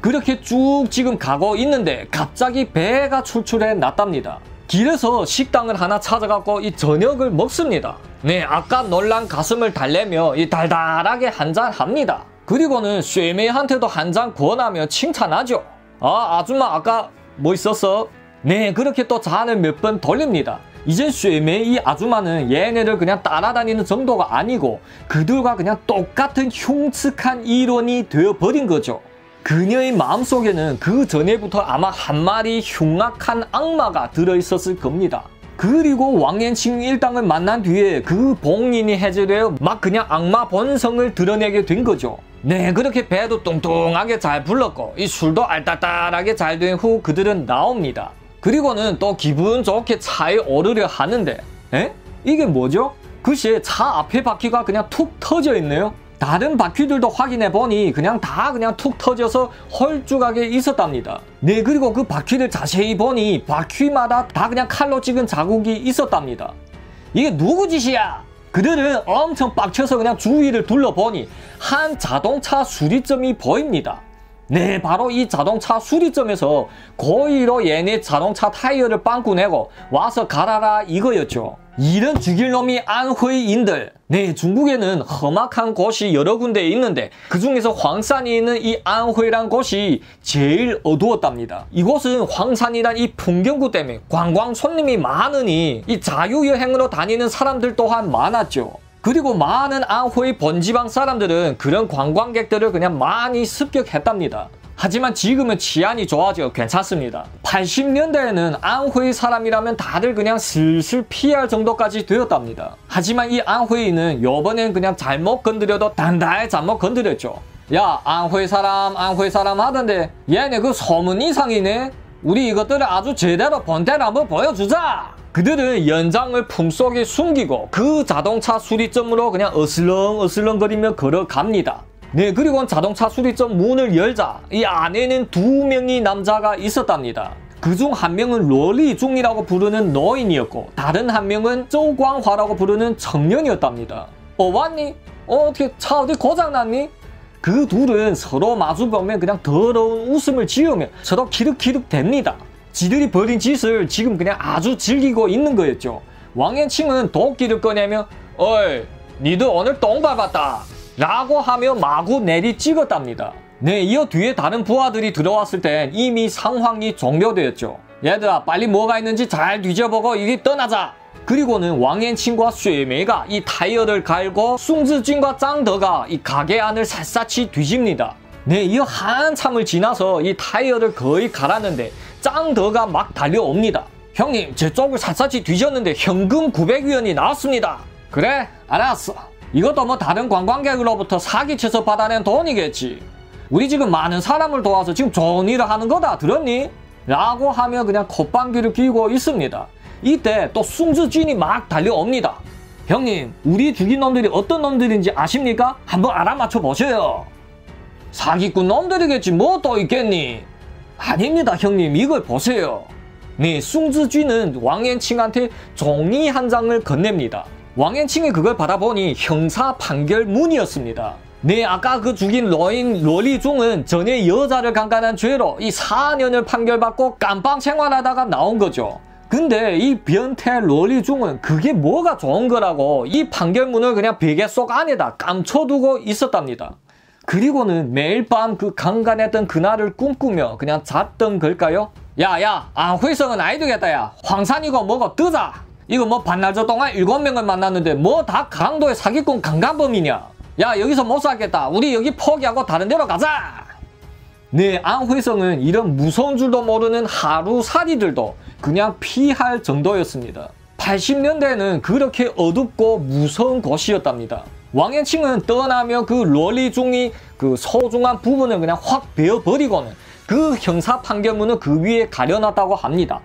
그렇게 쭉 지금 가고 있는데 갑자기 배가 출출해 났답니다. 길에서 식당을 하나 찾아갖고 이 저녁을 먹습니다. 네, 아까 놀란 가슴을 달래며 이 달달하게 한잔 합니다. 그리고는 쉐메이한테도 한 잔 권하며 칭찬하죠. 아, 아줌마 아까 뭐 있었어? 네, 그렇게 또 잔을 몇 번 돌립니다. 이제 쉐메이 이 아줌마는 얘네를 그냥 따라다니는 정도가 아니고 그들과 그냥 똑같은 흉측한 이론이 되어버린 거죠. 그녀의 마음속에는 그 전에부터 아마 한 마리 흉악한 악마가 들어있었을 겁니다. 그리고 왕앤칭 일당을 만난 뒤에 그 봉인이 해제되어 막 그냥 악마 본성을 드러내게 된 거죠. 네, 그렇게 배도 뚱뚱하게 잘 불렀고 이 술도 알딸딸하게 잘 된 후 그들은 나옵니다. 그리고는 또 기분 좋게 차에 오르려 하는데 에? 이게 뭐죠? 글쎄 차 앞에 바퀴가 그냥 툭 터져 있네요. 다른 바퀴들도 확인해 보니 그냥 다 그냥 툭 터져서 헐쭉하게 있었답니다. 네 그리고 그 바퀴를 자세히 보니 바퀴마다 다 그냥 칼로 찍은 자국이 있었답니다. 이게 누구 짓이야? 그들은 엄청 빡쳐서 그냥 주위를 둘러보니 한 자동차 수리점이 보입니다. 네, 바로 이 자동차 수리점에서 고의로 얘네 자동차 타이어를 빵꾸 내고 와서 갈아라 이거였죠. 이런 죽일 놈이 안회인들. 네, 중국에는 험악한 곳이 여러 군데 있는데 그 중에서 황산이 있는 이 안회란 곳이 제일 어두웠답니다. 이곳은 황산이란 이 풍경구 때문에 관광 손님이 많으니 이 자유여행으로 다니는 사람들 또한 많았죠. 그리고 많은 안후의 본지방 사람들은 그런 관광객들을 그냥 많이 습격했답니다. 하지만 지금은 치안이 좋아져 괜찮습니다. 80년대에는 안후이 사람이라면 다들 그냥 슬슬 피할 정도까지 되었답니다. 하지만 이 안후이는 요번엔 그냥 잘못 건드려도 단단히 잘못 건드렸죠. 야 안후이 사람 안후이 사람 하던데 얘네 그 소문 이상이네. 우리 이것들을 아주 제대로 본때를 한번 보여주자. 그들은 연장을 품속에 숨기고 그 자동차 수리점으로 그냥 어슬렁어슬렁거리며 걸어갑니다. 네, 그리고 자동차 수리점 문을 열자 이 안에는 두 명의 남자가 있었답니다. 그중 한 명은 로리중이라고 부르는 노인이었고 다른 한 명은周광화라고 부르는 청년이었답니다. 어 왔니? 어 어떻게 차 어디 고장났니? 그 둘은 서로 마주보면 그냥 더러운 웃음을 지으며 서로 키득키득 됩니다. 지들이 벌인 짓을 지금 그냥 아주 즐기고 있는 거였죠. 왕앤칭은 도끼를 꺼내며 어이 니들 오늘 똥 밟았다. 라고 하며 마구 내리 찍었답니다. 네, 이어 뒤에 다른 부하들이 들어왔을 땐 이미 상황이 종료되었죠. 얘들아, 빨리 뭐가 있는지 잘 뒤져보고 이리 떠나자. 그리고는 왕앤친과 쇠메가 이 타이어를 갈고 숭즈진과 짱더가 이 가게 안을 샅샅이 뒤집니다. 네, 이어 한참을 지나서 이 타이어를 거의 갈았는데 짱더가 막 달려옵니다. 형님, 제 쪽을 샅샅이 뒤졌는데 현금 900위원이 나왔습니다. 그래, 알았어. 이것도 뭐 다른 관광객으로부터 사기쳐서 받아낸 돈이겠지. 우리 지금 많은 사람을 도와서 지금 좋은 일을 하는 거다. 들었니? 라고 하며 그냥 콧방귀를 끼고 있습니다. 이때 또 숭즈진이 막 달려옵니다. 형님, 우리 죽인 놈들이 어떤 놈들인지 아십니까? 한번 알아맞혀 보세요. 사기꾼 놈들이겠지 뭐 또 있겠니? 아닙니다 형님 이걸 보세요. 네, 숭즈쥐는 왕앤칭한테 종이 한 장을 건넵니다. 왕앤칭이 그걸 받아보니 형사 판결문이었습니다. 네, 아까 그 죽인 러인 러리중은 전에 여자를 강간한 죄로 이 4년을 판결받고 깜빵 생활하다가 나온 거죠. 근데 이 변태 러리중은 그게 뭐가 좋은 거라고 이 판결문을 그냥 베개 속 안에다 감춰두고 있었답니다. 그리고는 매일 밤 그 강간했던 그날을 꿈꾸며 그냥 잤던 걸까요? 야야 안회성은 아이 되겠다 야. 황산이고 뭐고 뜨자. 이거 뭐 반나절 동안 일곱 명을 만났는데 뭐 다 강도의 사기꾼 강간범이냐? 야 여기서 못 살겠다. 우리 여기 포기하고 다른 데로 가자 네 안회성은 이런 무서운 줄도 모르는 하루살이들도 그냥 피할 정도였습니다 80년대는 그렇게 어둡고 무서운 곳이었답니다 왕앤칭은 떠나며 그 롤리 중이 그 소중한 부분을 그냥 확 베어버리고는 그 형사 판결문을 그 위에 가려놨다고 합니다.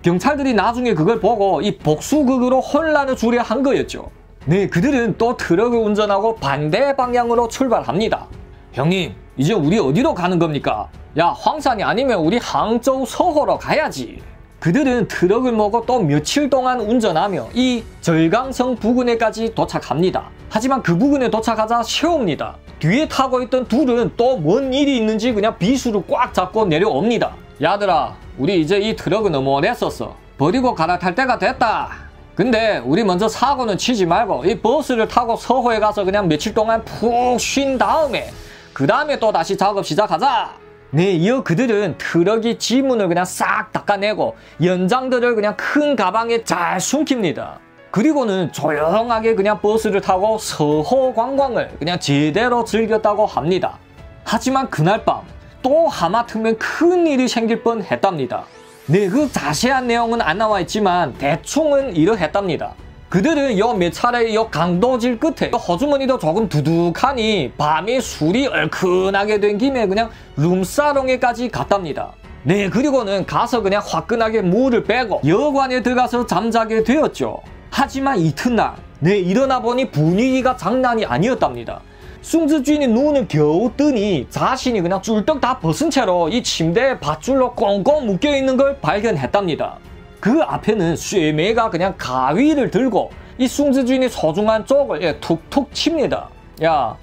경찰들이 나중에 그걸 보고 이 복수극으로 혼란을 주려 한 거였죠. 네, 그들은 또 트럭을 운전하고 반대 방향으로 출발합니다. 형님, 이제 우리 어디로 가는 겁니까? 야, 황산이 아니면 우리 항저우 서호로 가야지. 그들은 트럭을 모고 또 며칠 동안 운전하며 이 절강성 부근에까지 도착합니다. 하지만 그 부근에 도착하자 쉬웁니다. 뒤에 타고 있던 둘은 또 뭔 일이 있는지 그냥 비수를 꽉 잡고 내려옵니다. 야들아, 우리 이제 이 트럭은 너무 오래 했었어. 버리고 갈아탈 때가 됐다. 근데 우리 먼저 사고는 치지 말고 이 버스를 타고 서호에 가서 그냥 며칠 동안 푹 쉰 다음에 그 다음에 또 다시 작업 시작하자. 네, 이어 그들은 트럭이 지문을 그냥 싹 닦아내고 연장들을 그냥 큰 가방에 잘 숨깁니다. 그리고는 조용하게 그냥 버스를 타고 서호 관광을 그냥 제대로 즐겼다고 합니다. 하지만 그날 밤 또 하마터면 큰 일이 생길 뻔 했답니다. 네, 그 자세한 내용은 안 나와 있지만 대충은 이러했답니다. 그들은 요몇 차례 요 강도질 끝에 허주머니도 조금 두둑하니 밤에 술이 얼큰하게 된 김에 그냥 룸사롱에까지 갔답니다. 네, 그리고는 가서 그냥 화끈하게 물을 빼고 여관에 들어가서 잠자게 되었죠. 하지만 이튿날 네 일어나 보니 분위기가 장난이 아니었답니다. 숭즈주인이 눈을 겨우 뜨니 자신이 그냥 쫄떡 다 벗은 채로 이 침대에 밧줄로 꽁꽁 묶여 있는 걸 발견했답니다. 그 앞에는 쇠매가 그냥 가위를 들고 이 숭즈주인이 소중한 쪽을 예, 툭툭 칩니다. 야,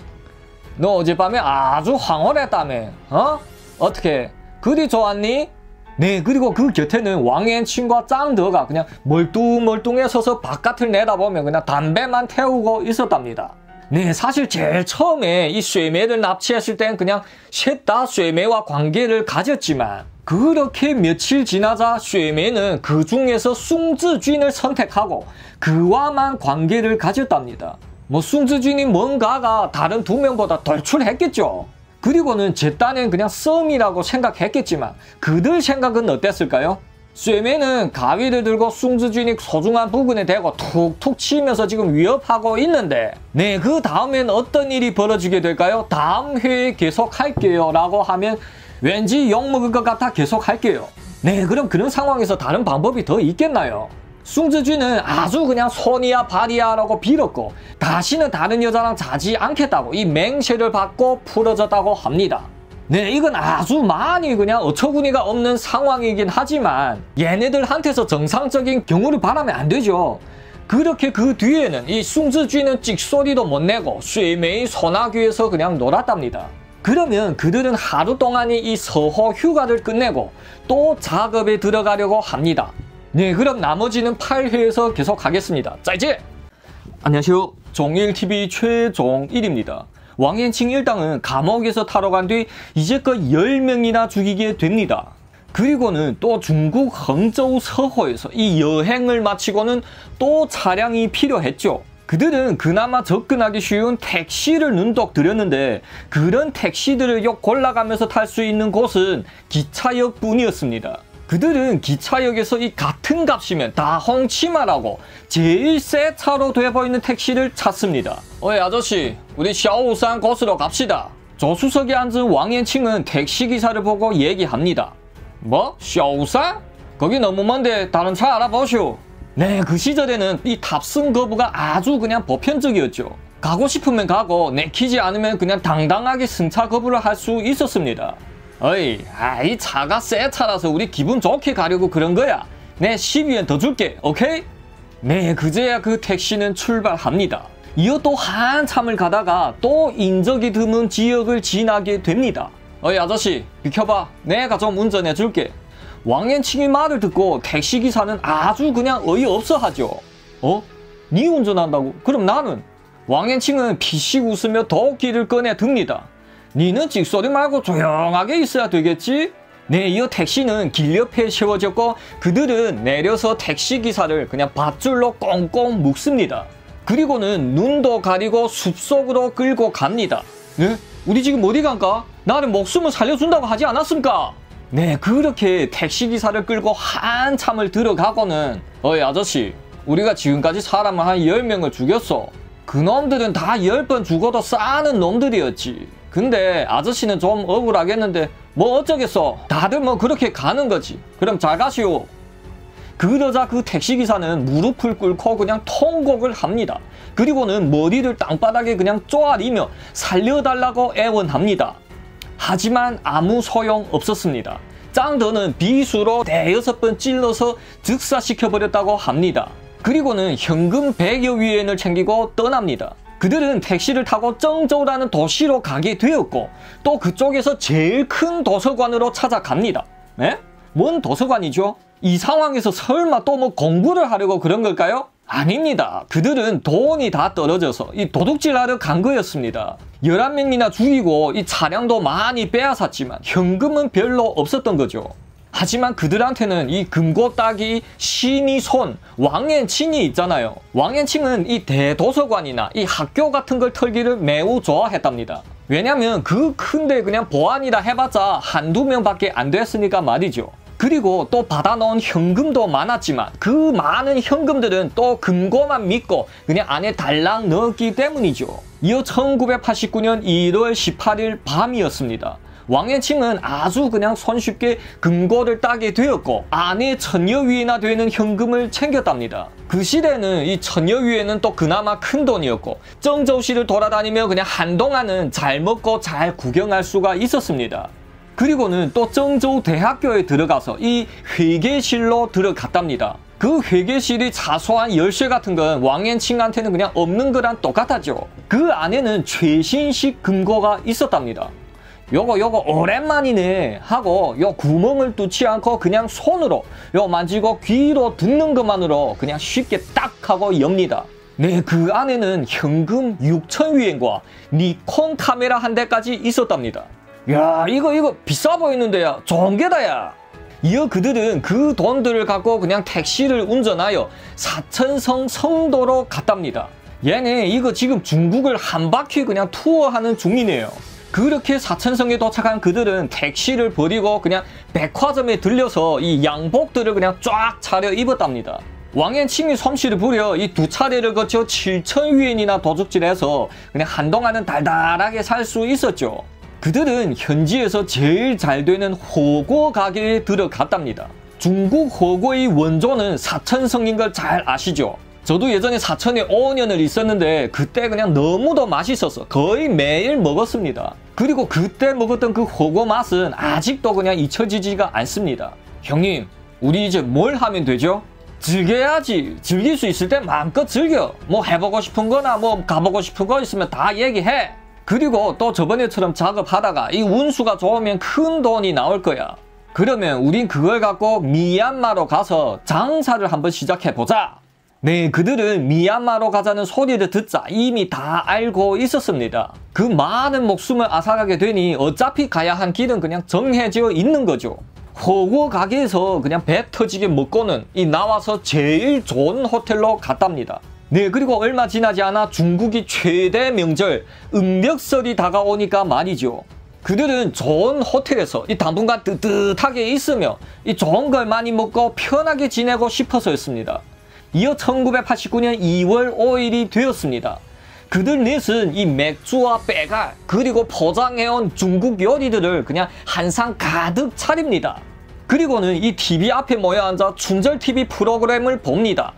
너 어젯밤에 아주 황홀했다며, 어? 어떻게, 그리 좋았니? 네, 그리고 그 곁에는 왕앤친과 짱더가 그냥 멀뚱멀뚱해 서서 바깥을 내다보면 그냥 담배만 태우고 있었답니다. 네, 사실 제일 처음에 이 쇠매를 납치했을 땐 그냥 셋 다 쇠매와 관계를 가졌지만 그렇게 며칠 지나자 쇠매는 그 중에서 숭즈쥔을 선택하고 그와만 관계를 가졌답니다. 뭐 숭즈쥔이 뭔가가 다른 두 명보다 덜출했겠죠. 그리고는 제 딴엔 그냥 썸이라고 생각했겠지만 그들 생각은 어땠을까요? 쇠매는 가위를 들고 숭즈쥔이 소중한 부분에 대고 툭툭 치면서 지금 위협하고 있는데 네 그 다음엔 어떤 일이 벌어지게 될까요? 다음 회에 계속 할게요 라고 하면 왠지 욕먹을 것 같아 계속 할게요 네 그럼 그런 상황에서 다른 방법이 더 있겠나요? 숭즈쥐는 아주 그냥 손이야 발이야 라고 빌었고 다시는 다른 여자랑 자지 않겠다고 이 맹세를 받고 풀어졌다고 합니다. 네, 이건 아주 많이 그냥 어처구니가 없는 상황이긴 하지만 얘네들한테서 정상적인 경우를 바라면 안 되죠. 그렇게 그 뒤에는 이 숭즈쥐는 찍소리도 못 내고 쇠메이 소나귀에서 그냥 놀았답니다. 그러면 그들은 하루 동안이 이 서호 휴가를 끝내고 또 작업에 들어가려고 합니다. 네, 그럼 나머지는 8회에서 계속 하겠습니다. 자, 이제 안녕하세요. 종일TV 최종 1입니다. 왕延庆 일당은 감옥에서 간뒤 이제껏 10명이나 죽이게 됩니다. 그리고는 또 중국 헝저우 서호에서 이 여행을 마치고는 또 차량이 필요했죠. 그들은 그나마 접근하기 쉬운 택시를 눈독 들였는데 그런 택시들을 역 골라가면서 탈 수 있는 곳은 기차역 뿐이었습니다. 그들은 기차역에서 이 같은 값이면 다 헝치마라고 제일 새 차로 돼 보이는 택시를 찾습니다. 어이 아저씨 우리 샤오산 곳으로 갑시다. 조수석에 앉은 왕延庆은 택시기사를 보고 얘기합니다. 뭐? 샤오산? 거기 너무 먼데 다른 차 알아보시오. 네, 그 시절에는 이 탑승 거부가 아주 그냥 보편적이었죠. 가고 싶으면 가고 내키지 않으면 그냥 당당하게 승차 거부를 할 수 있었습니다. 어이, 아, 이 차가 새 차라서 우리 기분 좋게 가려고 그런 거야. 내 12엔 더 줄게, 오케이? 네, 그제야 그 택시는 출발합니다. 이어 또 한참을 가다가 또 인적이 드문 지역을 지나게 됩니다. 어이 아저씨 비켜봐 내가 좀 운전해 줄게 왕앤칭의 말을 듣고 택시기사는 아주 그냥 어이없어 하죠. 어? 네 운전한다고? 그럼 나는? 왕앤칭은 피식 웃으며 더욱 길을 꺼내 듭니다. 니는 찍소리 말고 조용하게 있어야 되겠지? 네, 이어 택시는 길 옆에 세워졌고 그들은 내려서 택시기사를 그냥 밧줄로 꽁꽁 묶습니다. 그리고는 눈도 가리고 숲속으로 끌고 갑니다. 네? 우리 지금 어디 간가? 나는 목숨을 살려준다고 하지 않았습니까? 네, 그렇게 택시기사를 끌고 한참을 들어가고는 어이 아저씨, 우리가 지금까지 사람을 한 10명을 죽였어. 그놈들은 다 10번 죽어도 싸는 놈들이었지. 근데 아저씨는 좀 억울하겠는데 뭐 어쩌겠어. 다들 뭐 그렇게 가는 거지. 그럼 잘 가시오. 그러자 그 택시기사는 무릎을 꿇고 그냥 통곡을 합니다. 그리고는 머리를 땅바닥에 그냥 쪼아리며 살려달라고 애원합니다. 하지만 아무 소용 없었습니다. 짱더는 비수로 대여섯 번 찔러서 즉사시켜버렸다고 합니다. 그리고는 현금 100여 위엔을 챙기고 떠납니다. 그들은 택시를 타고 정저우라는 도시로 가게 되었고 또 그쪽에서 제일 큰 도서관으로 찾아갑니다. 네? 뭔 도서관이죠? 이 상황에서 설마 또 뭐 공부를 하려고 그런 걸까요? 아닙니다. 그들은 돈이 다 떨어져서 이 도둑질하러 간 거였습니다. 11명이나 죽이고 이 차량도 많이 빼앗았지만 현금은 별로 없었던 거죠. 하지만 그들한테는 이 금고 따기 신이 손 왕앤칭이 있잖아요. 왕앤칭은 이 대도서관이나 이 학교 같은 걸 털기를 매우 좋아했답니다. 왜냐면 그 큰데 그냥 보안이다 해봤자 한두 명밖에 안 됐으니까 말이죠. 그리고 또 받아놓은 현금도 많았지만 그 많은 현금들은 또 금고만 믿고 그냥 안에 달랑 넣었기 때문이죠. 이어 1989년 1월 18일 밤이었습니다. 왕앤칭은 아주 그냥 손쉽게 금고를 따게 되었고 안에 천여 위에나 되는 현금을 챙겼답니다. 그 시대는 이 천여 위에는 또 그나마 큰 돈이었고 정저우시를 돌아다니며 그냥 한동안은 잘 먹고 잘 구경할 수가 있었습니다. 그리고는 또 정저우 대학교에 들어가서 이 회계실로 들어갔답니다. 그 회계실이 자소한 열쇠 같은 건 왕앤칭한테는 그냥 없는 거랑 똑같았죠. 그 안에는 최신식 금고가 있었답니다. 요거 요거 오랜만이네 하고 요 구멍을 뚫지 않고 그냥 손으로 요 만지고 귀로 듣는 것만으로 그냥 쉽게 딱 하고 엽니다. 네, 그 안에는 현금 6천 위엔과 니콘 카메라 한 대까지 있었답니다. 야 이거 이거 비싸 보이는데요 좋은 게다 야. 이어 그들은 그 돈들을 갖고 그냥 택시를 운전하여 사천성 성도로 갔답니다. 얘네 이거 지금 중국을 한 바퀴 그냥 투어하는 중이네요. 그렇게 사천성에 도착한 그들은 택시를 버리고 그냥 백화점에 들려서 이 양복들을 그냥 쫙 차려 입었답니다. 왕앤칭이 솜씨를 부려 이 두 차례를 거쳐 7천 위엔이나 도둑질해서 그냥 한동안은 달달하게 살 수 있었죠 그들은 현지에서 제일 잘 되는 호고 가게에 들어갔답니다. 중국 호고의 원조는 사천성인 걸 잘 아시죠? 저도 예전에 사천에 5년을 있었는데 그때 그냥 너무도 맛있어서 거의 매일 먹었습니다. 그리고 그때 먹었던 그 호고 맛은 아직도 그냥 잊혀지지가 않습니다. 형님, 우리 이제 뭘 하면 되죠? 즐겨야지. 즐길 수 있을 때 마음껏 즐겨. 뭐 해보고 싶은 거나 뭐 가보고 싶은 거 있으면 다 얘기해. 그리고 또 저번에처럼 작업하다가 이 운수가 좋으면 큰 돈이 나올 거야. 그러면 우린 그걸 갖고 미얀마로 가서 장사를 한번 시작해보자. 네, 그들은 미얀마로 가자는 소리를 듣자 이미 다 알고 있었습니다. 그 많은 목숨을 앗아가게 되니 어차피 가야 한 길은 그냥 정해져 있는 거죠. 호구 가게에서 그냥 배 터지게 먹고는 이 나와서 제일 좋은 호텔로 갔답니다. 네, 그리고 얼마 지나지 않아 중국이 최대 명절 음력설이 다가오니까 말이죠. 그들은 좋은 호텔에서 이 당분간 뜨뜻하게 있으며 이 좋은 걸 많이 먹고 편하게 지내고 싶어서였습니다. 이어 1989년 2월 5일이 되었습니다. 그들 넷은 이 맥주와 빼갈 그리고 포장해온 중국 요리들을 그냥 한상 가득 차립니다. 그리고는 이 TV 앞에 모여 앉아 춘절 TV 프로그램을 봅니다.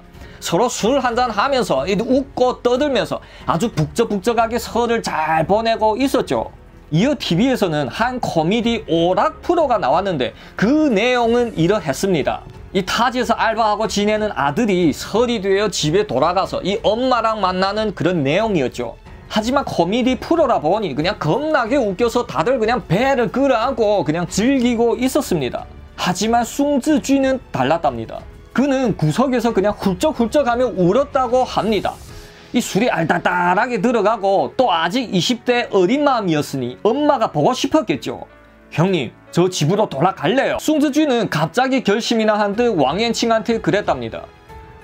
서로 술 한잔 하면서 웃고 떠들면서 아주 북적북적하게 설을 잘 보내고 있었죠. 이어 TV에서는 한 코미디 오락 프로가 나왔는데 그 내용은 이러했습니다. 이 타지에서 알바하고 지내는 아들이 설이 되어 집에 돌아가서 이 엄마랑 만나는 그런 내용이었죠. 하지만 코미디 프로라 보니 그냥 겁나게 웃겨서 다들 그냥 배를 끌어안고 그냥 즐기고 있었습니다. 하지만 숭즈쥐는 달랐답니다. 그는 구석에서 그냥 훌쩍훌쩍 하며 울었다고 합니다. 이 술이 알딸딸하게 들어가고 또 아직 20대 어린 마음이었으니 엄마가 보고 싶었겠죠. 형님 저 집으로 돌아갈래요. 숭즈쥐는 갑자기 결심이나 한 듯 왕앤칭한테 그랬답니다.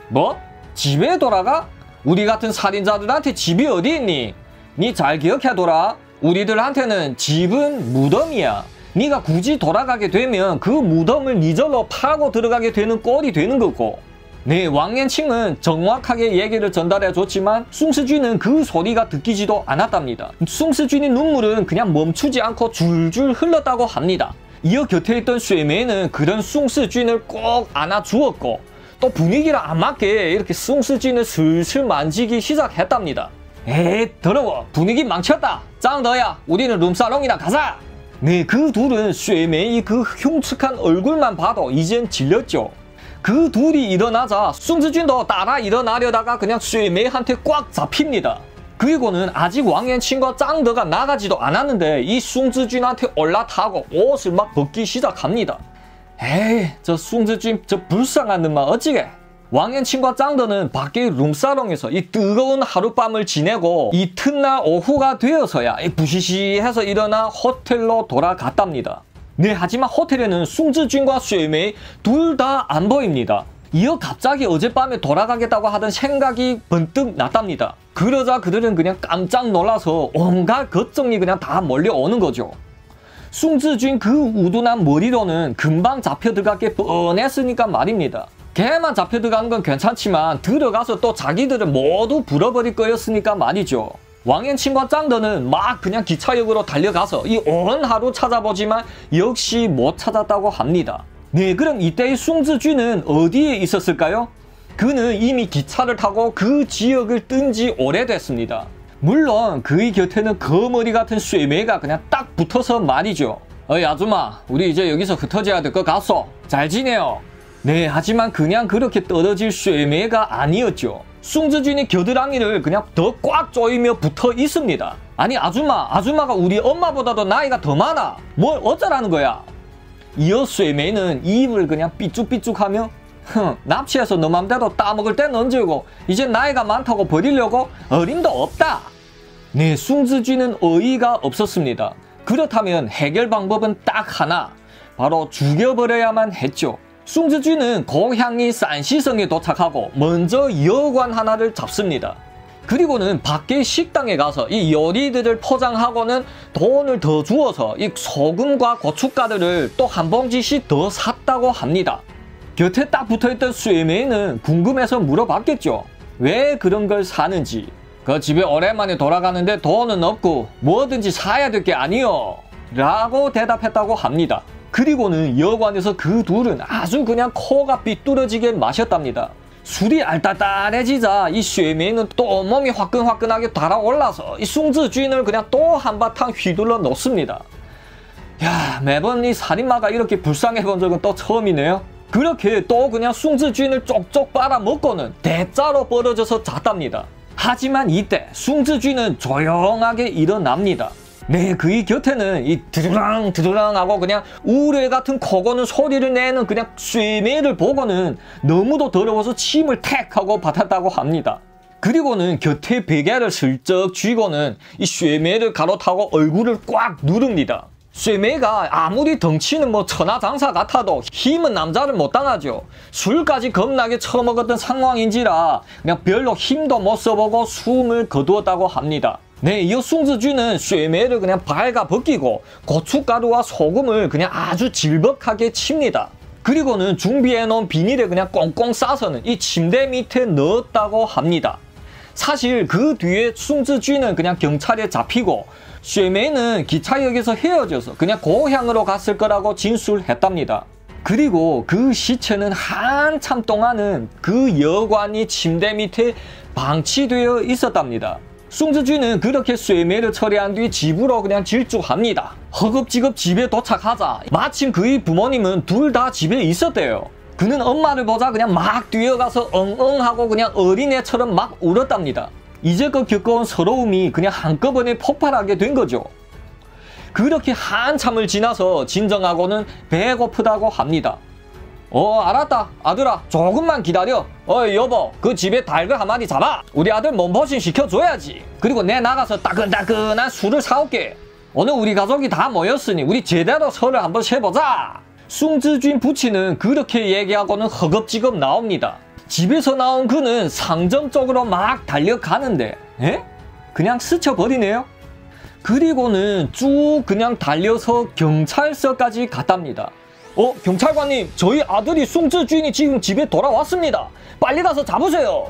뭐? 집에 돌아가? 우리 같은 살인자들한테 집이 어디 있니? 니 잘 기억해둬라. 우리들한테는 집은 무덤이야. 네가 굳이 돌아가게 되면 그 무덤을 니 절로 파고 들어가게 되는 꼴이 되는 거고 네, 왕앤칭은 정확하게 얘기를 전달해 줬지만 숭스쥐는 그 소리가 듣기지도 않았답니다. 숭스쥐의 눈물은 그냥 멈추지 않고 줄줄 흘렀다고 합니다. 이어 곁에 있던 쇠메는 그런 숭스쥐를 꼭 안아주었고 또 분위기랑 안 맞게 이렇게 숭스쥐를 슬슬 만지기 시작했답니다. 에이 더러워 분위기 망쳤다 짱너야 우리는 룸사롱이나 가자 네 그 둘은 쇠메의 그 흉측한 얼굴만 봐도 이젠 질렸죠 그 둘이 일어나자 숭즈준도 따라 일어나려다가 그냥 쇠메이한테 꽉 잡힙니다. 그리고는 아직 왕앤친과 짱더가 나가지도 않았는데 이 숭즈준한테 올라타고 옷을 막 벗기 시작합니다. 에이 저 숭즈준 저 불쌍한 놈만 어찌게 왕앤친과 짱더는 밖에 룸사롱에서 이 뜨거운 하룻밤을 지내고 이튿날 오후가 되어서야 부시시해서 일어나 호텔로 돌아갔답니다. 네, 하지만 호텔에는 숭즈쥔과 쇠메이 둘 다 안 보입니다. 이어 갑자기 어젯밤에 돌아가겠다고 하던 생각이 번뜩 났답니다. 그러자 그들은 그냥 깜짝 놀라서 온갖 걱정이 그냥 다 몰려오는 거죠. 숭즈쥔 그 우둔한 머리로는 금방 잡혀 들어가게 뻔했으니까 말입니다. 걔만 잡혀 들어가는 건 괜찮지만 들어가서 또 자기들을 모두 불어버릴 거였으니까 말이죠. 왕앤 친과 짱더는 막 그냥 기차역으로 달려가서 이 온 하루 찾아보지만 역시 못 찾았다고 합니다. 네, 그럼 이때의 숭즈쥐는 어디에 있었을까요? 그는 이미 기차를 타고 그 지역을 뜬 지 오래됐습니다. 물론 그의 곁에는 거머리 같은 쇠매가 그냥 딱 붙어서 말이죠. 어이 아줌마 우리 이제 여기서 흩어져야 될 것 같소. 잘 지내요. 네 하지만 그냥 그렇게 떨어질 쇠매가 아니었죠. 숭즈쥔이 겨드랑이를 그냥 더 꽉 조이며 붙어 있습니다. 아니 아줌마, 아줌마가 우리 엄마보다도 나이가 더 많아. 뭘 어쩌라는 거야? 이어 쇠메이는 입을 그냥 삐쭉삐쭉하며 흥, 납치해서 너 맘대로 따먹을 땐 언제고 이제 나이가 많다고 버리려고 어림도 없다. 네, 숭즈쥐는 어이가 없었습니다. 그렇다면 해결 방법은 딱 하나. 바로 죽여버려야만 했죠. 숭즈쥐는 고향이 산시성에 도착하고 먼저 여관 하나를 잡습니다. 그리고는 밖에 식당에 가서 이 요리들을 포장하고는 돈을 더 주어서 이 소금과 고춧가루를 또 한 봉지씩 더 샀다고 합니다. 곁에 딱 붙어있던 쇠메이는 궁금해서 물어봤겠죠. 왜 그런 걸 사는지. 그 집에 오랜만에 돌아가는데 돈은 없고 뭐든지 사야 될 게 아니요. 라고 대답했다고 합니다. 그리고는 여관에서 그 둘은 아주 그냥 코가 삐뚤어지게 마셨답니다. 술이 알딸딸해지자 이 쇠메이는 또 몸이 화끈화끈하게 달아올라서 이 숭즈 주인을 그냥 또 한바탕 휘둘러 놓습니다. 야 매번 이 살인마가 이렇게 불쌍해 본 적은 또 처음이네요. 그렇게 또 그냥 숭즈 주인을 쪽쪽 빨아먹고는 대자로 벌어져서 잤답니다. 하지만 이때 숭즈 주인은 조용하게 일어납니다. 네, 그의 곁에는 이 드르랑 드르랑 하고 그냥 우레 같은 코고는 소리를 내는 그냥 쇠매를 보고는 너무도 더러워서 침을 택 하고 받았다고 합니다. 그리고는 곁에 베개를 슬쩍 쥐고는 이 쇠매를 가로타고 얼굴을 꽉 누릅니다. 쇠매가 아무리 덩치는 뭐 천하장사 같아도 힘은 남자를 못 당하죠. 술까지 겁나게 처먹었던 상황인지라 그냥 별로 힘도 못 써보고 숨을 거두었다고 합니다. 네, 이 숭즈쥐는 쇠매를 그냥 발가 벗기고 고춧가루와 소금을 그냥 아주 질벅하게 칩니다. 그리고는 준비해놓은 비닐에 그냥 꽁꽁 싸서는 이 침대 밑에 넣었다고 합니다. 사실 그 뒤에 숭즈쥐는 그냥 경찰에 잡히고 쇠매는 기차역에서 헤어져서 그냥 고향으로 갔을 거라고 진술했답니다. 그리고 그 시체는 한참 동안은 그 여관이 침대 밑에 방치되어 있었답니다. 숭즈쥐는 그렇게 쇠매를 처리한 뒤 집으로 그냥 질주합니다. 허겁지겁 집에 도착하자 마침 그의 부모님은 둘 다 집에 있었대요. 그는 엄마를 보자 그냥 막 뛰어가서 엉엉하고 그냥 어린애처럼 막 울었답니다. 이제껏 겪어온 서러움이 그냥 한꺼번에 폭발하게 된 거죠. 그렇게 한참을 지나서 진정하고는 배고프다고 합니다. 어 알았다. 아들아 조금만 기다려. 어이 여보 그 집에 달걀 한 마리 잡아. 우리 아들 몸보신 시켜줘야지. 그리고 내 나가서 따끈따끈한 술을 사올게. 오늘 우리 가족이 다 모였으니 우리 제대로 설을 한번 세보자. 숭즈쥔 부치는 그렇게 얘기하고는 허겁지겁 나옵니다. 집에서 나온 그는 상점 쪽으로 막 달려가는데 에? 그냥 스쳐버리네요? 그리고는 쭉 그냥 달려서 경찰서까지 갔답니다 어 경찰관님 저희 아들이 숭즈 주인이 지금 집에 돌아왔습니다. 빨리 가서 잡으세요.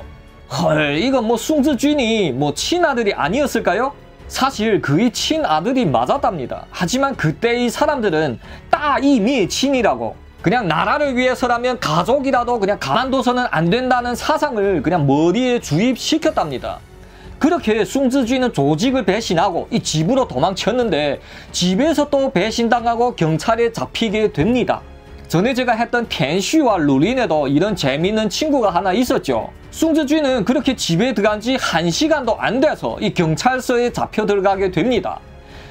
헐 이건 뭐 숭즈 주인이 뭐 친아들이 아니었을까요? 사실 그의 친아들이 맞았답니다. 하지만 그때 이 사람들은 따이미 친이라고 그냥 나라를 위해서라면 가족이라도 그냥 가만둬서는 안 된다는 사상을 그냥 머리에 주입시켰답니다 그렇게 숭즈쥐는 조직을 배신하고 이 집으로 도망쳤는데 집에서 또 배신당하고 경찰에 잡히게 됩니다. 전에 제가 했던 텐슈와 루린에도 이런 재미있는 친구가 하나 있었죠. 숭즈쥐는 그렇게 집에 들어간 지 한시간도 안 돼서 이 경찰서에 잡혀 들어가게 됩니다.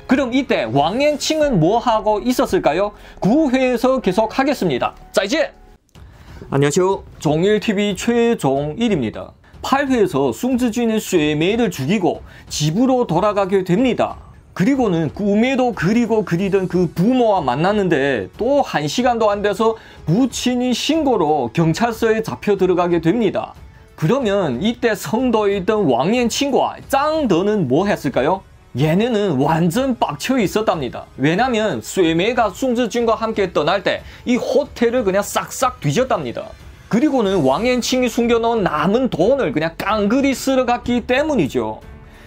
그럼 이때 왕앤칭은 뭐 하고 있었을까요? 9회에서 계속 하겠습니다. 자 이제 안녕하세요. 종일TV 최종일입니다. 8회에서 숭즈쥐는 쇠메이를 죽이고 집으로 돌아가게 됩니다. 그리고는 꿈에도 그리고 그리던 그 부모와 만났는데 또 한 시간도 안 돼서 부친이 신고로 경찰서에 잡혀 들어가게 됩니다. 그러면 이때 성도에 있던 왕년 친구와 짱더는 뭐 했을까요? 얘네는 완전 빡쳐 있었답니다. 왜냐면 쇠메가 숭즈쥔과 함께 떠날 때 이 호텔을 그냥 싹싹 뒤졌답니다. 그리고는 왕앤칭이 숨겨놓은 남은 돈을 그냥 깡그리 쓸어갔기 때문이죠.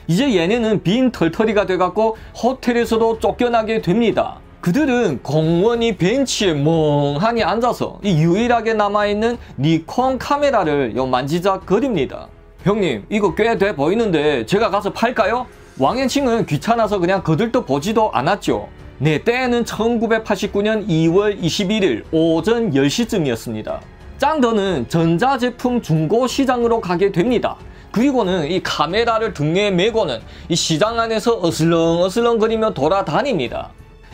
이제 얘네는 빈 털터리가 돼갖고 호텔에서도 쫓겨나게 됩니다. 그들은 공원이 벤치에 멍하니 앉아서 이 유일하게 남아있는 니콘 카메라를 만지작거립니다. 형님 이거 꽤 돼 보이는데 제가 가서 팔까요? 왕앤칭은 귀찮아서 그냥 거들떠 보지도 않았죠. 네, 때는 1989년 2월 21일 오전 10시쯤이었습니다. 짱더는 전자제품 중고 시장으로 가게 됩니다. 그리고는 이 카메라를 등에 메고는 이 시장 안에서 어슬렁어슬렁거리며 돌아다닙니다.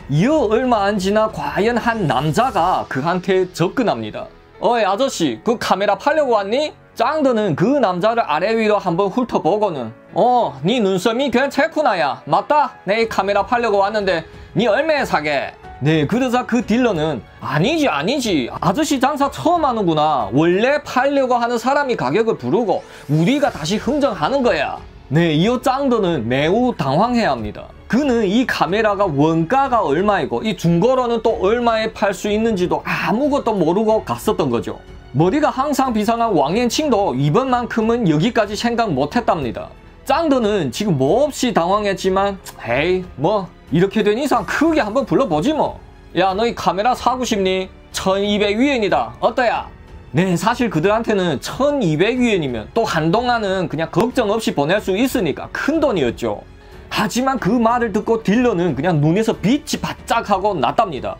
이어 얼마 안 지나 과연 한 남자가 그한테 접근합니다. 어이 아저씨 그 카메라 팔려고 왔니? 짱더는 그 남자를 아래 위로 한번 훑어보고는 어네 눈썹이 괜찮구나야 맞다 내 이 카메라 팔려고 왔는데 네 얼마에 사게? 네, 그러자 그 딜러는 아니지 아니지. 아저씨 장사 처음 하는구나. 원래 팔려고 하는 사람이 가격을 부르고 우리가 다시 흥정하는 거야. 네, 이어 짱더는 매우 당황해야 합니다. 그는 이 카메라가 원가가 얼마이고 이 중고로는 또 얼마에 팔 수 있는지도 아무것도 모르고 갔었던 거죠. 머리가 항상 비상한 왕앤칭도 이번만큼은 여기까지 생각 못했답니다. 짱더는 지금 몹시 당황했지만 에이 뭐 이렇게 된 이상 크게 한번 불러보지 뭐. 야 너희 카메라 사고 싶니? 1200위엔이다. 어떠야? 네 사실 그들한테는 1200위엔이면 또 한동안은 그냥 걱정 없이 보낼 수 있으니까 큰 돈이었죠. 하지만 그 말을 듣고 딜러는 그냥 눈에서 빛이 바짝하고 났답니다.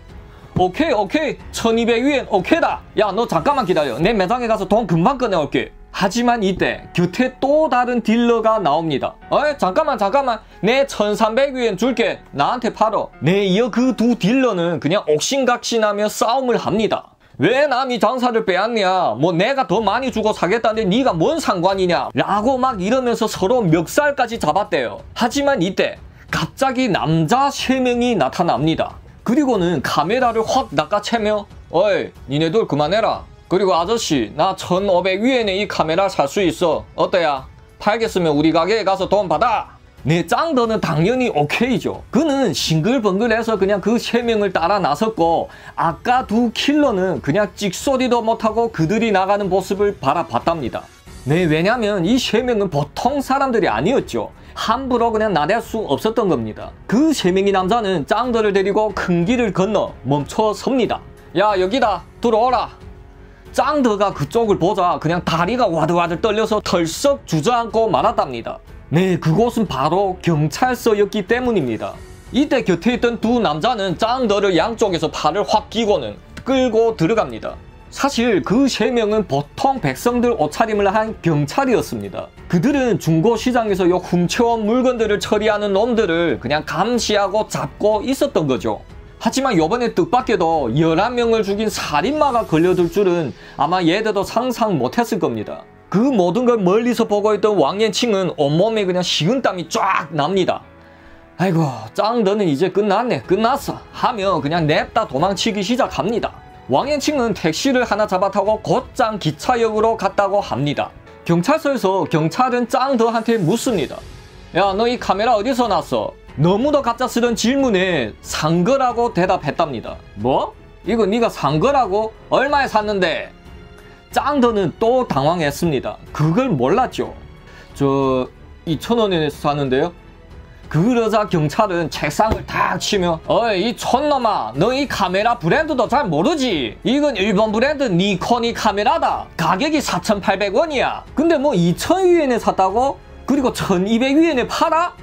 오케이 오케이 1200위엔 오케이다. 야 너 잠깐만 기다려. 내 매장에 가서 돈 금방 꺼내올게. 하지만 이때 곁에 또 다른 딜러가 나옵니다. 어이 잠깐만 잠깐만 내 1300위엔 줄게 나한테 팔어. 네 이어 그 두 딜러는 그냥 옥신각신하며 싸움을 합니다. 왜 남이 장사를 빼앗냐? 뭐 내가 더 많이 주고 사겠다는데 네가 뭔 상관이냐? 라고 막 이러면서 서로 멱살까지 잡았대요. 하지만 이때 갑자기 남자 3명이 나타납니다. 그리고는 카메라를 확 낚아채며 어이 니네들 그만해라. 그리고 아저씨 나 1500위엔에 이 카메라 살 수 있어. 어때야? 팔겠으면 우리 가게에 가서 돈 받아. 내 짱더는 당연히 오케이죠. 그는 싱글벙글해서 그냥 그 세 명을 따라 나섰고 아까 두 킬러는 그냥 찍소리도 못하고 그들이 나가는 모습을 바라봤답니다. 네, 왜냐면 이 세 명은 보통 사람들이 아니었죠. 함부로 그냥 나댈 수 없었던 겁니다. 그 세 명의 남자는 짱더를 데리고 큰 길을 건너 멈춰 섭니다. 야, 여기다. 들어오라. 짱더가 그쪽을 보자 그냥 다리가 와들와들 떨려서 털썩 주저앉고 말았답니다. 네, 그곳은 바로 경찰서였기 때문입니다. 이때 곁에 있던 두 남자는 짱더를 양쪽에서 팔을 확 끼고는 끌고 들어갑니다. 사실 그 세 명은 보통 백성들 옷차림을 한 경찰이었습니다. 그들은 중고시장에서 요 훔쳐온 물건들을 처리하는 놈들을 그냥 감시하고 잡고 있었던 거죠. 하지만 요번에 뜻밖에도 11명을 죽인 살인마가 걸려들 줄은 아마 얘들도 상상 못했을 겁니다. 그 모든 걸 멀리서 보고 있던 왕延칭은 온몸에 그냥 식은땀이 쫙 납니다. 아이고 짱더는 이제 끝났네 끝났어 하며 그냥 냅다 도망치기 시작합니다. 왕延칭은 택시를 하나 잡아 타고 곧장 기차역으로 갔다고 합니다. 경찰서에서 경찰은 짱더한테 묻습니다. 야 너 이 카메라 어디서 났어? 너무도 갑작스런 질문에 산 거라고 대답했답니다. 뭐? 이거 네가 산 거라고? 얼마에 샀는데? 짱더는 또 당황했습니다. 그걸 몰랐죠. 저 2천원에 샀는데요. 그러자 경찰은 책상을 탁 치며 어이 이 촌놈아 너 이 카메라 브랜드도 잘 모르지 이건 일본 브랜드 니코니 카메라다 가격이 4,800원이야 근데 뭐 2,000위엔에 샀다고? 그리고 1,200위엔에 팔아?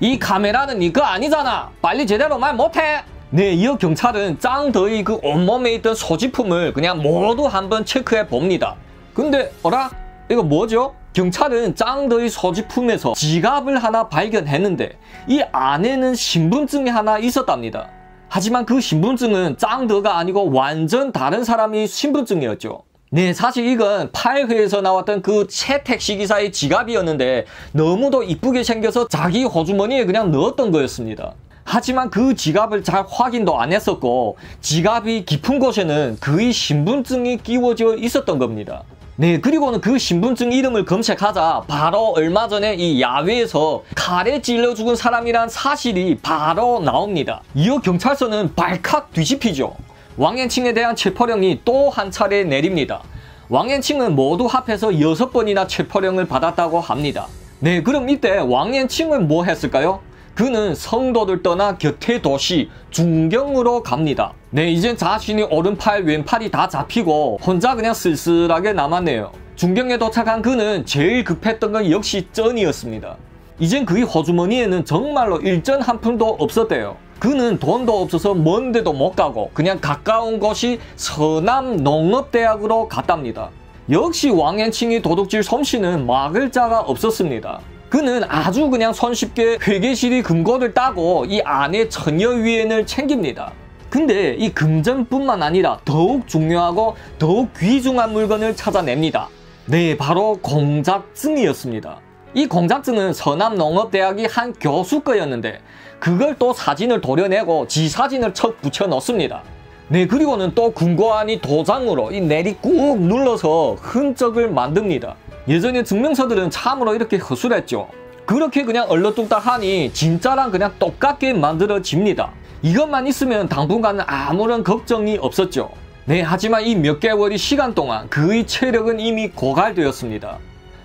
이 카메라는 니거 아니잖아 빨리 제대로 말 못해 네, 이어 경찰은 짱더의 그 온몸에 있던 소지품을 그냥 모두 한번 체크해 봅니다. 근데 어라? 이거 뭐죠? 경찰은 짱더의 소지품에서 지갑을 하나 발견했는데 이 안에는 신분증이 하나 있었답니다. 하지만 그 신분증은 짱더가 아니고 완전 다른 사람이 신분증이었죠. 네, 사실 이건 8회에서 나왔던 그새 택시기사의 지갑이었는데 너무도 이쁘게 생겨서 자기 호주머니에 그냥 넣었던 거였습니다. 하지만 그 지갑을 잘 확인도 안 했었고 지갑이 깊은 곳에는 그의 신분증이 끼워져 있었던 겁니다. 네, 그리고는 그 신분증 이름을 검색하자 바로 얼마 전에 이 야외에서 칼에 찔러 죽은 사람이란 사실이 바로 나옵니다. 이어 경찰서는 발칵 뒤집히죠. 왕앤칭에 대한 체포령이 또 한 차례 내립니다. 왕앤칭은 모두 합해서 6번이나 체포령을 받았다고 합니다. 네, 그럼 이때 왕앤칭은 뭐 했을까요? 그는 성도들 떠나 곁에 도시 중경으로 갑니다. 네, 이젠 자신이 오른팔 왼팔이 다 잡히고 혼자 그냥 쓸쓸하게 남았네요. 중경에 도착한 그는 제일 급했던 건 역시 쩐이었습니다. 이젠 그의 호주머니에는 정말로 일전 한 푼도 없었대요. 그는 돈도 없어서 먼 데도 못 가고 그냥 가까운 곳이 서남 농업대학으로 갔답니다. 역시 왕앤칭이 도둑질 솜씨는 막을 자가 없었습니다. 그는 아주 그냥 손쉽게 회계실이 금고를 따고 이 안에 천여 위엔을 챙깁니다. 근데 이 금전뿐만 아니라 더욱 중요하고 더욱 귀중한 물건을 찾아냅니다. 네, 바로 공작증이었습니다. 이 공작증은 서남농업대학이 한 교수 거였는데 그걸 또 사진을 도려내고 지 사진을 척 붙여 넣습니다. 네, 그리고는 또 궁고안이 도장으로 이 내리 꾹 눌러서 흔적을 만듭니다. 예전에 증명서들은 참으로 이렇게 허술했죠. 그렇게 그냥 얼렁뚱땅 하니 진짜랑 그냥 똑같게 만들어집니다. 이것만 있으면 당분간은 아무런 걱정이 없었죠. 네, 하지만 이 몇 개월의 시간 동안 그의 체력은 이미 고갈되었습니다.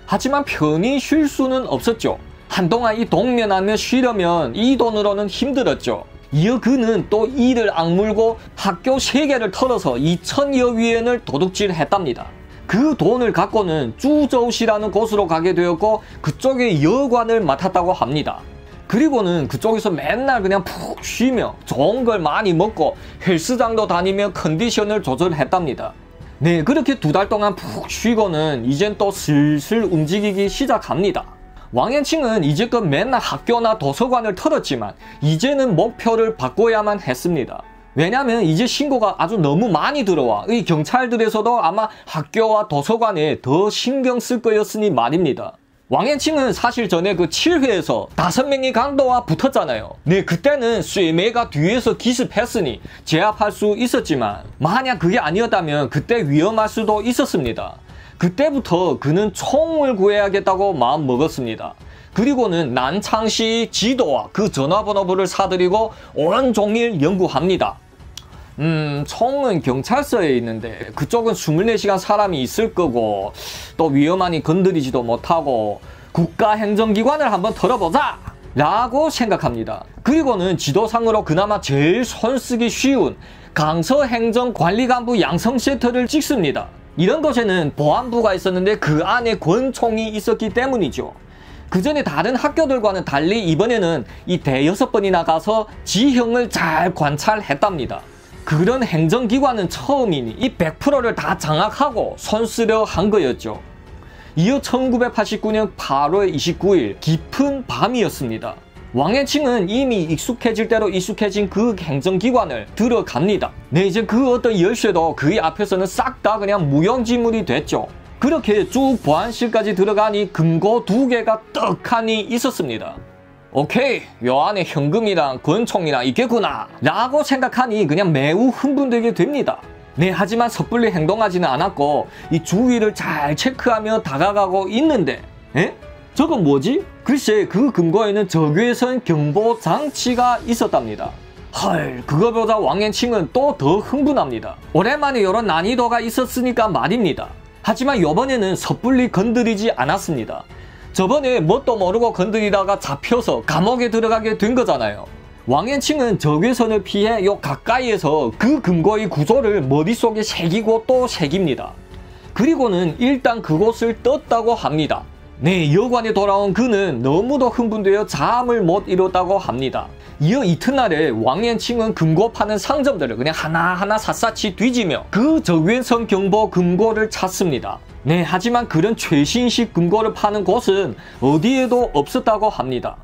하지만 편히 쉴 수는 없었죠. 한동안 이 동면하며 쉬려면 이 돈으로는 힘들었죠. 이어 그는 또 이를 악물고 학교 3개를 털어서 2천여 위엔을 도둑질했답니다. 그 돈을 갖고는 쭈저우시라는 곳으로 가게 되었고 그쪽의 여관을 맡았다고 합니다. 그리고는 그쪽에서 맨날 그냥 푹 쉬며 좋은 걸 많이 먹고 헬스장도 다니며 컨디션을 조절했답니다. 네, 그렇게 두 달 동안 푹 쉬고는 이젠 또 슬슬 움직이기 시작합니다. 왕앤칭은 이제껏 맨날 학교나 도서관을 털었지만 이제는 목표를 바꿔야만 했습니다. 왜냐면 이제 신고가 아주 너무 많이 들어와 이 경찰들에서도 아마 학교와 도서관에 더 신경 쓸 거였으니 말입니다. 왕앤칭은 사실 전에 그 7회에서 다섯 명의 강도와 붙었잖아요. 네, 그때는 쇠매가 뒤에서 기습했으니 제압할 수 있었지만 만약 그게 아니었다면 그때 위험할 수도 있었습니다. 그때부터 그는 총을 구해야겠다고 마음 먹었습니다. 그리고는 난창시 지도와 그 전화번호부를 사들이고 온종일 연구합니다. 음, 총은 경찰서에 있는데 그쪽은 24시간 사람이 있을 거고 또 위험하니 건드리지도 못하고 국가행정기관을 한번 털어보자! 라고 생각합니다. 그리고는 지도상으로 그나마 제일 손쓰기 쉬운 강서행정관리간부 양성센터를 찍습니다. 이런 곳에는 보안부가 있었는데 그 안에 권총이 있었기 때문이죠. 그 전에 다른 학교들과는 달리 이번에는 이 대여섯 번이 나 가서 지형을 잘 관찰했답니다. 그런 행정기관은 처음이니 이 100%를 다 장악하고 손쓰려 한 거였죠. 이어 1989년 8월 29일 깊은 밤이었습니다. 왕해칭은 이미 익숙해질 대로 익숙해진 그 행정기관을 들어갑니다. 네, 이제 그 어떤 열쇠도 그의 앞에서는 싹 다 그냥 무용지물이 됐죠. 그렇게 쭉 보안실까지 들어가니 금고 두 개가 떡하니 있었습니다. 오케이 요 안에 현금이랑 권총이랑 있겠구나 라고 생각하니 그냥 매우 흥분되게 됩니다. 네 하지만 섣불리 행동하지는 않았고 이 주위를 잘 체크하며 다가가고 있는데 에? 저건 뭐지? 글쎄 그 금고에는 적외선 경보 장치가 있었답니다. 헐 그거보다 왕앤칭은 또 더 흥분합니다. 오랜만에 이런 난이도가 있었으니까 말입니다. 하지만 이번에는 섣불리 건드리지 않았습니다. 저번에 뭣도 모르고 건드리다가 잡혀서 감옥에 들어가게 된 거잖아요. 왕앤칭은 적외선을 피해 요 가까이에서 그 금고의 구조를 머릿속에 새기고 또 새깁니다. 그리고는 일단 그곳을 떴다고 합니다. 네, 여관에 돌아온 그는 너무도 흥분되어 잠을 못 이뤘다고 합니다. 이어 이튿날에 왕앤칭은 금고 파는 상점들을 그냥 하나하나 샅샅이 뒤지며 그 적외선 경보 금고를 찾습니다. 네, 하지만 그런 최신식 금고를 파는 곳은 어디에도 없었다고 합니다.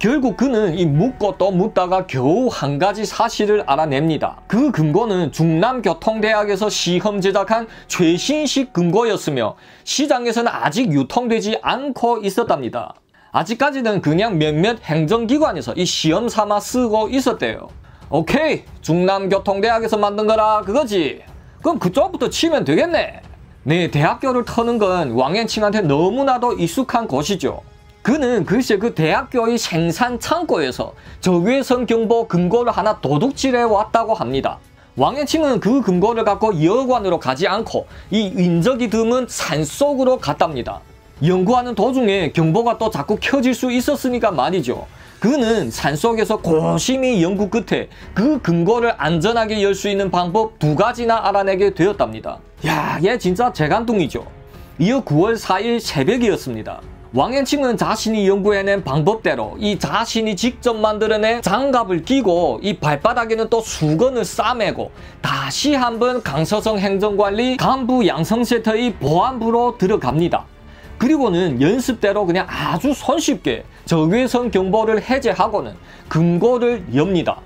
결국 그는 이 묻고 또 묻다가 겨우 한 가지 사실을 알아냅니다. 그 금고는 중남교통대학에서 시험 제작한 최신식 금고였으며 시장에서는 아직 유통되지 않고 있었답니다. 아직까지는 그냥 몇몇 행정기관에서 이 시험 삼아 쓰고 있었대요. 오케이 중남교통대학에서 만든 거라 그거지. 그럼 그쪽부터 치면 되겠네. 네, 대학교를 터는 건 왕앤칭한테 너무나도 익숙한 곳이죠. 그는 글쎄 그 대학교의 생산 창고에서 적외선 경보 금고를 하나 도둑질해 왔다고 합니다. 왕앤칭은 그 금고를 갖고 여관으로 가지 않고 이 인적이 드문 산속으로 갔답니다. 연구하는 도중에 경보가 또 자꾸 켜질 수 있었으니까 말이죠. 그는 산속에서 고심히 연구 끝에 그 금고를 안전하게 열 수 있는 방법 두 가지나 알아내게 되었답니다. 야, 얘 진짜 재간둥이죠. 이어 9월 4일 새벽이었습니다. 왕앤칭은 자신이 연구해낸 방법대로 이 자신이 직접 만들어낸 장갑을 끼고 이 발바닥에는 또 수건을 싸매고 다시 한번 강서성 행정관리 간부 양성센터의 보안부로 들어갑니다. 그리고는 연습대로 그냥 아주 손쉽게 적외선 경보를 해제하고는 금고를 엽니다.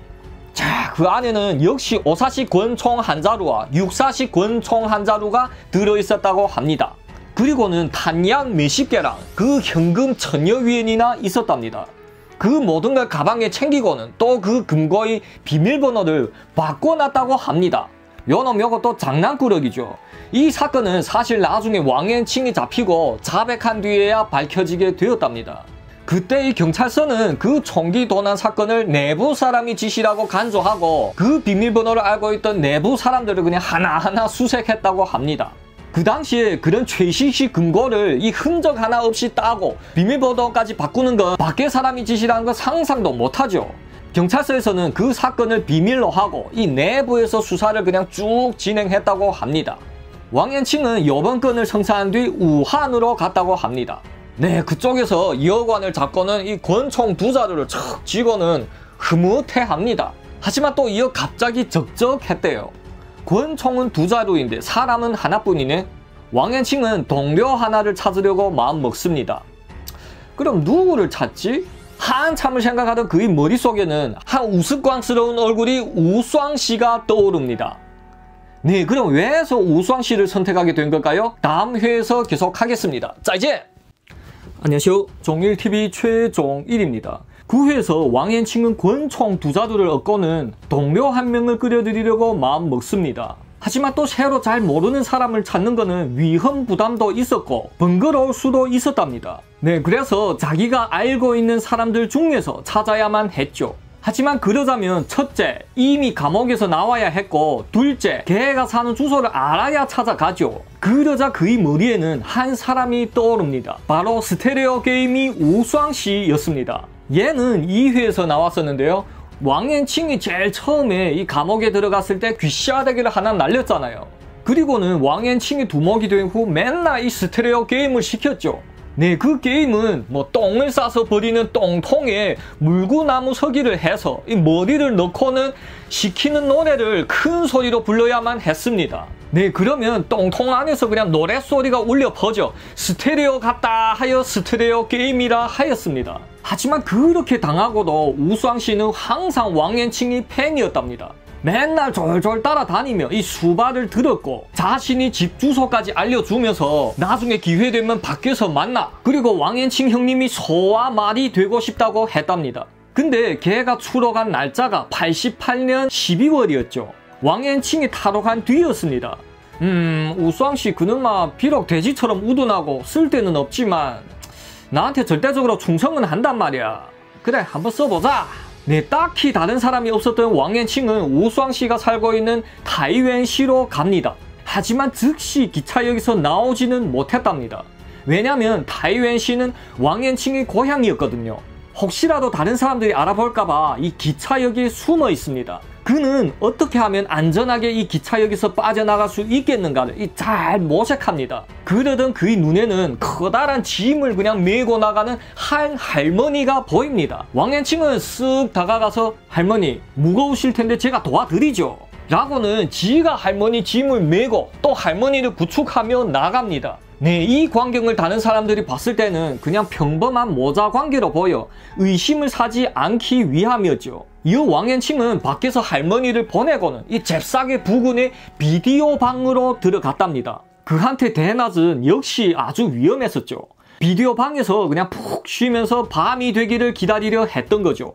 자, 그 안에는 역시 5사식 권총 한 자루와 6사식 권총 한 자루가 들어있었다고 합니다. 그리고는 탄약 몇십 개랑 그 현금 천여 위엔이나 있었답니다. 그 모든 걸 가방에 챙기고는 또 그 금고의 비밀번호를 바꿔놨다고 합니다. 요놈 요것도 장난꾸러기죠. 이 사건은 사실 나중에 왕앤칭이 잡히고 자백한 뒤에야 밝혀지게 되었답니다. 그때 이 경찰서는 그 총기 도난 사건을 내부 사람이 지시라고 간주하고 그 비밀번호를 알고 있던 내부 사람들을 그냥 하나하나 수색했다고 합니다. 그 당시에 그런 최신식 근거를 이 흔적 하나 없이 따고 비밀번호까지 바꾸는 건 밖에 사람이 지시라는 건 상상도 못하죠. 경찰서에서는 그 사건을 비밀로 하고 이 내부에서 수사를 그냥 쭉 진행했다고 합니다. 왕앤칭은 이번 건을 성사한 뒤 우한으로 갔다고 합니다. 네, 그쪽에서 여관을 잡고는 이 권총 두 자루를 척 쥐고는 흐뭇해합니다. 하지만 또 이어 갑자기 적적했대요. 권총은 두 자루인데 사람은 하나뿐이네. 왕앤칭은 동료 하나를 찾으려고 마음 먹습니다. 그럼 누구를 찾지? 한참을 생각하던 그의 머릿속에는 한 우스꽝스러운 얼굴이 우수왕 씨가 떠오릅니다. 네, 그럼 왜서 우수왕 씨를 선택하게 된 걸까요? 다음 회에서 계속하겠습니다. 자, 이제 안녕하세요. 종일TV 최종일입니다. 9회에서 왕앤칭은 권총 두 자루를 얻고는 동료 한 명을 끌어들이려고 마음 먹습니다. 하지만 또 새로 잘 모르는 사람을 찾는 것은 위험 부담도 있었고 번거로울 수도 있었답니다. 네, 그래서 자기가 알고 있는 사람들 중에서 찾아야만 했죠. 하지만 그러자면 첫째, 이미 감옥에서 나와야 했고 둘째, 걔가 사는 주소를 알아야 찾아가죠. 그러자 그의 머리에는 한 사람이 떠오릅니다. 바로 스테레오 게임이 우수왕 씨였습니다. 얘는 2회에서 나왔었는데요. 왕앤칭이 제일 처음에 이 감옥에 들어갔을 때 귀샤대기를 하나 날렸잖아요. 그리고는 왕앤칭이 두목이 된 후 맨날 이 스테레오 게임을 시켰죠. 네, 그 게임은 뭐 똥을 싸서 버리는 똥통에 물구나무 서기를 해서 이 머리를 넣고는 시키는 노래를 큰 소리로 불러야만 했습니다. 네, 그러면 똥통 안에서 그냥 노래소리가 울려 퍼져 스테레오 같다 하여 스테레오 게임이라 하였습니다. 하지만 그렇게 당하고도 우수왕 씨는 항상 왕앤칭이 팬이었답니다. 맨날 졸졸 따라다니며 이 수발을 들었고 자신이 집 주소까지 알려주면서 나중에 기회되면 밖에서 만나 그리고 왕앤칭 형님이 소와 말이 되고 싶다고 했답니다. 근데 걔가 추록한 날짜가 88년 12월이었죠. 왕앤칭이 탈옥한 뒤였습니다. 음, 우수왕씨 그는 막 비록 돼지처럼 우둔하고 쓸데는 없지만 나한테 절대적으로 충성은 한단 말이야. 그래, 한번 써보자. 네, 딱히 다른 사람이 없었던 왕앤칭은 우수왕씨가 살고 있는 타이웬시로 갑니다. 하지만 즉시 기차역에서 나오지는 못했답니다. 왜냐면 타이웬시는 왕앤칭의 고향이었거든요. 혹시라도 다른 사람들이 알아볼까봐 이 기차역에 숨어 있습니다. 그는 어떻게 하면 안전하게 이 기차역에서 빠져나갈 수 있겠는가를 잘 모색합니다. 그러던 그의 눈에는 커다란 짐을 그냥 메고 나가는 한 할머니가 보입니다. 왕앤칭은 쓱 다가가서 할머니 무거우실 텐데 제가 도와드리죠. 라고는 지가 할머니 짐을 메고 또 할머니를 구축하며 나갑니다. 네, 이 광경을 다른 사람들이 봤을 때는 그냥 평범한 모자 관계로 보여 의심을 사지 않기 위함이었죠. 이 왕앤칭은 밖에서 할머니를 보내고는 이 잽싸게 부근의 비디오 방으로 들어갔답니다. 그한테 대낮은 역시 아주 위험했었죠. 비디오 방에서 그냥 푹 쉬면서 밤이 되기를 기다리려 했던 거죠.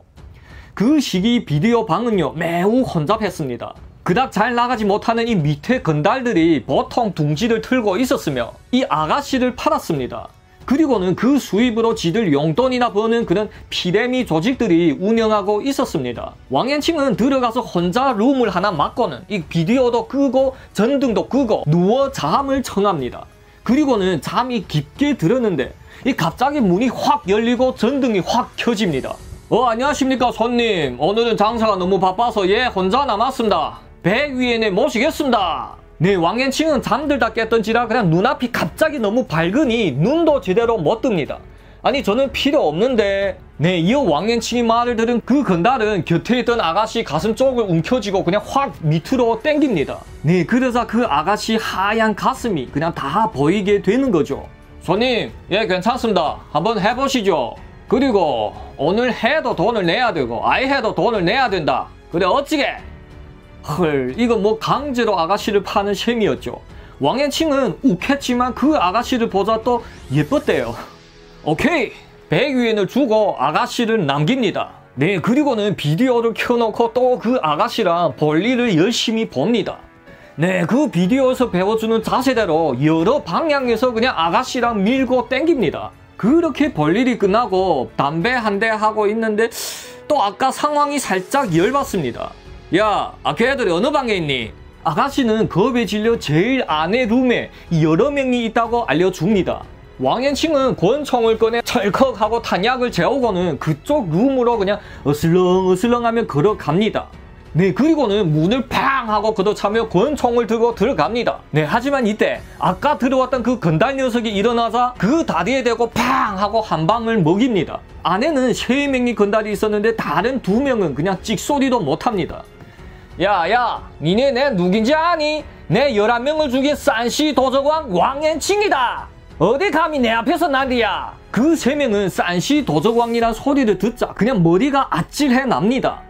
그 시기 비디오 방은요 매우 혼잡했습니다. 그닥 잘 나가지 못하는 이 밑에 건달들이 보통 둥지를 틀고 있었으며 이 아가씨를 팔았습니다. 그리고는 그 수입으로 지들 용돈이나 버는 그런 피레미 조직들이 운영하고 있었습니다. 왕앤칭은 들어가서 혼자 룸을 하나 맡고는 이 비디오도 끄고 전등도 끄고 누워 잠을 청합니다. 그리고는 잠이 깊게 들었는데 이 갑자기 문이 확 열리고 전등이 확 켜집니다. 어 안녕하십니까 손님 오늘은 장사가 너무 바빠서 예 혼자 남았습니다. 배 위에 모시겠습니다. 네, 왕앤칭은 잠들다 깼던지라 그냥 눈앞이 갑자기 너무 밝으니 눈도 제대로 못 뜹니다. 아니 저는 필요 없는데 네, 이어 왕앤칭이 말을 들은 그 건달은 곁에 있던 아가씨 가슴 쪽을 움켜쥐고 그냥 확 밑으로 땡깁니다. 네, 그러자 그 아가씨 하얀 가슴이 그냥 다 보이게 되는 거죠. 손님, 예, 괜찮습니다. 한번 해보시죠. 그리고 오늘 해도 돈을 내야 되고 아이 해도 돈을 내야 된다. 그래 어찌게? 헐 이거 뭐 강제로 아가씨를 파는 셈이었죠. 왕앤칭은 욱했지만 그 아가씨를 보자 또 예뻤대요. 오케이 100위엔을 주고 아가씨를 남깁니다. 네 그리고는 비디오를 켜놓고 또 그 아가씨랑 볼일을 열심히 봅니다. 네, 그 비디오에서 배워주는 자세대로 여러 방향에서 그냥 아가씨랑 밀고 땡깁니다. 그렇게 볼일이 끝나고 담배 한 대 하고 있는데 또 아까 상황이 살짝 열받습니다. 야, 아, 걔들이 어느 방에 있니? 아가씨는 겁에 질려 제일 안에 룸에 여러 명이 있다고 알려줍니다. 왕앤칭은 권총을 꺼내 철컥하고 탄약을 재우고는 그쪽 룸으로 그냥 어슬렁 어슬렁하며 걸어갑니다. 네, 그리고는 문을 팡 하고 걷어차며 권총을 들고 들어갑니다. 네, 하지만 이때 아까 들어왔던 그 건달 녀석이 일어나자 그 다리에 대고 팡 하고 한 방을 먹입니다. 안에는 세 명이 건달이 있었는데 다른 두 명은 그냥 찍소리도 못합니다. 야야 니네 내 누군지 아니? 내 11명을 죽인 산시 도적왕 왕앤칭이다. 어디 감히 내 앞에서 난리야. 그 세 명은 산시 도적왕이란 소리를 듣자 그냥 머리가 아찔해 납니다.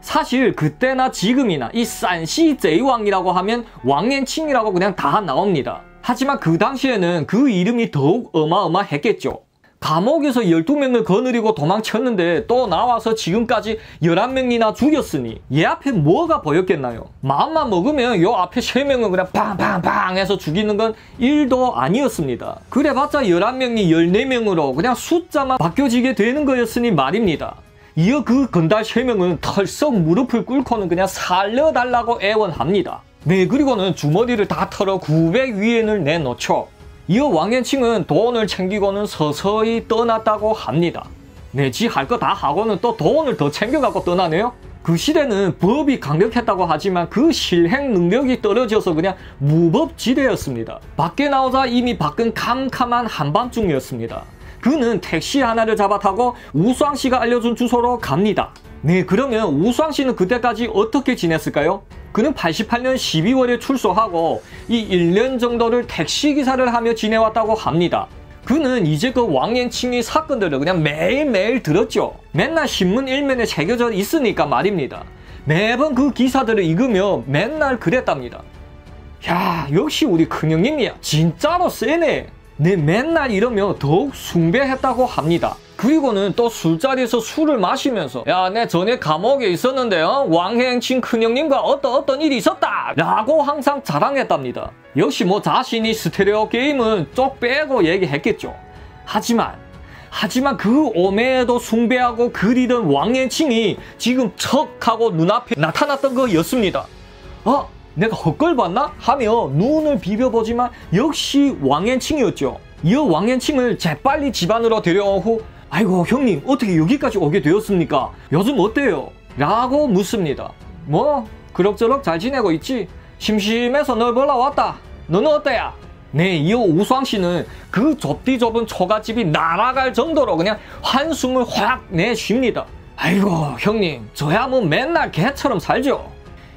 사실 그때나 지금이나 이 산시 제이왕이라고 하면 왕앤칭이라고 그냥 다 나옵니다. 하지만 그 당시에는 그 이름이 더욱 어마어마했겠죠. 감옥에서 12명을 거느리고 도망쳤는데 또 나와서 지금까지 11명이나 죽였으니 얘 앞에 뭐가 보였겠나요? 마음만 먹으면 요 앞에 3명은 그냥 팡팡팡 해서 죽이는 건 1도 아니었습니다. 그래봤자 11명이 14명으로 그냥 숫자만 바뀌어지게 되는 거였으니 말입니다. 이어 그 건달 3명은 털썩 무릎을 꿇고는 그냥 살려달라고 애원합니다. 네 그리고는 주머니를 다 털어 900 위엔을 내놓죠. 이어 왕현칭은 돈을 챙기고는 서서히 떠났다고 합니다. 내지 할 거 다 하고는 또 돈을 더 챙겨갖고 떠나네요. 그 시대는 법이 강력했다고 하지만 그 실행 능력이 떨어져서 그냥 무법지대였습니다. 밖에 나오자 이미 밖은 캄캄한 한밤중이었습니다. 그는 택시 하나를 잡아 타고 우수왕 씨가 알려준 주소로 갑니다. 네, 그러면 우수왕 씨는 그때까지 어떻게 지냈을까요? 그는 88년 12월에 출소하고 이 1년 정도를 택시기사를 하며 지내왔다고 합니다. 그는 이제 그 왕앤칭의 사건들을 그냥 매일매일 들었죠. 맨날 신문 일면에 새겨져 있으니까 말입니다. 매번 그 기사들을 읽으며 맨날 그랬답니다. 야, 역시 우리 큰형님이야. 진짜로 세네. 내 맨날 이러며 더욱 숭배했다고 합니다. 그리고는 또 술자리에서 술을 마시면서 야 내 전에 감옥에 있었는데 요. 왕행친 큰형님과 어떤 어떤 일이 있었다! 라고 항상 자랑했답니다. 역시 뭐 자신이 스테레오 게임은 쪽 빼고 얘기했겠죠. 하지만 하지만 그 오매에도 숭배하고 그리던 왕행칭이 지금 척하고 눈앞에 나타났던 거였습니다. 어? 내가 헛걸 봤나? 하며 눈을 비벼보지만 역시 왕행칭이었죠. 이어 왕행칭을 재빨리 집안으로 데려온 후 아이고 형님 어떻게 여기까지 오게 되었습니까? 요즘 어때요? 라고 묻습니다. 뭐 그럭저럭 잘 지내고 있지? 심심해서 널 보러 왔다. 너는 어때야? 네, 이어 우수왕 씨는 그 좁디 좁은 초가집이 날아갈 정도로 그냥 한숨을 확 내쉽니다. 아이고 형님 저야 뭐 맨날 개처럼 살죠.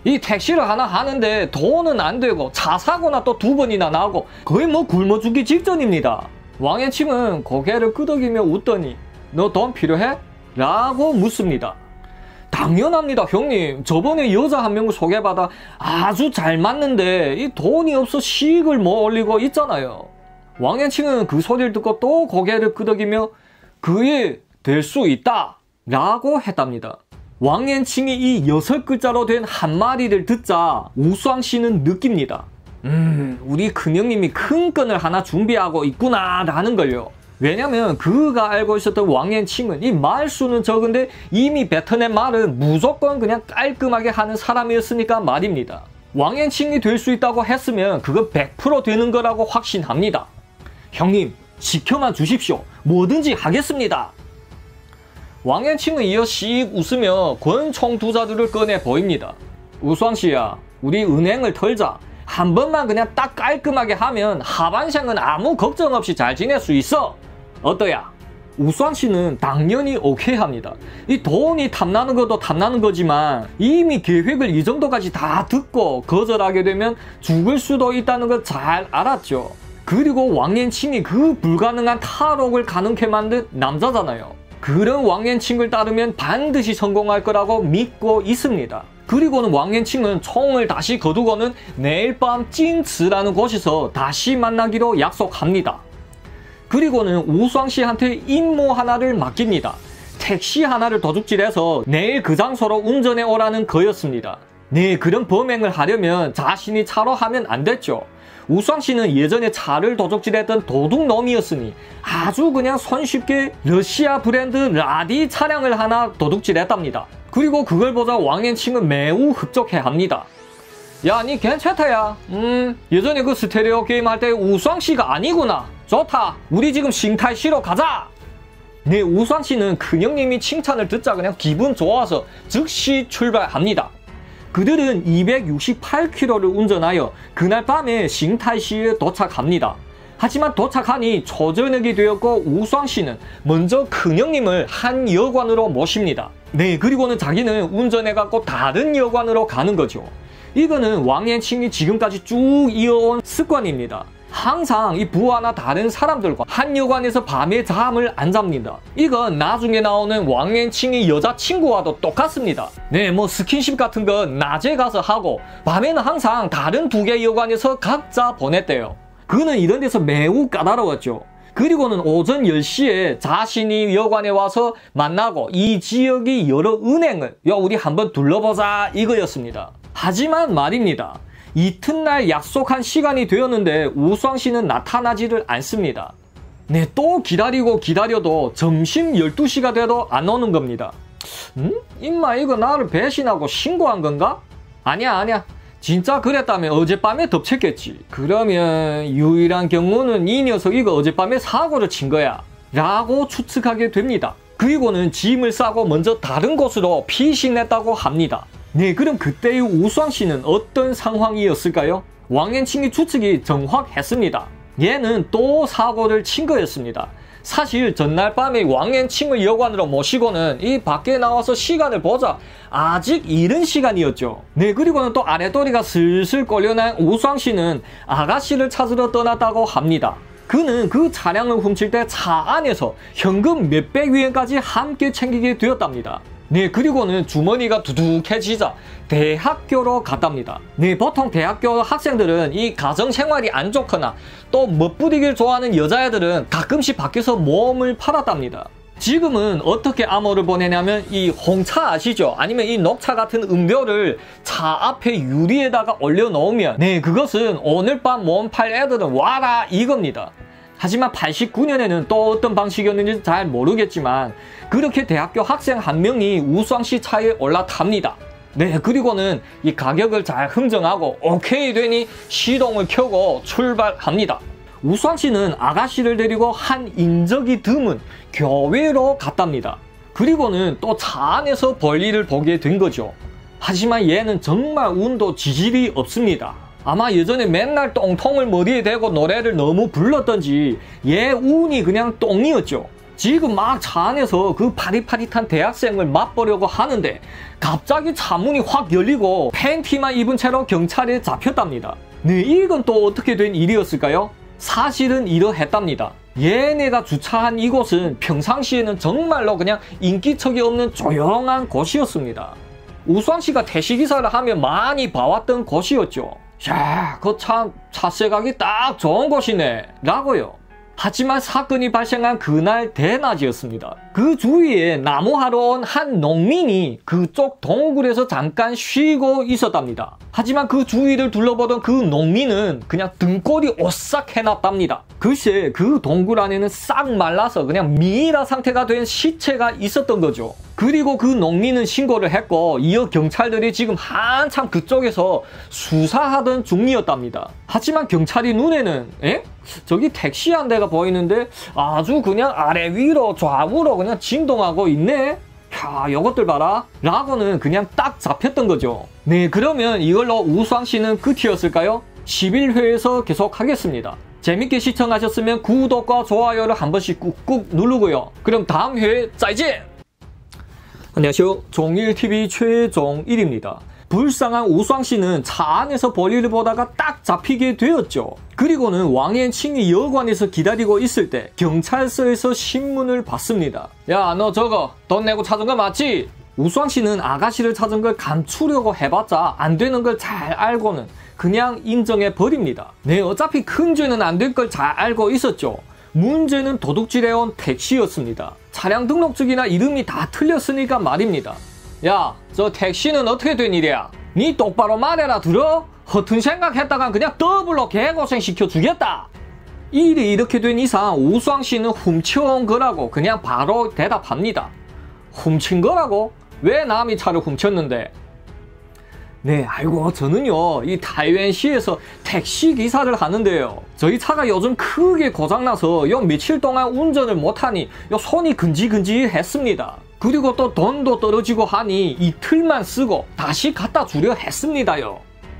이 택시를 하나 하는데 돈은 안 되고 차 사고나 또 두 번이나 나고 거의 뭐 굶어 죽기 직전입니다. 왕의 칭은 고개를 끄덕이며 웃더니 너 돈 필요해? 라고 묻습니다. 당연합니다 형님 저번에 여자 한 명을 소개받아 아주 잘 맞는데 이 돈이 없어 시익을 못 올리고 있잖아요. 왕의 칭은 그 소리를 듣고 또 고개를 끄덕이며 그에 될수 있다 라고 했답니다. 왕의 칭이 이 여섯 글자로 된 한마디를 듣자 우수왕 씨는 느낍니다. 음, 우리 큰형님이 큰 건을 하나 준비하고 있구나 라는 걸요. 왜냐면 그가 알고 있었던 왕앤칭은 이 말수는 적은데 이미 뱉어낸 말은 무조건 그냥 깔끔하게 하는 사람이었으니까 말입니다. 왕앤칭이 될 수 있다고 했으면 그거 100% 되는 거라고 확신합니다. 형님, 지켜만 주십시오. 뭐든지 하겠습니다. 왕앤칭은 이어 씩 웃으며 권총 두자들을 꺼내 보입니다. 우수왕씨야, 우리 은행을 털자. 한 번만 그냥 딱 깔끔하게 하면 하반생은 아무 걱정 없이 잘 지낼 수 있어. 어떠야? 우수한 씨는 당연히 오케이 합니다. 이 돈이 탐나는 것도 탐나는 거지만 이미 계획을 이 정도까지 다 듣고 거절하게 되면 죽을 수도 있다는 걸 잘 알았죠. 그리고 왕년칭이 그 불가능한 탈옥을 가능케 만든 남자잖아요. 그런 왕년칭을 따르면 반드시 성공할 거라고 믿고 있습니다. 그리고는 왕앤칭은 총을 다시 거두고는 내일 밤 찐츠라는 곳에서 다시 만나기로 약속합니다. 그리고는 우수왕 씨한테 임무 하나를 맡깁니다. 택시 하나를 도둑질해서 내일 그 장소로 운전해 오라는 거였습니다. 네, 그런 범행을 하려면 자신이 차로 하면 안 됐죠. 우수왕 씨는 예전에 차를 도둑질했던 도둑놈이었으니 아주 그냥 손쉽게 러시아 브랜드 라디 차량을 하나 도둑질했답니다. 그리고 그걸 보자 왕앤칭은 매우 흡족해합니다. 야, 니 괜찮다야. 음, 예전에 그 스테레오 게임 할 때 우수왕 씨가 아니구나. 좋다. 우리 지금 씨로 가자. 네, 우수왕 씨는 큰형님이 칭찬을 듣자 그냥 기분 좋아서 즉시 출발합니다. 그들은 268km를 운전하여 그날 밤에 싱타이시에 도착합니다. 하지만 도착하니 초저녁이 되었고 우수왕 씨는 먼저 큰형님을 한 여관으로 모십니다. 네, 그리고는 자기는 운전해갖고 다른 여관으로 가는 거죠. 이거는 왕延칭이 지금까지 쭉 이어온 습관입니다. 항상 이 부하나 다른 사람들과 한 여관에서 밤에 잠을 안 잡니다. 이건 나중에 나오는 왕앤칭의 여자친구와도 똑같습니다. 네, 뭐 스킨십 같은 건 낮에 가서 하고 밤에는 항상 다른 두 개 여관에서 각자 보냈대요. 그는 이런 데서 매우 까다로웠죠. 그리고는 오전 10시에 자신이 여관에 와서 만나고 이 지역의 여러 은행을 야 우리 한번 둘러보자 이거였습니다. 하지만 말입니다. 이튿날 약속한 시간이 되었는데 우수왕 씨는 나타나지를 않습니다. 네, 또 기다리고 기다려도 점심 12시가 돼도 안 오는 겁니다. 음? 임마 이거 나를 배신하고 신고한 건가? 아니야 아니야. 진짜 그랬다면 어젯밤에 덮쳤겠지. 그러면 유일한 경우는 이 녀석 이거 어젯밤에 사고를 친 거야. 라고 추측하게 됩니다. 그리고는 짐을 싸고 먼저 다른 곳으로 피신했다고 합니다. 네, 그럼 그때의 우수왕 씨는 어떤 상황이었을까요? 왕앤칭의 추측이 정확했습니다. 얘는 또 사고를 친 거였습니다. 사실 전날 밤에 왕앤칭을 여관으로 모시고는 이 밖에 나와서 시간을 보자 아직 이른 시간이었죠. 네 그리고는 또 아래도리가 슬슬 걸려난 우수왕 씨는 아가씨를 찾으러 떠났다고 합니다. 그는 그 차량을 훔칠 때 차 안에서 현금 몇백 위엔까지 함께 챙기게 되었답니다. 네, 그리고는 주머니가 두둑해지자 대학교로 갔답니다. 네, 보통 대학교 학생들은 이 가정 생활이 안 좋거나 또 멋부리기를 좋아하는 여자애들은 가끔씩 밖에서 모험을 팔았답니다. 지금은 어떻게 암호를 보내냐면 이 홍차 아시죠? 아니면 이 녹차 같은 음료를 차 앞에 유리에다가 올려놓으면 네 그것은 오늘 밤 모험 팔 애들은 와라 이겁니다. 하지만 89년에는 또 어떤 방식이었는지 잘 모르겠지만 그렇게 대학교 학생 한 명이 우수왕씨 차에 올라탑니다. 네, 그리고는 이 가격을 잘 흥정하고 오케이 되니 시동을 켜고 출발합니다. 우수왕 씨는 아가씨를 데리고 한 인적이 드문 교회로 갔답니다. 그리고는 또 차 안에서 벌리를 보게 된 거죠. 하지만 얘는 정말 운도 지질이 없습니다. 아마 예전에 맨날 똥통을 머리에 대고 노래를 너무 불렀던지 얘 운이 그냥 똥이었죠. 지금 막 차 안에서 그 파릿파릿한 대학생을 맛보려고 하는데 갑자기 차문이 확 열리고 팬티만 입은 채로 경찰에 잡혔답니다. 네, 이건 또 어떻게 된 일이었을까요? 사실은 이러했답니다. 얘네가 주차한 이곳은 평상시에는 정말로 그냥 인기척이 없는 조용한 곳이었습니다. 우수왕 씨가 택시기사를 하면 많이 봐왔던 곳이었죠. 야, 그 참 차세각이 딱 좋은 곳이네. 라고요. 하지만 사건이 발생한 그날 대낮이었습니다. 그 주위에 나무하러 온 한 농민이 그쪽 동굴에서 잠깐 쉬고 있었답니다. 하지만 그 주위를 둘러보던 그 농민은 그냥 등골이 오싹 해놨답니다. 글쎄 그 동굴 안에는 싹 말라서 그냥 미이라 상태가 된 시체가 있었던 거죠. 그리고 그 농민은 신고를 했고 이어 경찰들이 지금 한참 그쪽에서 수사하던 중이었답니다. 하지만 경찰이 눈에는 에? 저기 택시 한 대가 보이는데 아주 그냥 아래 위로 좌우로 그냥 진동하고 있네? 야, 이것들 봐라. 라고는 그냥 딱 잡혔던 거죠. 네, 그러면 이걸로 우수왕 씨는 끝이었을까요? 11회에서 계속 하겠습니다. 재밌게 시청하셨으면 구독과 좋아요를 한 번씩 꾹꾹 누르고요. 그럼 다음 회에 짜이제! 안녕하세요. 종일TV 최종일입니다. 불쌍한 우수왕 씨는 차 안에서 볼일을 보다가 딱 잡히게 되었죠. 그리고는 왕앤칭이 여관에서 기다리고 있을 때 경찰서에서 신문을 봤습니다. 야, 너 저거 돈 내고 찾은 거 맞지? 우수왕 씨는 아가씨를 찾은 걸 감추려고 해봤자 안 되는 걸 잘 알고는 그냥 인정해 버립니다. 네, 어차피 큰 죄는 안 될 걸 잘 알고 있었죠. 문제는 도둑질해온 택시였습니다. 차량 등록증이나 이름이 다 틀렸으니까 말입니다. 야, 저 택시는 어떻게 된 일이야? 니 똑바로 말해라 들어? 허튼 생각했다간 그냥 더블로 개고생 시켜주겠다. 일이 이렇게 된 이상 우수왕 씨는 훔쳐온 거라고 그냥 바로 대답합니다. 훔친 거라고? 왜 남이 차를 훔쳤는데? 네, 아이고, 저는요, 이 타이완시에서 택시 기사를 하는데요. 저희 차가 요즘 크게 고장나서 요 며칠 동안 운전을 못하니 요 손이 근지근지 했습니다. 그리고 또 돈도 떨어지고 하니 이틀만 쓰고 다시 갖다 주려 했습니다요.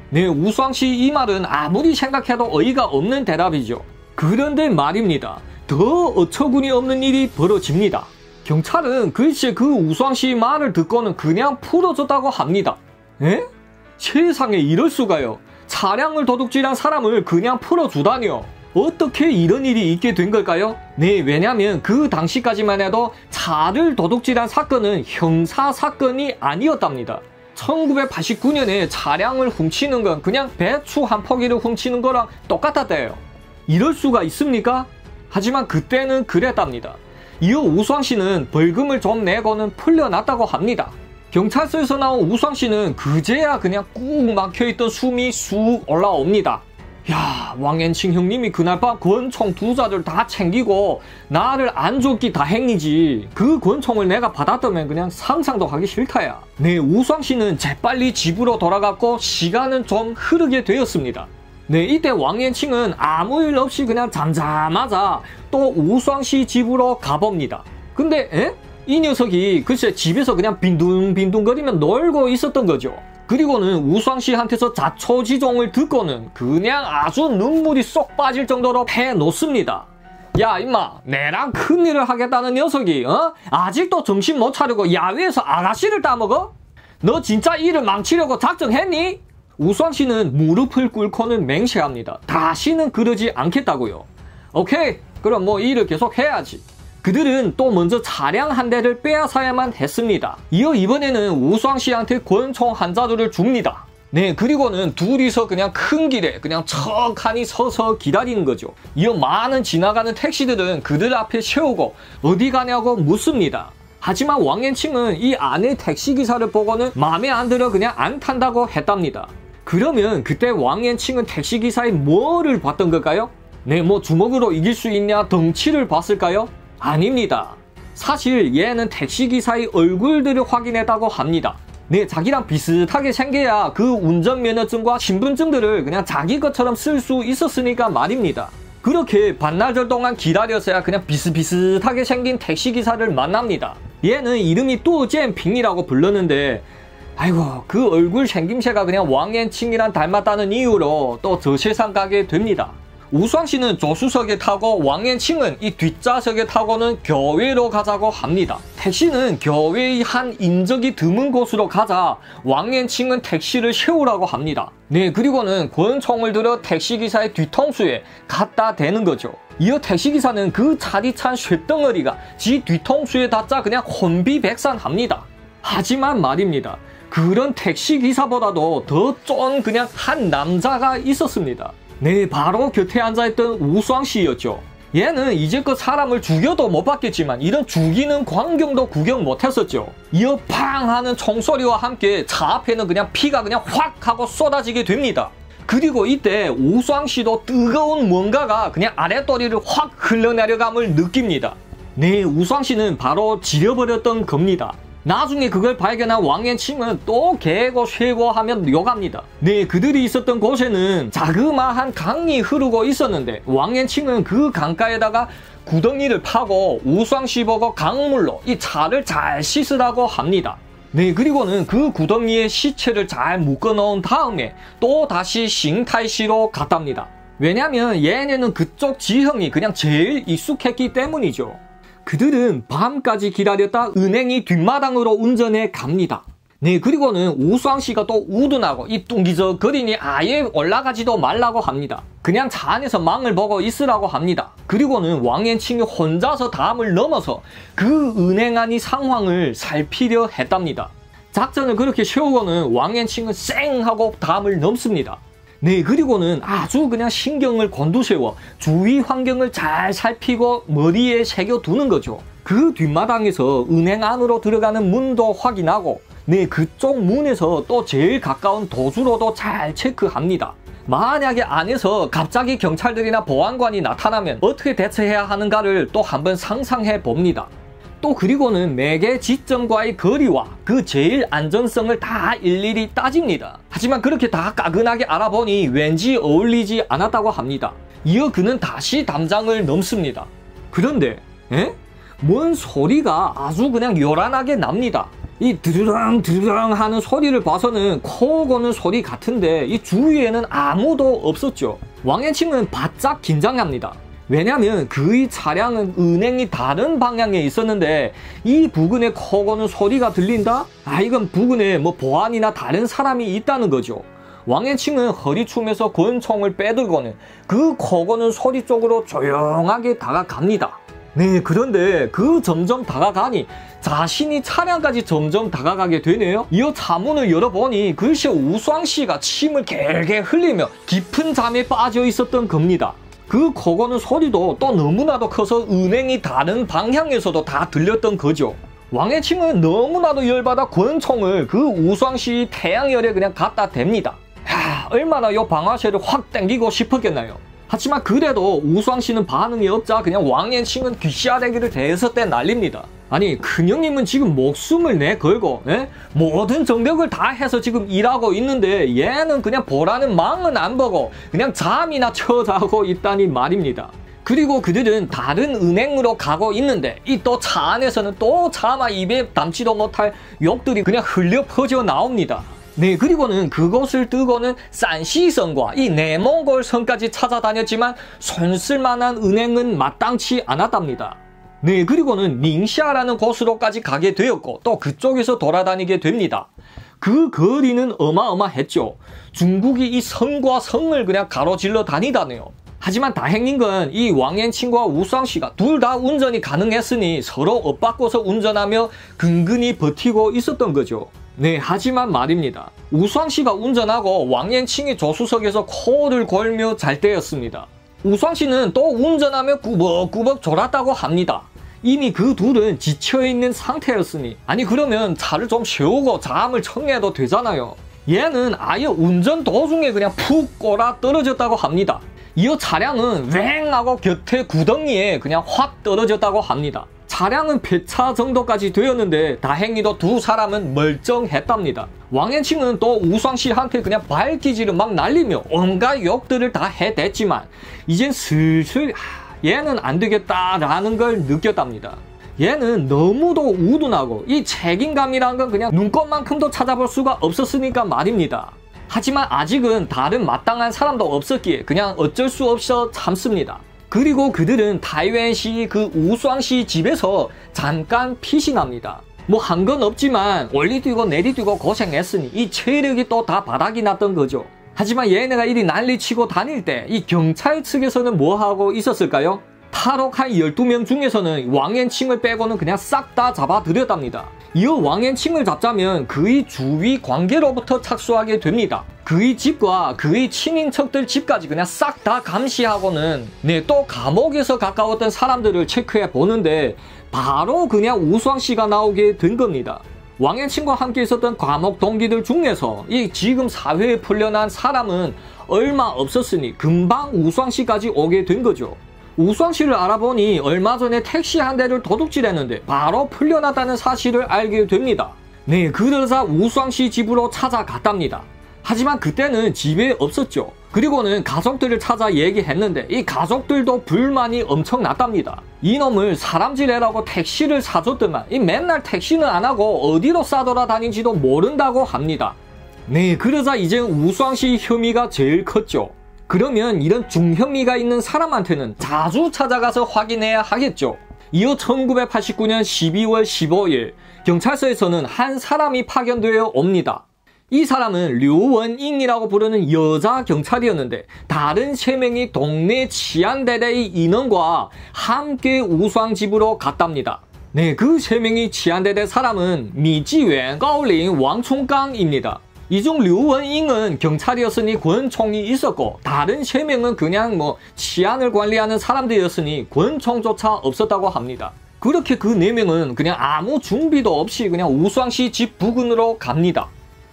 네, 우수왕 씨 이 말은 아무리 생각해도 어이가 없는 대답이죠. 그런데 말입니다. 더 어처구니 없는 일이 벌어집니다. 경찰은 글쎄 그 우수왕 씨 말을 듣고는 그냥 풀어줬다고 합니다. 에? 세상에 이럴 수가요. 차량을 도둑질한 사람을 그냥 풀어주다니요. 어떻게 이런 일이 있게 된 걸까요? 네, 왜냐면 그 당시까지만 해도 차를 도둑질한 사건은 형사 사건이 아니었답니다. 1989년에 차량을 훔치는 건 그냥 배추 한 포기를 훔치는 거랑 똑같았대요. 이럴 수가 있습니까? 하지만 그때는 그랬답니다. 이어 우수왕 씨는 벌금을 좀 내고는 풀려났다고 합니다. 경찰서에서 나온 우수왕 씨는 그제야 그냥 꾹 막혀있던 숨이 쑥 올라옵니다. 야 왕앤칭 형님이 그날 밤 권총 두 자들 다 챙기고 나를 안 줬기 다행이지. 그 권총을 내가 받았다면 그냥 상상도 하기 싫다야. 네 우수왕 씨는 재빨리 집으로 돌아갔고 시간은 좀 흐르게 되었습니다. 네 이때 왕앤칭은 아무 일 없이 그냥 잠자마자 또 우수왕 씨 집으로 가봅니다. 근데 에? 이 녀석이 글쎄 집에서 그냥 빈둥빈둥거리며 놀고 있었던 거죠 그리고는 우수왕 씨한테서 자초지종을 듣고는 그냥 아주 눈물이 쏙 빠질 정도로 패놓습니다. 야 임마 내랑 큰일을 하겠다는 녀석이 어? 아직도 정신 못 차리고 야외에서 아가씨를 따먹어? 너 진짜 일을 망치려고 작정했니? 우수왕 씨는 무릎을 꿇고는 맹세합니다. 다시는 그러지 않겠다고요. 오케이 그럼 뭐 일을 계속 해야지. 그들은 또 먼저 차량 한 대를 빼앗아야만 했습니다. 이어 이번에는 우수왕 씨한테 권총 한 자루를 줍니다. 네, 그리고는 둘이서 그냥 큰 길에 그냥 척하니 서서 기다리는 거죠. 이어 많은 지나가는 택시들은 그들 앞에 세우고 어디 가냐고 묻습니다. 하지만 왕앤칭은 이 안에 택시기사를 보고는 마음에 안 들어 그냥 안 탄다고 했답니다. 그러면 그때 왕앤칭은 택시기사의 뭐를 봤던 걸까요? 네, 뭐 주먹으로 이길 수 있냐 덩치를 봤을까요? 아닙니다. 사실 얘는 택시기사의 얼굴들을 확인했다고 합니다. 네, 자기랑 비슷하게 생겨야 그 운전면허증과 신분증들을 그냥 자기 것처럼 쓸 수 있었으니까 말입니다. 그렇게 반나절 동안 기다렸어야 그냥 비슷비슷하게 생긴 택시기사를 만납니다. 얘는 이름이 또젠핑이라고 불렀는데 아이고 그 얼굴 생김새가 그냥 왕앤칭이랑 닮았다는 이유로 또 저 세상 가게 됩니다. 우수왕 씨는 조수석에 타고 왕앤칭은 이 뒷좌석에 타고는 교외로 가자고 합니다. 택시는 교외의 한 인적이 드문 곳으로 가자 왕앤칭은 택시를 세우라고 합니다. 네 그리고는 권총을 들어 택시기사의 뒤통수에 갖다 대는 거죠. 이어 택시기사는 그 자리 찬 쇳덩어리가 지 뒤통수에 닿자 그냥 혼비백산합니다. 하지만 말입니다. 그런 택시기사보다도 더 쫀 그냥 한 남자가 있었습니다. 네, 바로 곁에 앉아있던 우수왕 씨였죠. 얘는 이제껏 사람을 죽여도 못 봤겠지만 이런 죽이는 광경도 구경 못했었죠. 이어 팡 하는 총소리와 함께 차 앞에는 그냥 피가 그냥 확 하고 쏟아지게 됩니다. 그리고 이때 우수왕 씨도 뜨거운 뭔가가 그냥 아랫도리를 확 흘러내려감을 느낍니다. 네, 우수왕 씨는 바로 지려버렸던 겁니다. 나중에 그걸 발견한 왕앤칭은 또 개고 쇠고 하면 욕합니다. 네, 그들이 있었던 곳에는 자그마한 강이 흐르고 있었는데 왕앤칭은 그 강가에다가 구덩이를 파고 보고 강물로 이 차를 잘 씻으라고 합니다. 네, 그리고는 그 구덩이에 시체를 잘 묶어 놓은 다음에 또 다시 싱타이시로 갔답니다. 왜냐면 얘네는 그쪽 지형이 그냥 제일 익숙했기 때문이죠. 그들은 밤까지 기다렸다 은행이 뒷마당으로 운전해 갑니다. 네, 그리고는 우수왕 씨가 또 우둔하고 이 뚱기적 거리니 아예 올라가지도 말라고 합니다. 그냥 차 안에서 망을 보고 있으라고 합니다. 그리고는 왕앤칭이 혼자서 담을 넘어서 그 은행 안의 상황을 살피려 했답니다. 작전을 그렇게 세우고는 왕앤칭은 쌩 하고 담을 넘습니다. 네, 그리고는 아주 그냥 신경을 곤두세워 주위 환경을 잘 살피고 머리에 새겨두는 거죠. 그 뒷마당에서 은행 안으로 들어가는 문도 확인하고 네, 그쪽 문에서 또 제일 가까운 도주로도 잘 체크합니다. 만약에 안에서 갑자기 경찰들이나 보안관이 나타나면 어떻게 대처해야 하는가를 또 한번 상상해 봅니다. 또 그리고는 매개 지점과의 거리와 그 제일 안전성을 다 일일이 따집니다. 하지만 그렇게 다 까근하게 알아보니 왠지 어울리지 않았다고 합니다. 이어 그는 다시 담장을 넘습니다. 그런데 에? 뭔 소리가 아주 그냥 요란하게 납니다. 이 드르렁 드르렁 하는 소리를 봐서는 코 고는 소리 같은데 이 주위에는 아무도 없었죠. 왕앤칭은 바짝 긴장합니다. 왜냐하면 그의 차량은 은행이 다른 방향에 있었는데 이 부근에 커거는 소리가 들린다? 아 이건 부근에 뭐 보안이나 다른 사람이 있다는 거죠. 왕앤칭은 허리춤에서 권총을 빼들고는 그 커거는 소리 쪽으로 조용하게 다가갑니다. 네, 그런데 그 점점 다가가니 자신이 차량까지 점점 다가가게 되네요. 이어 차문을 열어보니 글쎄 우수왕 씨가 침을 갤갤 흘리며 깊은 잠에 빠져 있었던 겁니다. 그 커거는 소리도 또 너무나도 커서 은행이 다른 방향에서도 다 들렸던 거죠. 왕의 칭은 너무나도 열받아 권총을 그 우수왕 씨 태양열에 그냥 갖다 댑니다. 하, 얼마나 요 방아쇠를 확 당기고 싶었겠나요? 하지만 그래도 우수왕 씨는 반응이 없자 그냥 왕앤칭은 귀시아대기를 대해서 때 날립니다. 아니 큰형님은 지금 목숨을 내 걸고 에? 예? 모든 정력을 다 해서 지금 일하고 있는데 얘는 그냥 보라는 망은 안 보고 그냥 잠이나 쳐자고 있다니 말입니다. 그리고 그들은 다른 은행으로 가고 있는데 이 또 차 안에서는 또 차마 입에 담지도 못할 욕들이 그냥 흘려 퍼져 나옵니다. 네, 그리고는 그것을 뜨고는 산시성과 이 네몽골 성까지 찾아다녔지만 손쓸만한 은행은 마땅치 않았답니다. 네, 그리고는 닝샤라는 곳으로까지 가게 되었고 또 그쪽에서 돌아다니게 됩니다. 그 거리는 어마어마했죠. 중국이 이 성과 성을 그냥 가로질러 다니다네요. 하지만 다행인 건 이 왕앤친과 우수왕 씨가 둘 다 운전이 가능했으니 서로 엇바꿔서 운전하며 근근히 버티고 있었던 거죠. 네, 하지만 말입니다. 우수왕 씨가 운전하고 왕앤칭이 조수석에서 코를 골며 잘 때였습니다. 우수왕 씨는 또 운전하며 꾸벅꾸벅 졸았다고 합니다. 이미 그 둘은 지쳐있는 상태였으니 아니 그러면 차를 좀 세우고 잠을 청해도 되잖아요. 얘는 아예 운전 도중에 그냥 푹 꼬라 떨어졌다고 합니다. 이어 차량은 왱 하고 곁에 구덩이에 그냥 확 떨어졌다고 합니다. 차량은 폐차 정도까지 되었는데 다행히도 두 사람은 멀쩡했답니다. 왕앤칭은 또 우수왕 씨한테 그냥 발기질을 막 날리며 온갖 욕들을 다 해댔지만 이젠 슬슬 얘는 안 되겠다라는 걸 느꼈답니다. 얘는 너무도 우둔하고 이 책임감이란 건 그냥 눈꽃만큼도 찾아볼 수가 없었으니까 말입니다. 하지만 아직은 다른 마땅한 사람도 없었기에 그냥 어쩔 수 없어 참습니다. 그리고 그들은 타이완시 그 우수왕시 집에서 잠깐 피신합니다. 뭐 한 건 없지만 올리뛰고 내리뛰고 고생했으니 이 체력이 또 다 바닥이 났던 거죠. 하지만 얘네가 이리 난리치고 다닐 때 이 경찰 측에서는 뭐 하고 있었을까요? 탈옥 한 12명 중에서는 왕앤칭을 빼고는 그냥 싹 다 잡아들였답니다. 이어 왕앤칭을 잡자면 그의 주위 관계로부터 착수하게 됩니다. 그의 집과 그의 친인척들 집까지 그냥 싹 다 감시하고는 네 또 감옥에서 가까웠던 사람들을 체크해 보는데 바로 그냥 우수왕 씨가 나오게 된 겁니다. 왕앤친과 함께 있었던 감옥 동기들 중에서 이 지금 사회에 풀려난 사람은 얼마 없었으니 금방 우수왕 씨까지 오게 된 거죠. 우수왕 씨를 알아보니 얼마 전에 택시 한 대를 도둑질했는데 바로 풀려났다는 사실을 알게 됩니다. 네, 그러자 우수왕 씨 집으로 찾아갔답니다. 하지만 그때는 집에 없었죠. 그리고는 가족들을 찾아 얘기했는데 이 가족들도 불만이 엄청 났답니다. 이놈을 사람질해라고 택시를 사줬더만 이 맨날 택시는 안 하고 어디로 싸돌아 다닌지도 모른다고 합니다. 네, 그러자 이제 우수왕 씨 혐의가 제일 컸죠. 그러면 이런 중혐의가 있는 사람한테는 자주 찾아가서 확인해야 하겠죠. 이어 1989년 12월 15일 경찰서에서는 한 사람이 파견되어 옵니다. 이 사람은 류원잉이라고 부르는 여자 경찰이었는데 다른 세 명이 동네 치안대대의 인원과 함께 우수왕 집으로 갔답니다. 네, 그 세 명이 치안대대 사람은 미지웬, 가올링, 왕총강입니다. 이중 류원잉은 경찰이었으니 권총이 있었고 다른 세 명은 그냥 뭐 치안을 관리하는 사람들이었으니 권총조차 없었다고 합니다. 그렇게 그 네 명은 그냥 아무 준비도 없이 그냥 우수왕씨 집 부근으로 갑니다.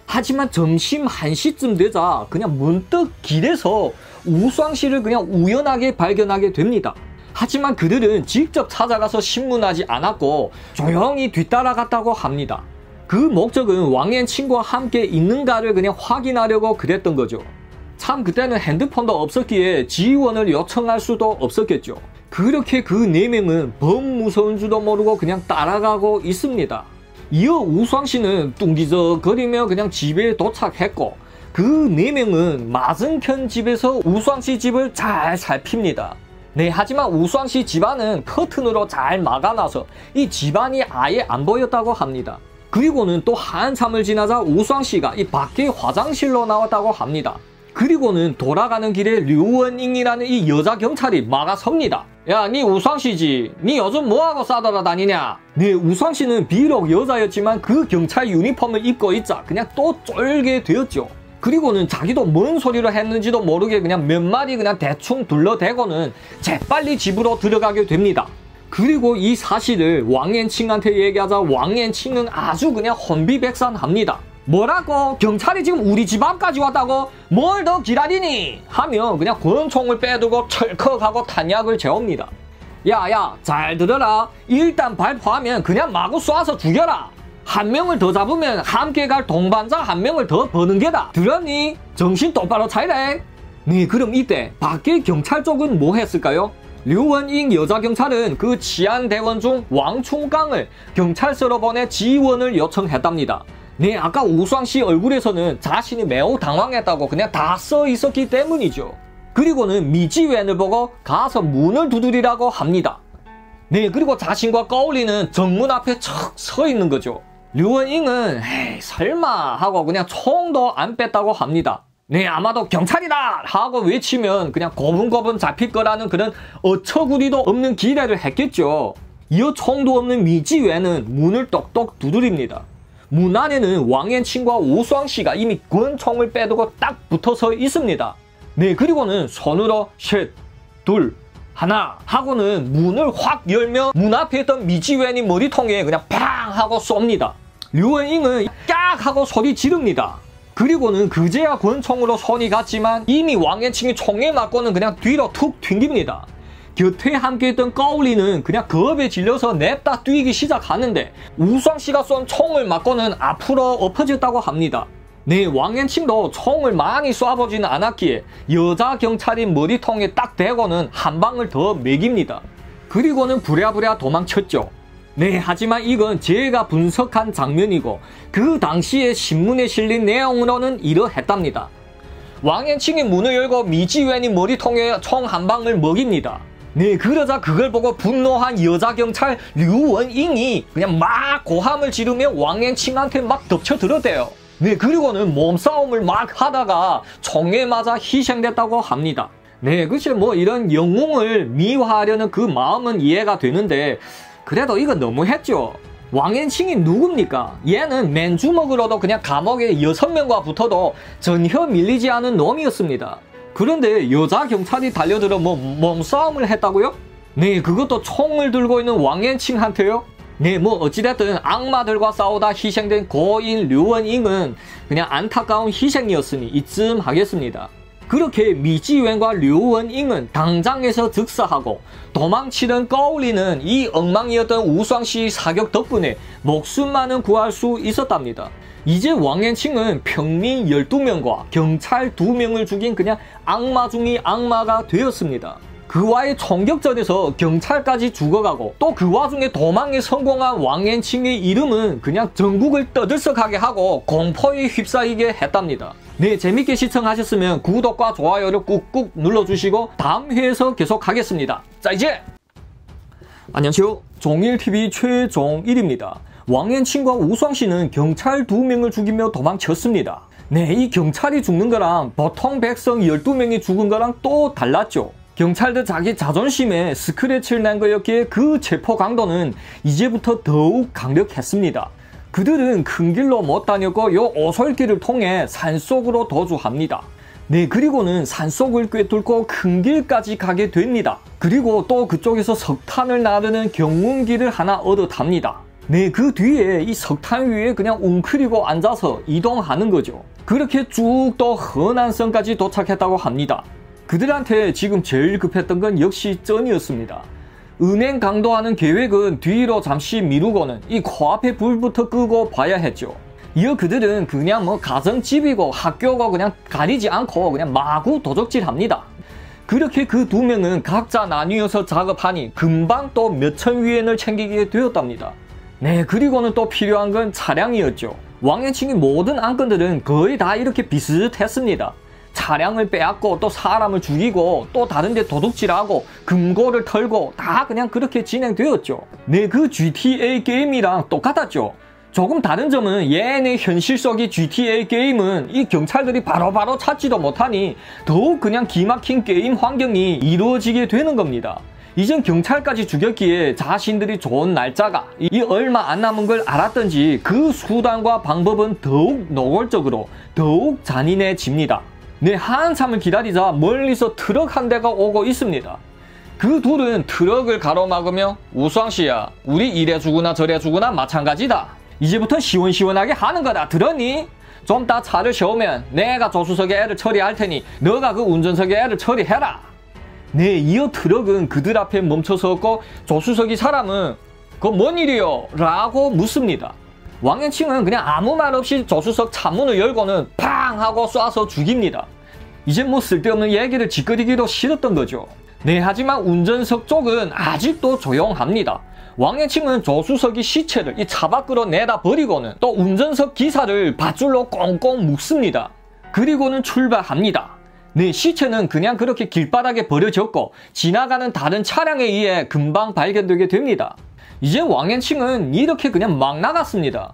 하지만 점심 1시쯤 되자 그냥 문득 길에서 우수왕씨를 그냥 우연하게 발견하게 됩니다. 하지만 그들은 직접 찾아가서 신문하지 않았고 조용히 뒤따라갔다고 합니다. 그 목적은 왕의 친구와 함께 있는가를 그냥 확인하려고 그랬던 거죠. 참 그때는 핸드폰도 없었기에 지원을 요청할 수도 없었겠죠. 그렇게 그 네 명은 범 무서운 줄도 모르고 그냥 따라가고 있습니다. 이어 우수왕 씨는 뚱기적거리며 그냥 집에 도착했고 그 네 명은 맞은편 집에서 우수왕 씨 집을 잘 살핍니다. 네, 하지만 우수왕 씨 집안은 커튼으로 잘 막아놔서 이 집안이 아예 안 보였다고 합니다. 그리고는 또 한참을 지나자 우수왕씨가 이 밖에 화장실로 나왔다고 합니다. 그리고는 돌아가는 길에 류원잉이라는 이 여자 경찰이 막아섭니다. 야, 니 우수왕씨지? 니 요즘 뭐하고 싸돌아 다니냐? 네, 우수왕씨는 비록 여자였지만 그 경찰 유니폼을 입고 있자 그냥 또 쫄게 되었죠. 그리고는 자기도 뭔 소리를 했는지도 모르게 그냥 몇 마디 그냥 대충 둘러대고는 재빨리 집으로 들어가게 됩니다. 그리고 이 사실을 왕앤칭한테 얘기하자 왕앤칭은 아주 그냥 혼비백산합니다. 뭐라고? 경찰이 지금 우리 집 앞까지 왔다고? 뭘 더 기다리니? 하며 그냥 권총을 빼두고 철컥하고 탄약을 재웁니다. 야야 잘 들어라. 일단 발포하면 그냥 마구 쏴서 죽여라. 한 명을 더 잡으면 함께 갈 동반자 한 명을 더 버는 게다. 들었니? 정신 똑바로 차리래. 네, 그럼 이때 밖에 경찰 쪽은 뭐 했을까요? 류원잉 여자 경찰은 그 치안 대원 중 왕충강을 경찰서로 보내 지원을 요청했답니다. 네, 아까 우수왕 씨 얼굴에서는 자신이 매우 당황했다고 그냥 다 써 있었기 때문이죠. 그리고는 미지웬을 보고 가서 문을 두드리라고 합니다. 네, 그리고 자신과 꺼울리는 정문 앞에 척 서 있는 거죠. 류원잉은 에이 설마 하고 그냥 총도 안 뺐다고 합니다. 네 아마도 경찰이다 하고 외치면 그냥 고분고분 잡힐 거라는 그런 어처구니도 없는 기대를 했겠죠. 이어 총도 없는 미지외는 문을 똑똑 두드립니다. 문 안에는 왕앤친과 오수왕 씨가 이미 권총을 빼두고 딱 붙어서 있습니다. 네 그리고는 손으로 셋, 둘, 하나 하고는 문을 확 열며 문 앞에 있던 미지웬이 머리통에 그냥 팡 하고 쏩니다. 류원잉은 깍 하고 소리 지릅니다. 그리고는 그제야 권총으로 손이 갔지만 이미 왕앤칭이 총에 맞고는 그냥 뒤로 툭 튕깁니다. 곁에 함께했던 꺼울리는 그냥 겁에 질려서 냅다 뛰기 시작하는데 우수왕 씨가 쏜 총을 맞고는 앞으로 엎어졌다고 합니다. 네, 왕앤칭도 총을 많이 쏴보지는 않았기에 여자 경찰인 머리통에 딱 대고는 한 방을 더 매깁니다. 그리고는 부랴부랴 도망쳤죠. 네, 하지만 이건 제가 분석한 장면이고 그 당시에 신문에 실린 내용으로는 이러했답니다. 왕앤칭이 문을 열고 미지웬이 머리통에 총 한 방을 먹입니다. 네, 그러자 그걸 보고 분노한 여자 경찰 류원잉이 그냥 막 고함을 지르며 왕앤칭한테 막 덮쳐들어대요. 네, 그리고는 몸싸움을 막 하다가 총에 맞아 희생됐다고 합니다. 네, 글쎄 뭐 이런 영웅을 미화하려는 그 마음은 이해가 되는데 그래도 이건 너무했죠. 왕앤칭이 누굽니까? 얘는 맨주먹으로도 그냥 감옥에 여섯 명과 붙어도 전혀 밀리지 않은 놈이었습니다. 그런데 여자 경찰이 달려들어 뭐 몸싸움을 했다고요? 네, 그것도 총을 들고 있는 왕앤칭한테요? 네, 뭐 어찌됐든 악마들과 싸우다 희생된 고인 류원잉은 그냥 안타까운 희생이었으니 이쯤 하겠습니다. 그렇게 미지웬과 류원잉은 당장에서 즉사하고 도망치던 꺼울리는 이 엉망이었던 우수왕씨 사격 덕분에 목숨만은 구할 수 있었답니다. 이제 왕앤칭은 평민 12명과 경찰 2명을 죽인 그냥 악마 중의 악마가 되었습니다. 그와의 총격전에서 경찰까지 죽어가고 또 그 와중에 도망에 성공한 왕앤칭의 이름은 그냥 전국을 떠들썩하게 하고 공포에 휩싸이게 했답니다. 네, 재밌게 시청하셨으면 구독과 좋아요를 꾹꾹 눌러주시고 다음 회에서 계속 하겠습니다. 자, 이제 안녕하세요. 종일TV 최종일입니다. 왕앤칭과 우수왕씨는 경찰 2명을 죽이며 도망쳤습니다. 네, 이 경찰이 죽는 거랑 보통 백성 12명이 죽은 거랑 또 달랐죠. 경찰도 자기 자존심에 스크래치를 난 거였기에 그 체포 강도는 이제부터 더욱 강력했습니다. 그들은 큰 길로 못 다녔고 요 오솔길을 통해 산속으로 도주합니다. 네, 그리고는 산속을 꿰뚫고 큰 길까지 가게 됩니다. 그리고 또 그쪽에서 석탄을 나르는 경운기를 하나 얻어 답니다. 네, 그 뒤에 이 석탄 위에 그냥 웅크리고 앉아서 이동하는 거죠. 그렇게 쭉 또 허난성까지 도착했다고 합니다. 그들한테 지금 제일 급했던 건 역시 쩐이었습니다. 은행 강도하는 계획은 뒤로 잠시 미루고는 이 코앞에 불부터 끄고 봐야 했죠. 이어 그들은 그냥 뭐 가정집이고 학교고 그냥 가리지 않고 그냥 마구 도적질합니다. 그렇게 그 두 명은 각자 나뉘어서 작업하니 금방 또 몇천 위엔을 챙기게 되었답니다. 네, 그리고는 또 필요한 건 차량이었죠. 왕앤칭의 모든 안건들은 거의 다 이렇게 비슷했습니다. 차량을 빼앗고 또 사람을 죽이고 또 다른데 도둑질하고 금고를 털고 다 그냥 그렇게 진행되었죠. 네, 그 GTA 게임이랑 똑같았죠. 조금 다른 점은 얘네 현실 속의 GTA 게임은 이 경찰들이 바로바로 바로 찾지도 못하니 더욱 그냥 기막힌 게임 환경이 이루어지게 되는 겁니다. 이젠 경찰까지 죽였기에 자신들이 좋은 날짜가 이 얼마 안 남은 걸 알았던지 그 수단과 방법은 더욱 노골적으로 더욱 잔인해집니다. 네, 한참을 기다리자 멀리서 트럭 한 대가 오고 있습니다. 그 둘은 트럭을 가로막으며 우수왕씨야 우리 이래 주구나 저래 주구나 마찬가지다. 이제부터 시원시원하게 하는 거다. 들었니? 좀 다 차를 세우면 내가 조수석에 애를 처리할 테니 너가 그 운전석에 애를 처리해라. 네, 이어 트럭은 그들 앞에 멈춰섰고 조수석이 사람은 그뭔 일이요? 라고 묻습니다. 왕현칭은 그냥 아무 말 없이 조수석 차문을 열고는 팡 하고 쏴서 죽입니다. 이제 뭐 쓸데없는 얘기를 짓거리기도 싫었던 거죠. 네, 하지만 운전석 쪽은 아직도 조용합니다. 왕예칭은 조수석이 시체를 이 차 밖으로 내다 버리고는 또 운전석 기사를 밧줄로 꽁꽁 묶습니다. 그리고는 출발합니다. 네, 시체는 그냥 그렇게 길바닥에 버려졌고 지나가는 다른 차량에 의해 금방 발견되게 됩니다. 이제 왕현칭은 이렇게 그냥 막 나갔습니다.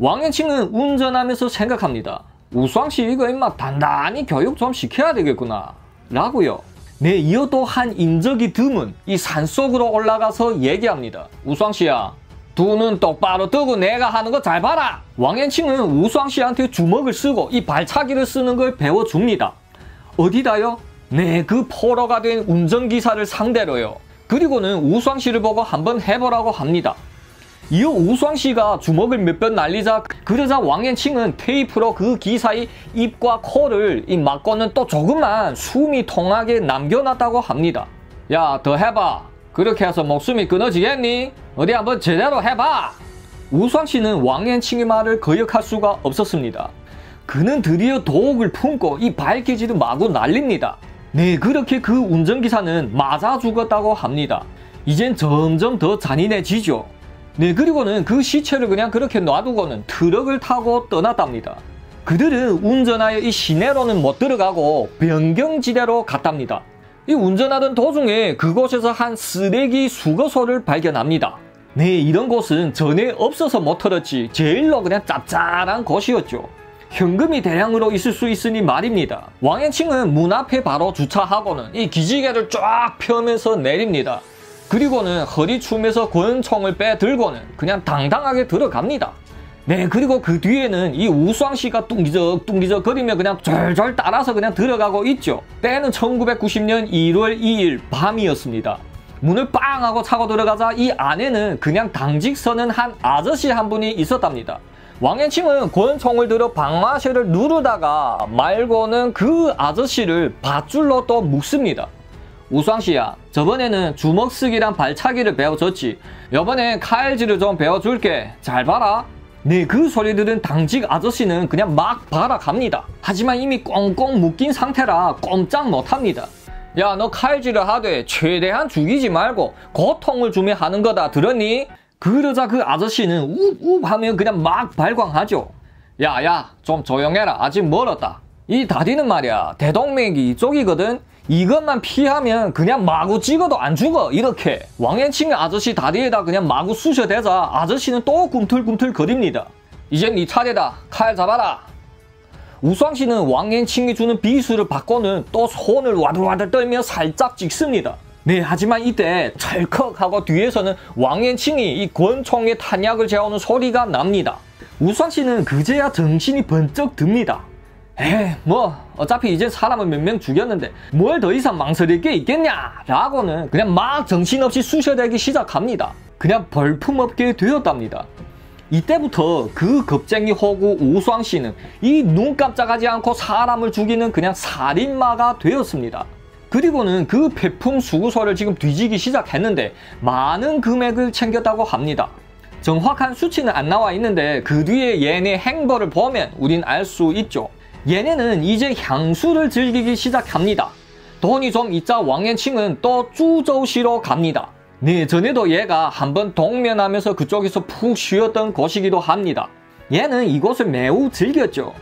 왕현칭은 운전하면서 생각합니다. 우수왕씨 이거 임마 단단히 교육 좀 시켜야 되겠구나. 라고요. 네, 이어 또한 인적이 드문 이 산속으로 올라가서 얘기합니다. 우수왕 씨야, 두 눈 똑바로 뜨고 내가 하는 거 잘 봐라. 왕延칭은 우수왕 씨한테 주먹을 쓰고 이 발차기를 쓰는 걸 배워줍니다. 어디다요? 네, 그 포로가 된 운전기사를 상대로요. 그리고는 우수왕 씨를 보고 한번 해보라고 합니다. 이어 우수왕 씨가 주먹을 몇 번 날리자 그러자 왕앤칭은 테이프로 그 기사의 입과 코를 막고는 또 조금만 숨이 통하게 남겨놨다고 합니다. 야 더 해봐. 그렇게 해서 목숨이 끊어지겠니? 어디 한번 제대로 해봐. 우수왕 씨는 왕앤칭의 말을 거역할 수가 없었습니다. 그는 드디어 도옥을 품고 이 발기지를 마구 날립니다. 네 그렇게 그 운전기사는 맞아 죽었다고 합니다. 이젠 점점 더 잔인해지죠. 네, 그리고는 그 시체를 그냥 그렇게 놔두고는 트럭을 타고 떠났답니다. 그들은 운전하여 이 시내로는 못 들어가고 변경지대로 갔답니다. 이 운전하던 도중에 그곳에서 한 쓰레기 수거소를 발견합니다. 네, 이런 곳은 전에 없어서 못 털었지 제일로 그냥 짭짤한 곳이었죠. 현금이 대량으로 있을 수 있으니 말입니다. 왕앤칭은 문 앞에 바로 주차하고는 이 기지개를 쫙 펴면서 내립니다. 그리고는 허리춤에서 권총을 빼들고는 그냥 당당하게 들어갑니다. 네, 그리고 그 뒤에는 이 우수왕 씨가 뚱기적 뚱기적 거리며 그냥 절절 따라서 그냥 들어가고 있죠. 때는 1990년 1월 2일 밤이었습니다. 문을 빵 하고 차고 들어가자 이 안에는 그냥 당직 서는 한 아저씨 한 분이 있었답니다. 왕앤칭은 권총을 들어 방마쇠를 누르다가 말고는 그 아저씨를 밧줄로 또 묶습니다. 우수왕 씨야 저번에는 주먹 쓰기랑 발차기를 배워줬지 이번엔 칼질을 좀 배워줄게 잘 봐라 네, 그 소리 들은 당직 아저씨는 그냥 막 발아갑니다. 하지만 이미 꽁꽁 묶인 상태라 꼼짝 못합니다. 야, 너 칼질을 하되 최대한 죽이지 말고 고통을 주며 하는 거다 들었니? 그러자 그 아저씨는 욱욱 하면 그냥 막 발광하죠. 야, 야, 좀 조용해라. 아직 멀었다. 이 다리는 말이야. 대동맥이 이쪽이거든. 이것만 피하면 그냥 마구 찍어도 안 죽어 이렇게. 왕앤칭의 아저씨 다리에다 그냥 마구 쑤셔대자 아저씨는 또 꿈틀꿈틀 거립니다. 이젠 네 차례다. 칼 잡아라. 우수왕씨는 왕앤칭이 주는 비수를 받고는 또 손을 와들와들 떨며 살짝 찍습니다. 네 하지만 이때 찰컥 하고 뒤에서는 왕앤칭이 이 권총의 탄약을 재우는 소리가 납니다. 우수왕씨는 그제야 정신이 번쩍 듭니다 에이 뭐 어차피 이제 사람을 몇명 죽였는데 뭘 더 이상 망설일 게 있겠냐 라고는 그냥 막 정신없이 쑤셔대기 시작합니다. 그냥 벌품없게 되었답니다. 이때부터 그 겁쟁이 호구 우수왕 씨는 이 눈 깜짝하지 않고 사람을 죽이는 그냥 살인마가 되었습니다. 그리고는 그 폐품 수구소를 지금 뒤지기 시작했는데 많은 금액을 챙겼다고 합니다. 정확한 수치는 안 나와 있는데 그 뒤에 얘네 행보를 보면 우린 알 수 있죠. 얘네는 이제 향수를 즐기기 시작합니다. 돈이 좀 있자 왕앤칭은 또 쭈저우시로 갑니다. 네, 전에도 얘가 한번 동면하면서 그쪽에서 푹 쉬었던 곳이기도 합니다. 얘는 이곳을 매우 즐겼죠.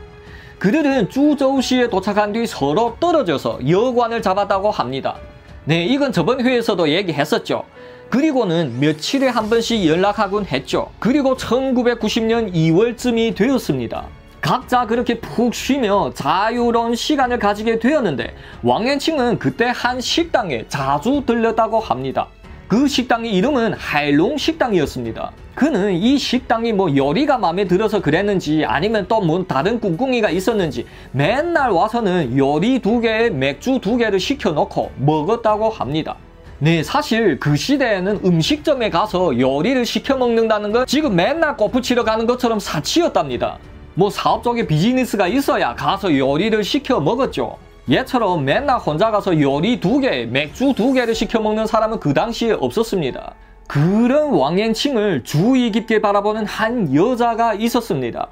그들은 쭈저우시에 도착한 뒤 서로 떨어져서 여관을 잡았다고 합니다. 네, 이건 저번 회에서도 얘기했었죠. 그리고는 며칠에 한 번씩 연락하곤 했죠. 그리고 1990년 2월쯤이 되었습니다. 각자 그렇게 푹 쉬며 자유로운 시간을 가지게 되었는데 왕앤칭은 그때 한 식당에 자주 들렸다고 합니다. 그 식당의 이름은 할롱 식당이었습니다. 그는 이 식당이 뭐 요리가 마음에 들어서 그랬는지 아니면 또뭐 다른 꿍꿍이가 있었는지 맨날 와서는 요리 두 개에 맥주 두 개를 시켜놓고 먹었다고 합니다. 네, 사실 그 시대에는 음식점에 가서 요리를 시켜 먹는다는 건 지금 맨날 골프 치러 가는 것처럼 사치였답니다. 뭐 사업적인 비즈니스가 있어야 가서 요리를 시켜 먹었죠. 얘처럼 맨날 혼자 가서 요리 두 개, 맥주 두 개를 시켜 먹는 사람은 그 당시에 없었습니다. 그런 왕앤칭을 주의 깊게 바라보는 한 여자가 있었습니다.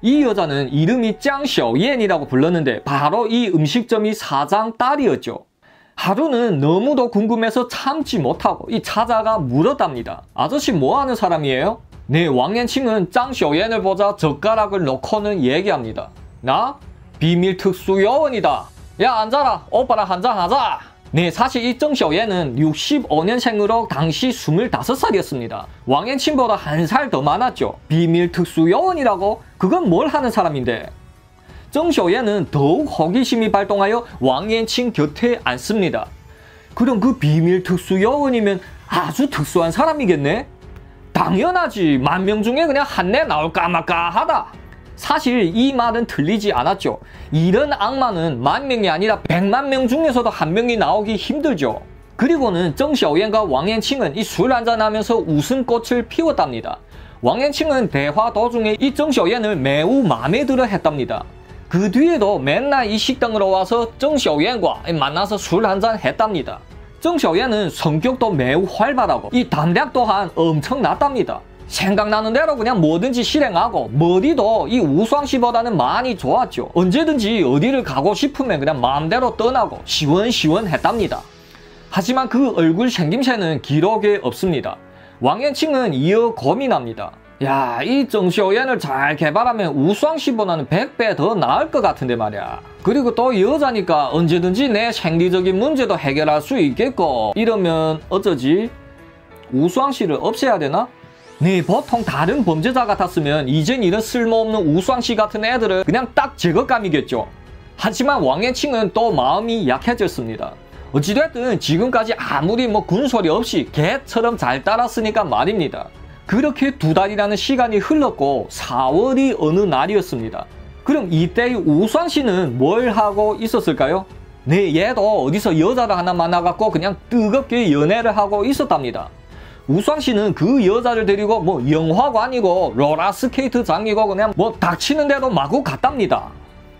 이 여자는 이름이 짱셔옌이라고 불렀는데 바로 이 음식점이 사장 딸이었죠. 하루는 너무도 궁금해서 참지 못하고 이 찾아가 물었답니다. 아저씨 뭐 하는 사람이에요? 네, 왕앤칭은 짱쇼옌을 보자 젓가락을 놓고는 얘기합니다. 나? 비밀 특수 요원이다. 야, 앉아라. 오빠랑 한잔 하자. 네, 사실 이 정쇼옌은 65년생으로 당시 25살이었습니다. 왕앤칭보다 한 살 더 많았죠. 비밀 특수 요원이라고? 그건 뭘 하는 사람인데? 정쇼옌은 더욱 호기심이 발동하여 왕앤칭 곁에 앉습니다. 그럼 그 비밀 특수 요원이면 아주 특수한 사람이겠네? 당연하지. 만 명 중에 그냥 한 내 나올까 말까 하다. 사실 이 말은 틀리지 않았죠. 이런 악마는 만 명이 아니라 백만 명 중에서도 한 명이 나오기 힘들죠. 그리고는 정샤오옌과 왕앤칭은 이 술 한잔하면서 웃음꽃을 피웠답니다. 왕앤칭은 대화 도중에 이 정샤오옌을 매우 마음에 들어 했답니다. 그 뒤에도 맨날 이 식당으로 와서 정샤오옌과 만나서 술 한잔 했답니다. 정쇼연은 성격도 매우 활발하고 이 담력 또한 엄청났답니다. 생각나는 대로 그냥 뭐든지 실행하고 머리도 이 우수왕 씨보다는 많이 좋았죠. 언제든지 어디를 가고 싶으면 그냥 마음대로 떠나고 시원시원했답니다. 하지만 그 얼굴 생김새는 기록에 없습니다. 왕연칭은 이어 고민합니다. 야, 이 정쇼연을 잘 개발하면 우수왕 씨보다는 100배 더 나을 것 같은데 말이야. 그리고 또 여자니까 언제든지 내 생리적인 문제도 해결할 수 있겠고 이러면 어쩌지? 우수왕 씨를 없애야 되나? 네, 보통 다른 범죄자 같았으면 이젠 이런 쓸모없는 우수왕 씨 같은 애들을 그냥 딱 제거감이겠죠. 하지만 왕앤칭은 또 마음이 약해졌습니다. 어찌됐든 지금까지 아무리 뭐 군소리 없이 개처럼 잘 따랐으니까 말입니다. 그렇게 두 달이라는 시간이 흘렀고 4월이 어느 날이었습니다. 그럼 이때의 우수왕 씨는 뭘 하고 있었을까요? 네, 얘도 어디서 여자를 하나 만나갖고 그냥 뜨겁게 연애를 하고 있었답니다. 우수왕 씨는 그 여자를 데리고 뭐 영화관이고 롤러스케이트장이고 그냥 뭐 닥치는 대로 마구 갔답니다.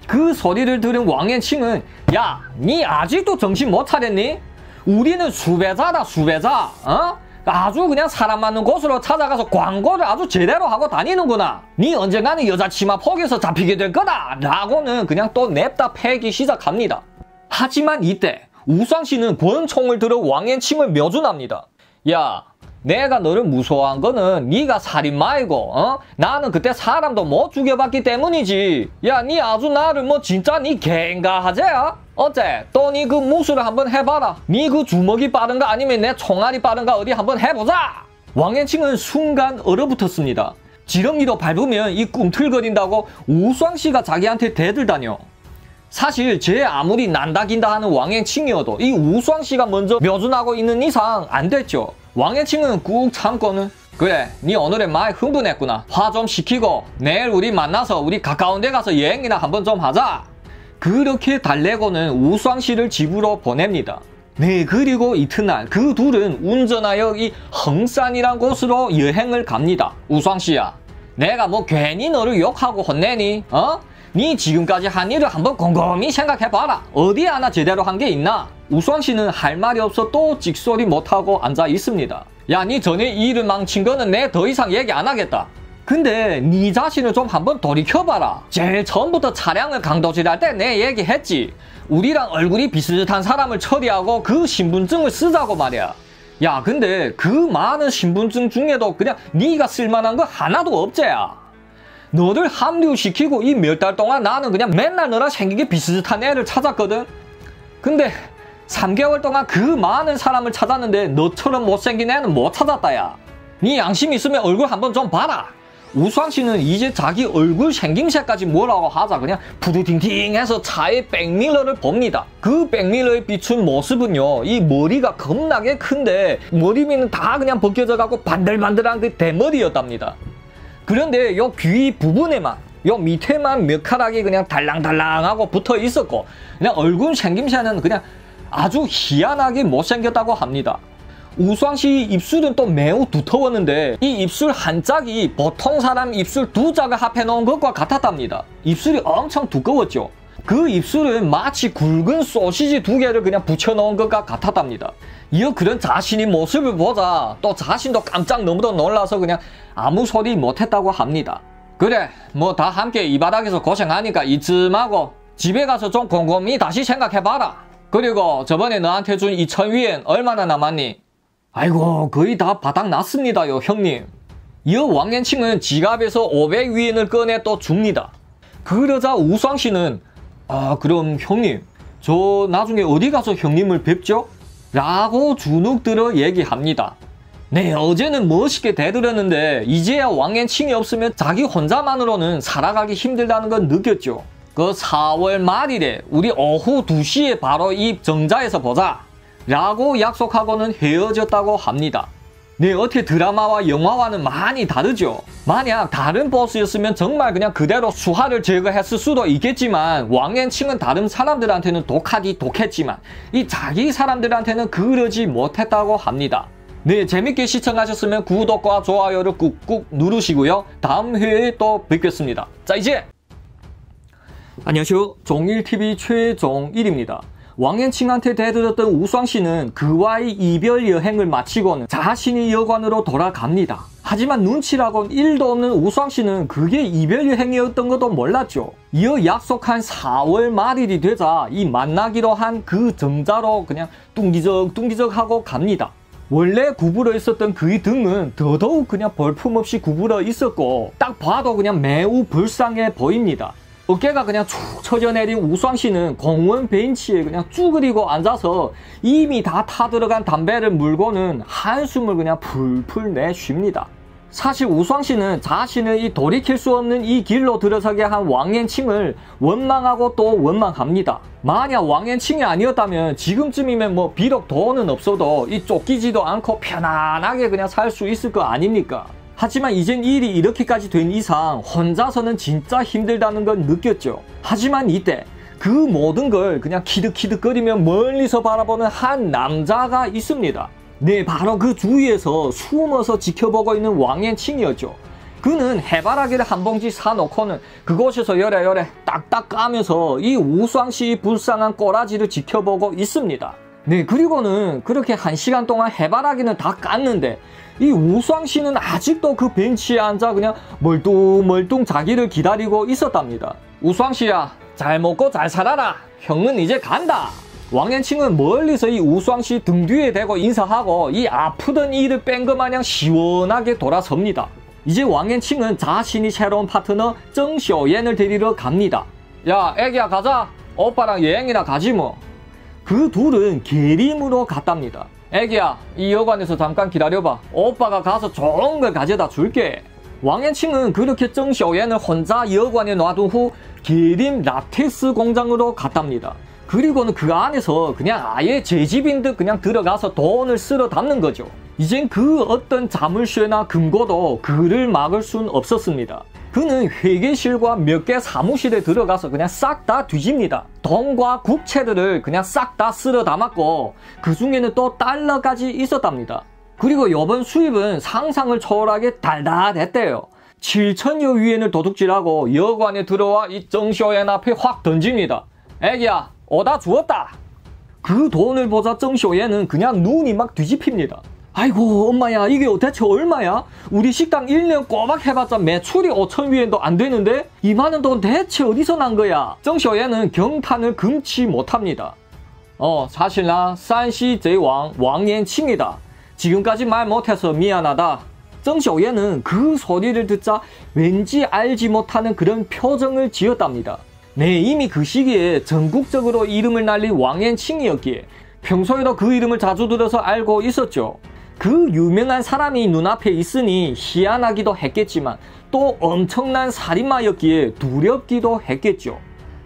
그 소리를 들은 왕앤칭은 야, 니 아직도 정신 못 차렸니? 우리는 수배자다 수배자, 어? 아주 그냥 사람 많는 곳으로 찾아가서 광고를 아주 제대로 하고 다니는구나. 네 언젠가는 여자 치마 폭에서 잡히게 될 거다. 라고는 그냥 또 냅다 패기 시작합니다. 하지만 이때 우상 씨는 권총을 들어 왕앤칭을 묘준합니다. 야, 내가 너를 무서워한 거는 네가 살인마이고 어? 나는 그때 사람도 못 죽여봤기 때문이지. 야니 아주 나를 뭐 진짜 니 개인가 하재야? 어째? 또니그 무술을 한번 해봐라. 니그 주먹이 빠른가 아니면 내 총알이 빠른가 어디 한번 해보자! 왕앤칭은 순간 얼어붙었습니다. 지렁이도 밟으면 이 꿈틀거린다고 우수왕씨가 자기한테 대들다녀. 사실 제 아무리 난다긴다 하는 왕앤칭이어도 이 우수왕씨가 먼저 묘준하고 있는 이상 안 됐죠 왕의칭은 꾹 참고는? 그래 네 오늘은 많이 흥분했구나. 화 좀 시키고 내일 우리 만나서 우리 가까운 데 가서 여행이나 한번 좀 하자. 그렇게 달래고는 우수왕 씨를 집으로 보냅니다. 네 그리고 이튿날 그 둘은 운전하여 이 헝산이란 곳으로 여행을 갑니다. 우수왕 씨야 내가 뭐 괜히 너를 욕하고 혼내니? 어? 네 지금까지 한 일을 한번 곰곰이 생각해봐라 어디 하나 제대로 한 게 있나 우수왕 씨는 할 말이 없어 또 찍소리 못하고 앉아 있습니다. 야, 니 전에 이 일을 망친 거는 내 더 이상 얘기 안 하겠다. 근데 네 자신을 좀 한번 돌이켜봐라. 제일 처음부터 차량을 강도질할 때 내 얘기했지. 우리랑 얼굴이 비슷한 사람을 처리하고 그 신분증을 쓰자고 말이야. 야, 근데 그 많은 신분증 중에도 그냥 네가 쓸만한 거 하나도 없제야. 너를 합류시키고 이 몇 달 동안 나는 그냥 맨날 너랑 생긴 게 비슷한 애를 찾았거든. 근데 3개월 동안 그 많은 사람을 찾았는데 너처럼 못생긴 애는 못 찾았다 야. 네 양심 있으면 얼굴 한번 좀 봐라. 우수왕 씨는 이제 자기 얼굴 생김새까지 뭐라고 하자 그냥 푸드팅팅 해서 차의 백밀러를 봅니다. 그 백밀러에 비춘 모습은요 이 머리가 겁나게 큰데 머리 위는 다 그냥 벗겨져 갖고 반들반들한 그 대머리였답니다. 그런데 요 귀 부분에만 요 밑에만 몇 가락이 그냥 달랑달랑하고 붙어 있었고 그냥 얼굴 생김새는 그냥 아주 희한하게 못생겼다고 합니다. 우수왕 씨 입술은 또 매우 두터웠는데 이 입술 한 짝이 보통 사람 입술 두 짝을 합해 놓은 것과 같았답니다. 입술이 엄청 두꺼웠죠. 그 입술은 마치 굵은 소시지 두 개를 그냥 붙여 놓은 것과 같았답니다. 이어 그런 자신의 모습을 보자 또 자신도 깜짝 너무도 놀라서 그냥 아무 소리 못했다고 합니다. 그래 뭐 다 함께 이 바닥에서 고생하니까 이쯤하고 집에 가서 좀 곰곰이 다시 생각해봐라. 그리고 저번에 너한테 준 2천위엔 얼마나 남았니? 아이고 거의 다 바닥 났습니다요 형님. 이어 왕년칭은 지갑에서 500위엔을 꺼내 또 줍니다. 그러자 우수왕 씨는 아 그럼 형님 저 나중에 어디 가서 형님을 뵙죠? 라고 주눅 들어 얘기합니다. 네 어제는 멋있게 대들었는데 이제야 왕년칭이 없으면 자기 혼자만으로는 살아가기 힘들다는 걸 느꼈죠. 그 4월 말일에 우리 오후 2시에 바로 이 정자에서 보자. 라고 약속하고는 헤어졌다고 합니다. 네, 어떻게 드라마와 영화와는 많이 다르죠. 만약 다른 버스였으면 정말 그냥 그대로 수화를 제거했을 수도 있겠지만 왕앤칭은 다른 사람들한테는 독하기 독했지만 이 자기 사람들한테는 그러지 못했다고 합니다. 네, 재밌게 시청하셨으면 구독과 좋아요를 꾹꾹 누르시고요. 다음 회에 또 뵙겠습니다. 자, 이제 안녕하세요. 종일TV 최종일입니다. 왕앤칭한테 대들었던 우수왕 씨는 그와의 이별 여행을 마치고는 자신이 여관으로 돌아갑니다. 하지만 눈치라곤 1도 없는 우수왕 씨는 그게 이별 여행이었던 것도 몰랐죠. 이어 약속한 4월 말일이 되자 이 만나기로 한 그 정자로 그냥 뚱기적 뚱기적 하고 갑니다. 원래 구부러 있었던 그의 등은 더더욱 그냥 볼품없이 구부러 있었고 딱 봐도 그냥 매우 불쌍해 보입니다. 어깨가 그냥 축 처져 내린 우수왕 씨는 공원 벤치에 그냥 쭈그리고 앉아서 이미 다 타들어간 담배를 물고는 한숨을 그냥 풀풀 내쉽니다. 사실 우수왕 씨는 자신을 이 돌이킬 수 없는 이 길로 들어서게 한 왕앤칭을 원망하고 또 원망합니다. 만약 왕앤칭이 아니었다면 지금쯤이면 뭐 비록 돈은 없어도 이 쫓기지도 않고 편안하게 그냥 살 수 있을 거 아닙니까? 하지만 이젠 일이 이렇게까지 된 이상 혼자서는 진짜 힘들다는 걸 느꼈죠. 하지만 이때 그 모든 걸 그냥 키득키득거리며 멀리서 바라보는 한 남자가 있습니다. 네, 바로 그 주위에서 숨어서 지켜보고 있는 왕앤칭이었죠. 그는 해바라기를 한 봉지 사놓고는 그곳에서 열애열애 딱딱 까면서 이 우수왕 씨의 불쌍한 꼬라지를 지켜보고 있습니다. 네, 그리고는 그렇게 한 시간 동안 해바라기는 다 깠는데 이 우수왕 씨는 아직도 그 벤치에 앉아 그냥 멀뚱멀뚱 자기를 기다리고 있었답니다. 우수왕 씨야, 잘 먹고 잘 살아라. 형은 이제 간다. 왕년칭은 멀리서 이 우수왕 씨 등 뒤에 대고 인사하고 이 아프던 이를 뺀 것 마냥 시원하게 돌아섭니다. 이제 왕년칭은 자신이 새로운 파트너 정쇼옌을 데리러 갑니다. 야, 애기야 가자. 오빠랑 여행이나 가지 뭐. 그 둘은 계림으로 갔답니다. 애기야 이 여관에서 잠깐 기다려봐 오빠가 가서 좋은 걸 가져다 줄게 왕앤칭은 그렇게 정쇼엔을 혼자 여관에 놔둔 후 기림 라텍스 공장으로 갔답니다. 그리고는 그 안에서 그냥 아예 제 집인 듯 그냥 들어가서 돈을 쓸어 담는 거죠. 이젠 그 어떤 자물쇠나 금고도 그를 막을 순 없었습니다. 그는 회계실과 몇 개 사무실에 들어가서 그냥 싹 다 뒤집니다. 돈과 국채들을 그냥 싹 다 쓸어 담았고 그 중에는 또 달러까지 있었답니다. 그리고 이번 수입은 상상을 초월하게 달달했대요. 7천여 위엔을 도둑질하고 여관에 들어와 이 정쇼엔 앞에 확 던집니다. 애기야 오다 주었다. 그 돈을 보자 정쇼엔은 그냥 눈이 막 뒤집힙니다. 아이고 엄마야 이게 대체 얼마야? 우리 식당 1년 꼬박 해봤자 매출이 5천 위엔도 안 되는데 이 많은 돈 대체 어디서 난 거야? 정쇼에는 경탄을 금치 못합니다. 어 사실 나 산시 제왕 왕옌칭이다. 지금까지 말 못해서 미안하다. 정쇼예는 그 소리를 듣자 왠지 알지 못하는 그런 표정을 지었답니다. 네, 이미 그 시기에 전국적으로 이름을 날린 왕앤칭이었기에 평소에도 그 이름을 자주 들어서 알고 있었죠. 그 유명한 사람이 눈앞에 있으니 희한하기도 했겠지만 또 엄청난 살인마였기에 두렵기도 했겠죠.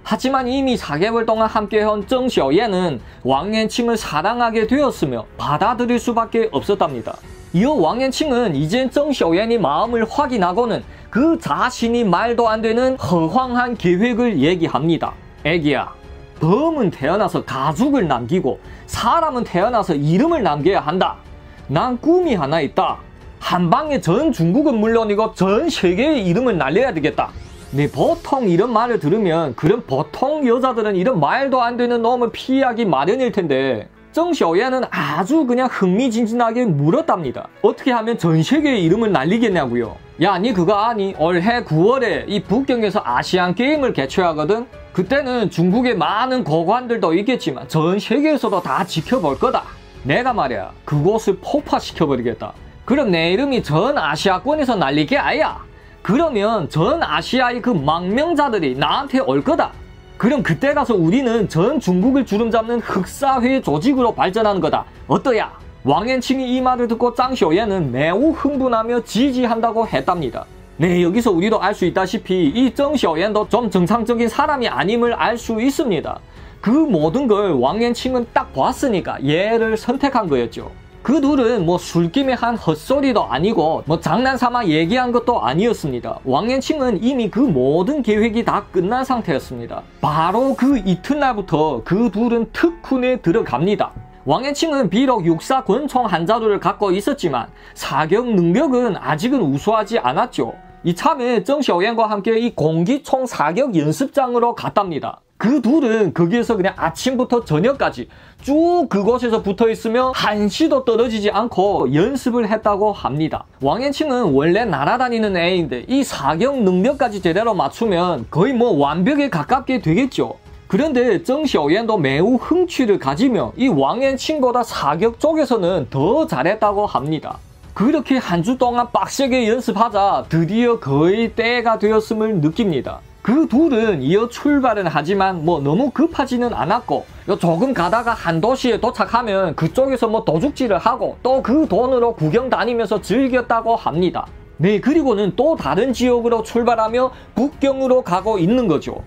하지만 이미 4개월 동안 함께한 정시어예는 왕앤칭을 사랑하게 되었으며 받아들일 수밖에 없었답니다. 이어 왕앤칭은 이젠 정시오엔이 마음을 확인하고는 그 자신이 말도 안 되는 허황한 계획을 얘기합니다. 애기야, 범은 태어나서 가족을 남기고 사람은 태어나서 이름을 남겨야 한다. 난 꿈이 하나 있다. 한 방에 전 중국은 물론이고 전 세계의 이름을 날려야 되겠다. 네, 보통 이런 말을 들으면 그런 보통 여자들은 이런 말도 안 되는 놈을 피하기 마련일 텐데 정시오야는 아주 그냥 흥미진진하게 물었답니다. 어떻게 하면 전 세계의 이름을 날리겠냐고요. 야, 니 그거 아니? 올해 9월에 이 북경에서 아시안 게임을 개최하거든. 그때는 중국의 많은 거관들도 있겠지만 전 세계에서도 다 지켜볼 거다. 내가 말이야 그곳을 폭파시켜버리겠다. 그럼 내 이름이 전 아시아권에서 날리게 아야. 그러면 전 아시아의 그 망명자들이 나한테 올 거다. 그럼 그때 가서 우리는 전 중국을 주름 잡는 흑사회 조직으로 발전하는 거다. 어떠야? 왕앤칭이 이 말을 듣고 짱쇼예는 매우 흥분하며 지지한다고 했답니다. 네, 여기서 우리도 알 수 있다시피 이 정쇼옌도 좀 정상적인 사람이 아님을 알 수 있습니다. 그 모든 걸 왕앤칭은 딱 봤으니까 얘를 선택한 거였죠. 그 둘은 뭐 술김에 한 헛소리도 아니고 뭐 장난삼아 얘기한 것도 아니었습니다. 왕앤칭은 이미 그 모든 계획이 다 끝난 상태였습니다. 바로 그 이튿날부터 그 둘은 특훈에 들어갑니다. 왕앤칭은 비록 육사 권총 한 자루를 갖고 있었지만 사격 능력은 아직은 우수하지 않았죠. 이참에 정시오엔과 함께 이 공기총 사격 연습장으로 갔답니다. 그 둘은 거기에서 그냥 아침부터 저녁까지 쭉 그곳에서 붙어 있으며 한시도 떨어지지 않고 연습을 했다고 합니다. 왕앤칭은 원래 날아다니는 애인데 이 사격 능력까지 제대로 맞추면 거의 뭐 완벽에 가깝게 되겠죠. 그런데 정시오엔도 매우 흥취를 가지며 이 왕앤칭보다 사격 쪽에서는 더 잘했다고 합니다. 그렇게 한 주 동안 빡세게 연습하자 드디어 거의 때가 되었음을 느낍니다. 그 둘은 이어 출발은 하지만 뭐 너무 급하지는 않았고 조금 가다가 한 도시에 도착하면 그쪽에서 뭐 도둑질을 하고 또 그 돈으로 구경 다니면서 즐겼다고 합니다. 네 그리고는 또 다른 지역으로 출발하며 북경으로 가고 있는 거죠.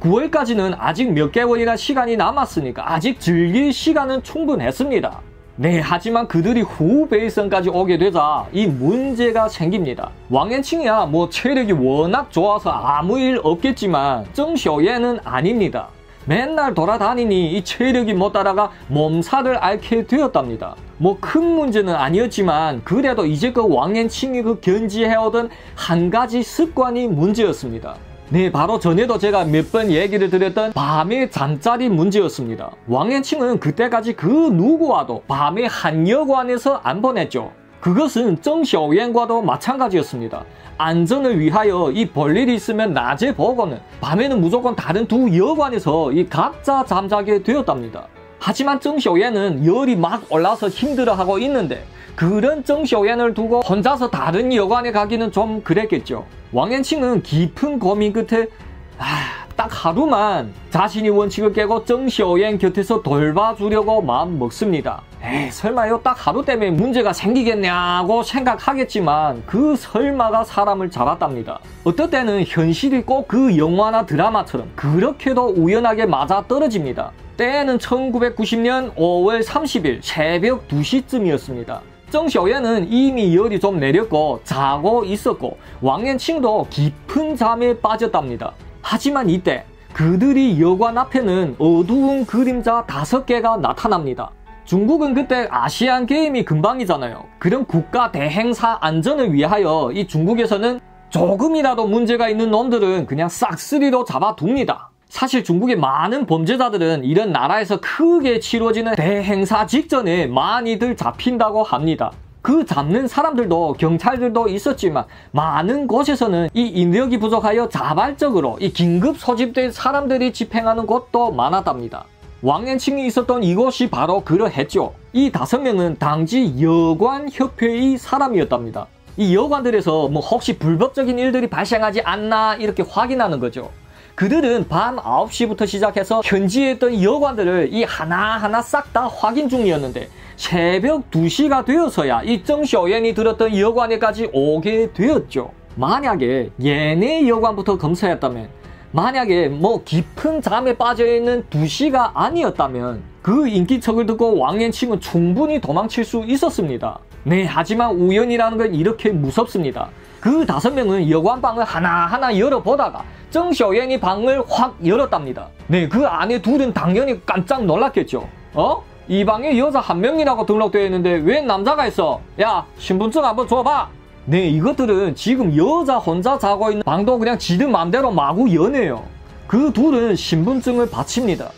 9월까지는 아직 몇 개월이나 시간이 남았으니까 아직 즐길 시간은 충분했습니다. 네, 하지만 그들이 후베이선까지 오게 되자 이 문제가 생깁니다. 왕앤칭이야 뭐 체력이 워낙 좋아서 아무 일 없겠지만 정쇼예는 아닙니다. 맨날 돌아다니니 이 체력이 못 따라가 몸살을 앓게 되었답니다. 뭐 큰 문제는 아니었지만 그래도 이제껏 왕앤칭이 그 견지해오던 한 가지 습관이 문제였습니다. 네, 바로 전에도 제가 몇 번 얘기를 드렸던 밤의 잠자리 문제였습니다. 왕앤칭은 그때까지 그 누구와도 밤에 한 여관에서 안 보냈죠. 그것은 정쇼엔과도 마찬가지였습니다. 안전을 위하여 이 볼일이 있으면 낮에 보고는 밤에는 무조건 다른 두 여관에서 이 각자 잠자게 되었답니다. 하지만 정쇼엔은 열이 막 올라서 힘들어하고 있는데 그런 정쇼엔을 두고 혼자서 다른 여관에 가기는 좀 그랬겠죠. 왕앤칭은 깊은 고민 끝에 아, 딱 하루만 자신이 원칙을 깨고 정시오엔 곁에서 돌봐주려고 마음 먹습니다. 에이, 설마요 딱 하루 때문에 문제가 생기겠냐고 생각하겠지만 그 설마가 사람을 잡았답니다. 어떨 때는 현실이 꼭 그 영화나 드라마처럼 그렇게도 우연하게 맞아 떨어집니다. 때는 1990년 5월 30일 새벽 2시쯤이었습니다. 정쇼예는 이미 열이 좀 내렸고 자고 있었고 왕앤칭도 깊은 잠에 빠졌답니다. 하지만 이때 그들이 여관 앞에는 어두운 그림자 다섯 개가 나타납니다. 중국은 그때 아시안 게임이 금방이잖아요. 그런 국가 대행사 안전을 위하여 이 중국에서는 조금이라도 문제가 있는 놈들은 그냥 싹쓸이로 잡아둡니다. 사실 중국의 많은 범죄자들은 이런 나라에서 크게 치러지는 대행사 직전에 많이들 잡힌다고 합니다. 그 잡는 사람들도 경찰들도 있었지만 많은 곳에서는 이 인력이 부족하여 자발적으로 이 긴급 소집된 사람들이 집행하는 곳도 많았답니다. 왕앤칭이 있었던 이곳이 바로 그러했죠. 이 다섯 명은 당시 여관협회의 사람이었답니다. 이 여관들에서 뭐 혹시 불법적인 일들이 발생하지 않나 이렇게 확인하는 거죠. 그들은 밤 9시부터 시작해서 현지에 있던 여관들을 이 하나하나 싹 다 확인 중이었는데 새벽 2시가 되어서야 이 정쇼연이 들었던 여관에까지 오게 되었죠. 만약에 얘네 여관부터 검사했다면 만약에 뭐 깊은 잠에 빠져있는 2시가 아니었다면 그 인기척을 듣고 왕앤칭은 충분히 도망칠 수 있었습니다. 네, 하지만 우연이라는 건 이렇게 무섭습니다. 그 다섯 명은 여관방을 하나하나 열어보다가 정쇼연이 방을 확 열었답니다. 네, 그 안에 둘은 당연히 깜짝 놀랐겠죠. 어? 이 방에 여자 한 명이라고 등록되어 있는데 왜 남자가 있어? 야, 신분증 한번 줘봐. 네, 이것들은 지금 여자 혼자 자고 있는 방도 그냥 지들 맘대로 마구 여네요. 그 둘은 신분증을 바칩니다.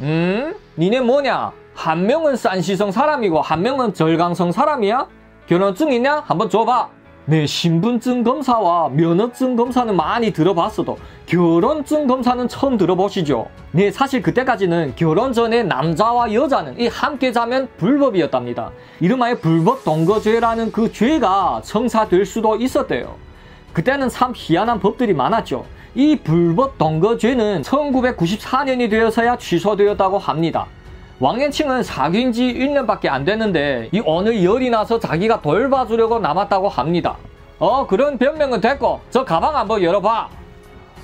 음? 니네 뭐냐? 한 명은 싼시성 사람이고 한 명은 절강성 사람이야? 결혼증 있냐? 한번 줘봐. 네, 신분증 검사와 면허증 검사는 많이 들어봤어도 결혼증 검사는 처음 들어보시죠? 네, 사실 그때까지는 결혼 전에 남자와 여자는 이 함께 자면 불법이었답니다. 이름하여 불법 동거죄라는 그 죄가 청사될 수도 있었대요. 그때는 참 희한한 법들이 많았죠. 이 불법 동거죄는 1994년이 되어서야 취소되었다고 합니다. 왕년칭은 사귄 지 1년밖에 안 됐는데 이 어느 열이 나서 자기가 돌봐주려고 남았다고 합니다. 어 그런 변명은 됐고 저 가방 한번 열어봐.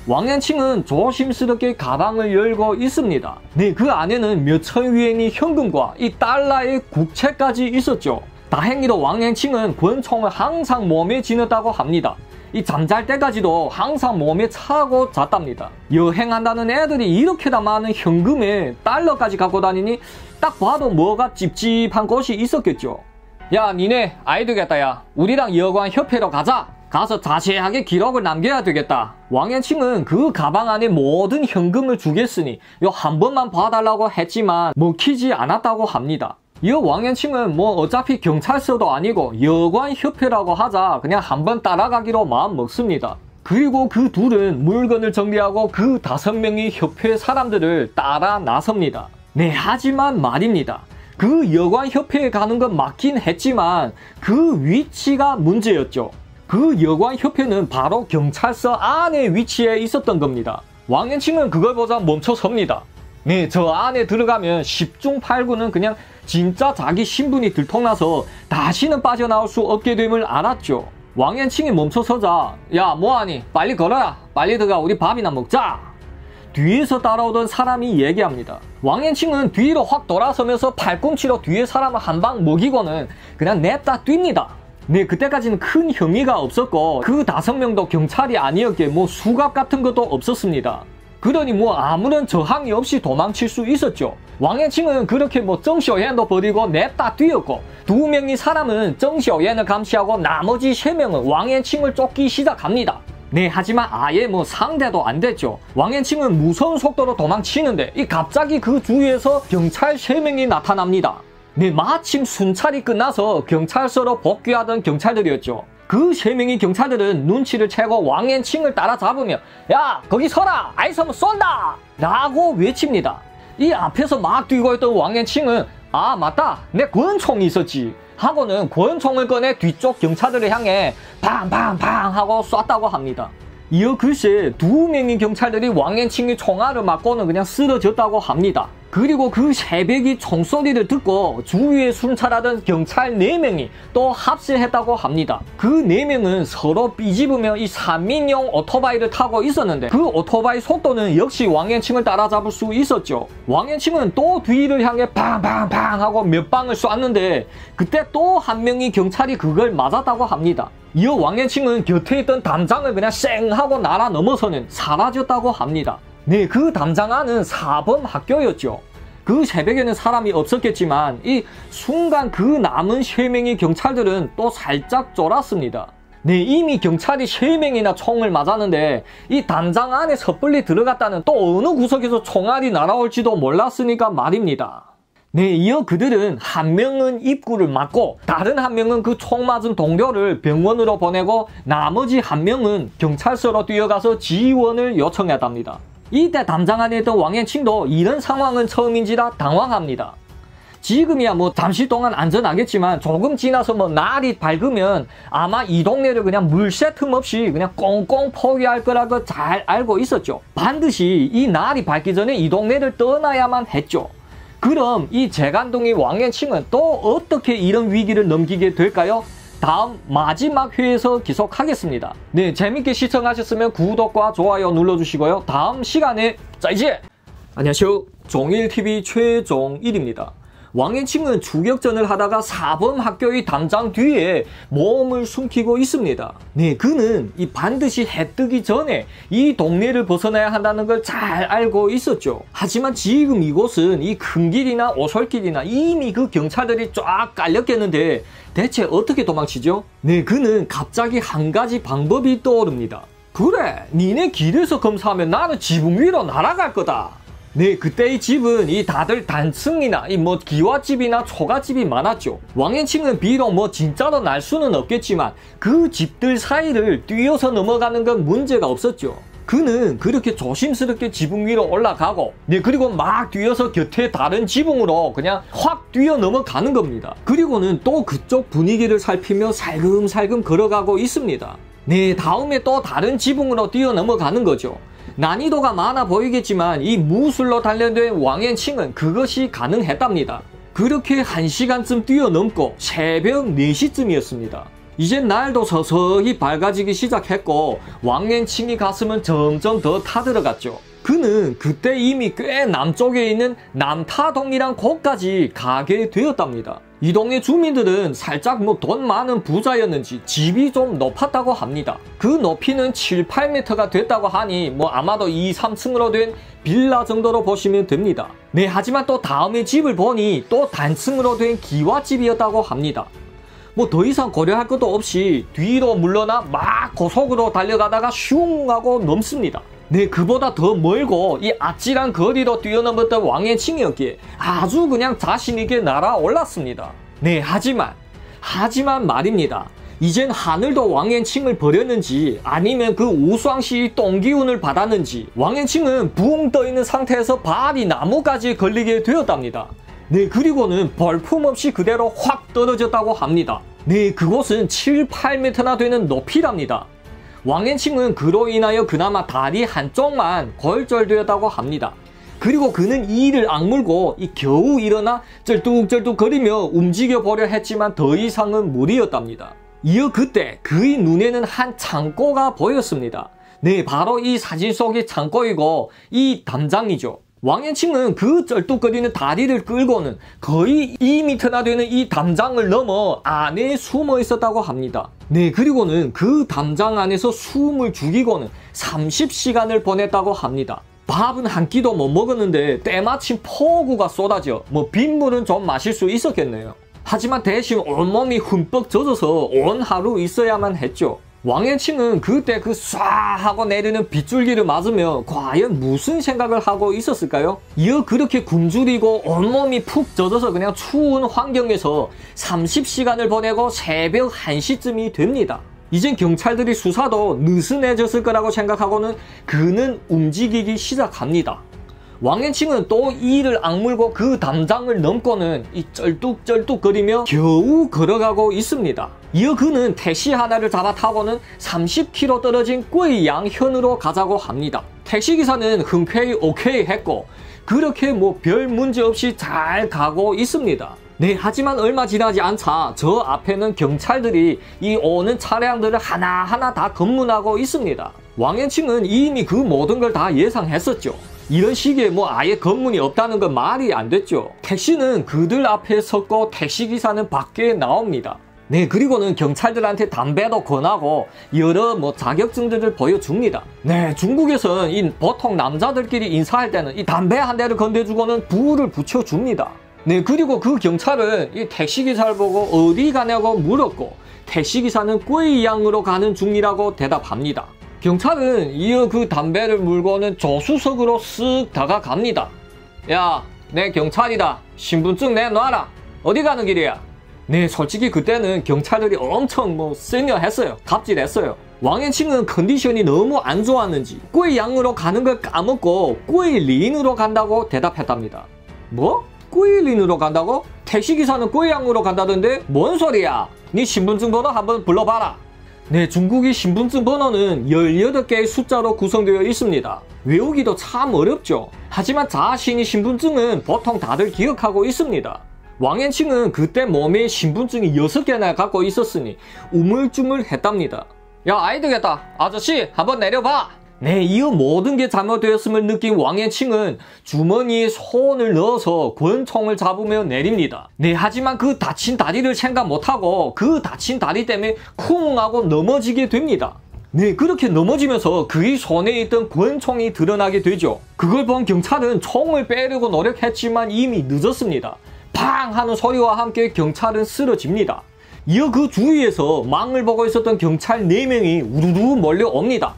왕년칭은 조심스럽게 가방을 열고 있습니다. 네, 그 안에는 몇천 위엔이 현금과 이 달러의 국채까지 있었죠. 다행히도 왕년칭은 권총을 항상 몸에 지녔다고 합니다. 이 잠잘 때까지도 항상 몸에 차고 잤답니다. 여행한다는 애들이 이렇게나 많은 현금에 달러까지 갖고 다니니 딱 봐도 뭐가 찝찝한 곳이 있었겠죠. 야 니네 아이 되겠다 야 우리랑 여관 협회로 가자. 가서 자세하게 기록을 남겨야 되겠다. 왕현칭은 그 가방 안에 모든 현금을 주겠으니 요 한 번만 봐달라고 했지만 먹히지 않았다고 합니다. 이 왕연칭은 뭐 어차피 경찰서도 아니고 여관협회라고 하자 그냥 한번 따라가기로 마음 먹습니다. 그리고 그 둘은 물건을 정리하고 그 다섯 명의 협회 사람들을 따라 나섭니다. 네, 하지만 말입니다. 그 여관협회에 가는 건 맞긴 했지만 그 위치가 문제였죠. 그 여관 협회는 바로 경찰서 안에 위치해 있었던 겁니다. 왕연칭은 그걸 보자 멈춰섭니다. 네, 저 안에 들어가면 10중 8구는 그냥 진짜 자기 신분이 들통나서 다시는 빠져나올 수 없게 됨을 알았죠. 왕연칭이 멈춰서자 야 뭐하니 빨리 걸어라 빨리 들어가 우리 밥이나 먹자 뒤에서 따라오던 사람이 얘기합니다. 왕연칭은 뒤로 확 돌아서면서 팔꿈치로 뒤에 사람을 한 방 먹이고는 그냥 냅다 뜁니다. 네, 그때까지는 큰 혐의가 없었고 그 다섯 명도 경찰이 아니었기에 뭐 수갑 같은 것도 없었습니다. 그러니 뭐 아무런 저항이 없이 도망칠 수 있었죠. 왕해칭은 그렇게 뭐 정쇼옌도 버리고 냅다 뛰었고 두 명의 사람은 정쇼옌을 감시하고 나머지 세 명은 왕해칭을 쫓기 시작합니다. 네, 하지만 아예 뭐 상대도 안 됐죠. 왕해칭은 무서운 속도로 도망치는데 이 갑자기 그 주위에서 경찰 세 명이 나타납니다. 네, 마침 순찰이 끝나서 경찰서로 복귀하던 경찰들이었죠. 그 세 명의 경찰들은 눈치를 채고 왕앤칭을 따라잡으며 야 거기 서라 아이 서면 쏜다 라고 외칩니다. 이 앞에서 막 뛰고 있던 왕앤칭은 아 맞다 내 권총이 있었지 하고는 권총을 꺼내 뒤쪽 경찰들을 향해 팡팡팡 하고 쐈다고 합니다. 이어 글쎄 두 명의 경찰들이 왕앤칭의 총알을 맞고는 그냥 쓰러졌다고 합니다. 그리고 그 새벽이 총소리를 듣고 주위에 순찰하던 경찰 4명이 또 합세했다고 합니다. 그 4명은 서로 삐집으며 이 3인용 오토바이를 타고 있었는데 그 오토바이 속도는 역시 왕앤칭을 따라잡을 수 있었죠. 왕앤칭은 또 뒤를 향해 팡팡팡 하고 몇 방을 쐈는데 그때 또 한 명이 경찰이 그걸 맞았다고 합니다. 이어 왕앤칭은 곁에 있던 담장을 그냥 쌩 하고 날아 넘어서는 사라졌다고 합니다. 네, 그 담장 안은 4번 학교였죠. 그 새벽에는 사람이 없었겠지만 이 순간 그 남은 3명의 경찰들은 또 살짝 쫄았습니다. 네, 이미 경찰이 3명이나 총을 맞았는데 이 담장 안에 섣불리 들어갔다는 또 어느 구석에서 총알이 날아올지도 몰랐으니까 말입니다. 네, 이어 그들은 한 명은 입구를 막고 다른 한 명은 그 총 맞은 동료를 병원으로 보내고 나머지 한 명은 경찰서로 뛰어가서 지원을 요청했답니다. 이때 담장 안에 있던 왕앤칭도 이런 상황은 처음인지라 당황합니다. 지금이야 뭐 잠시 동안 안전하겠지만 조금 지나서 뭐 날이 밝으면 아마 이 동네를 그냥 물새 틈 없이 그냥 꽁꽁 포기할 거라고 잘 알고 있었죠. 반드시 이 날이 밝기 전에 이 동네를 떠나야만 했죠. 그럼 이 재간동의 왕앤칭은 또 어떻게 이런 위기를 넘기게 될까요? 다음 마지막 회에서 기속하겠습니다. 네, 재밌게 시청하셨으면 구독과 좋아요 눌러주시고요. 다음 시간에 자 이제 안녕하세요. 종일TV 최종일입니다. 왕앤칭은 추격전을 하다가 사범 학교의 담장 뒤에 몸을 숨기고 있습니다. 네, 그는 이 반드시 해 뜨기 전에 이 동네를 벗어나야 한다는 걸 잘 알고 있었죠. 하지만 지금 이곳은 이 큰 길이나 오솔길이나 이미 그 경찰들이 쫙 깔렸겠는데 대체 어떻게 도망치죠? 네, 그는 갑자기 한 가지 방법이 떠오릅니다. 그래, 니네 길에서 검사하면 나는 지붕 위로 날아갈 거다. 네, 그때의 집은 이 다들 단층이나 이 뭐 기와집이나 초가집이 많았죠. 왕년층은 비록 뭐 진짜로 날 수는 없겠지만 그 집들 사이를 뛰어서 넘어가는 건 문제가 없었죠. 그는 그렇게 조심스럽게 지붕 위로 올라가고 네 그리고 막 뛰어서 곁에 다른 지붕으로 그냥 확 뛰어 넘어가는 겁니다. 그리고는 또 그쪽 분위기를 살피며 살금살금 걸어가고 있습니다. 네 다음에 또 다른 지붕으로 뛰어 넘어가는 거죠. 난이도가 많아 보이겠지만 이 무술로 단련된 왕앤칭은 그것이 가능했답니다. 그렇게 한시간쯤 뛰어넘고 새벽 4시쯤이었습니다. 이제 날도 서서히 밝아지기 시작했고 왕앤칭이 가슴은 점점 더 타들어갔죠. 그는 그때 이미 꽤 남쪽에 있는 남타동이란 곳까지 가게 되었답니다. 이 동네 주민들은 살짝 뭐 돈 많은 부자였는지 집이 좀 높았다고 합니다. 그 높이는 7, 8m가 됐다고 하니 뭐 아마도 2, 3층으로 된 빌라 정도로 보시면 됩니다. 네, 하지만 또 다음에 집을 보니 또 단층으로 된 기와집이었다고 합니다. 뭐 더 이상 고려할 것도 없이 뒤로 물러나 막 고속으로 달려가다가 슝 하고 넘습니다. 네, 그보다 더 멀고 이 아찔한 거리로 뛰어넘었던 왕의 칭이었기에 아주 그냥 자신있게 날아올랐습니다. 네, 하지만 하지만 말입니다. 이젠 하늘도 왕앤칭을 버렸는지 아니면 그 우수왕씨 똥기운을 받았는지 왕앤칭은 붕 떠있는 상태에서 발이 나무까지 걸리게 되었답니다. 네 그리고는 벌품없이 그대로 확 떨어졌다고 합니다. 네 그곳은 7, 8m나 되는 높이랍니다. 왕앤칭은 그로 인하여 그나마 다리 한쪽만 골절되었다고 합니다. 그리고 그는 이를 악물고 이 겨우 일어나 쩔뚝쩔뚝 거리며 움직여 보려 했지만 더 이상은 무리였답니다. 이어 그때 그의 눈에는 한 창고가 보였습니다. 네, 바로 이 사진 속의 창고이고 이 담장이죠. 왕앤칭은 그 쩔뚝거리는 다리를 끌고는 거의 2미터나 되는 이 담장을 넘어 안에 숨어 있었다고 합니다. 네, 그리고는 그 담장 안에서 숨을 죽이고는 30시간을 보냈다고 합니다. 밥은 한 끼도 못 먹었는데 때마침 폭우가 쏟아져 뭐 빗물은 좀 마실 수 있었겠네요. 하지만 대신 온몸이 흠뻑 젖어서 온 하루 있어야만 했죠. 왕앤칭은 그때 그 쏴 하고 내리는 빗줄기를 맞으며 과연 무슨 생각을 하고 있었을까요? 이어 그렇게 굶주리고 온몸이 푹 젖어서 그냥 추운 환경에서 30시간을 보내고 새벽 1시쯤이 됩니다. 이젠 경찰들이 수사도 느슨해졌을 거라고 생각하고는 그는 움직이기 시작합니다. 왕앤칭은 또 이를 악물고 그 담장을 넘고는 이 쩔뚝쩔뚝거리며 겨우 걸어가고 있습니다. 이어 그는 택시 하나를 잡아 타고는 30km 떨어진 桂양현으로 가자고 합니다. 택시기사는 흔쾌히 오케이 했고 그렇게 뭐 별 문제 없이 잘 가고 있습니다. 네, 하지만 얼마 지나지 않자 저 앞에는 경찰들이 이 오는 차량들을 하나하나 다 검문하고 있습니다. 왕앤칭은 이미 그 모든 걸 다 예상했었죠. 이런 시기에 뭐 아예 검문이 없다는 건 말이 안 됐죠. 택시는 그들 앞에 섰고 택시기사는 밖에 나옵니다. 네, 그리고는 경찰들한테 담배도 권하고 여러 뭐 자격증들을 보여줍니다. 네, 중국에서는 이 보통 남자들끼리 인사할 때는 이 담배 한 대를 건네주고는 불을 붙여줍니다. 네, 그리고 그 경찰은 이 택시기사를 보고 어디 가냐고 물었고 택시기사는 桂양으로 가는 중이라고 대답합니다. 경찰은 이어 그 담배를 물고는 조수석으로 쓱 다가갑니다. 야, 내 경찰이다. 신분증 내놔라. 어디 가는 길이야? 네, 솔직히 그때는 경찰들이 엄청 뭐 세녀했어요. 갑질했어요. 왕앤칭은 컨디션이 너무 안 좋았는지 꿀양으로 가는 걸 까먹고 꿀린으로 간다고 대답했답니다. 뭐? 꾸일린으로 간다고? 택시기사는 꾸이 양으로 간다던데? 뭔 소리야? 네 신분증 번호 한번 불러봐라. 네, 중국이 신분증 번호는 18개의 숫자로 구성되어 있습니다. 외우기도 참 어렵죠. 하지만 자신이 신분증은 보통 다들 기억하고 있습니다. 왕앤칭은 그때 몸에 신분증이 6개나 갖고 있었으니 우물쭈물 했답니다. 야, 아이 되겠다. 아저씨, 한번 내려봐. 네, 이후 모든 게 잘못되었음을 느낀 왕앤칭은 주머니에 손을 넣어서 권총을 잡으며 내립니다. 네, 하지만 그 다친 다리를 생각 못하고 그 다친 다리 때문에 쿵 하고 넘어지게 됩니다. 네, 그렇게 넘어지면서 그의 손에 있던 권총이 드러나게 되죠. 그걸 본 경찰은 총을 빼려고 노력했지만 이미 늦었습니다. 팡 하는 소리와 함께 경찰은 쓰러집니다. 이어 그 주위에서 망을 보고 있었던 경찰 4명이 우르르 몰려옵니다.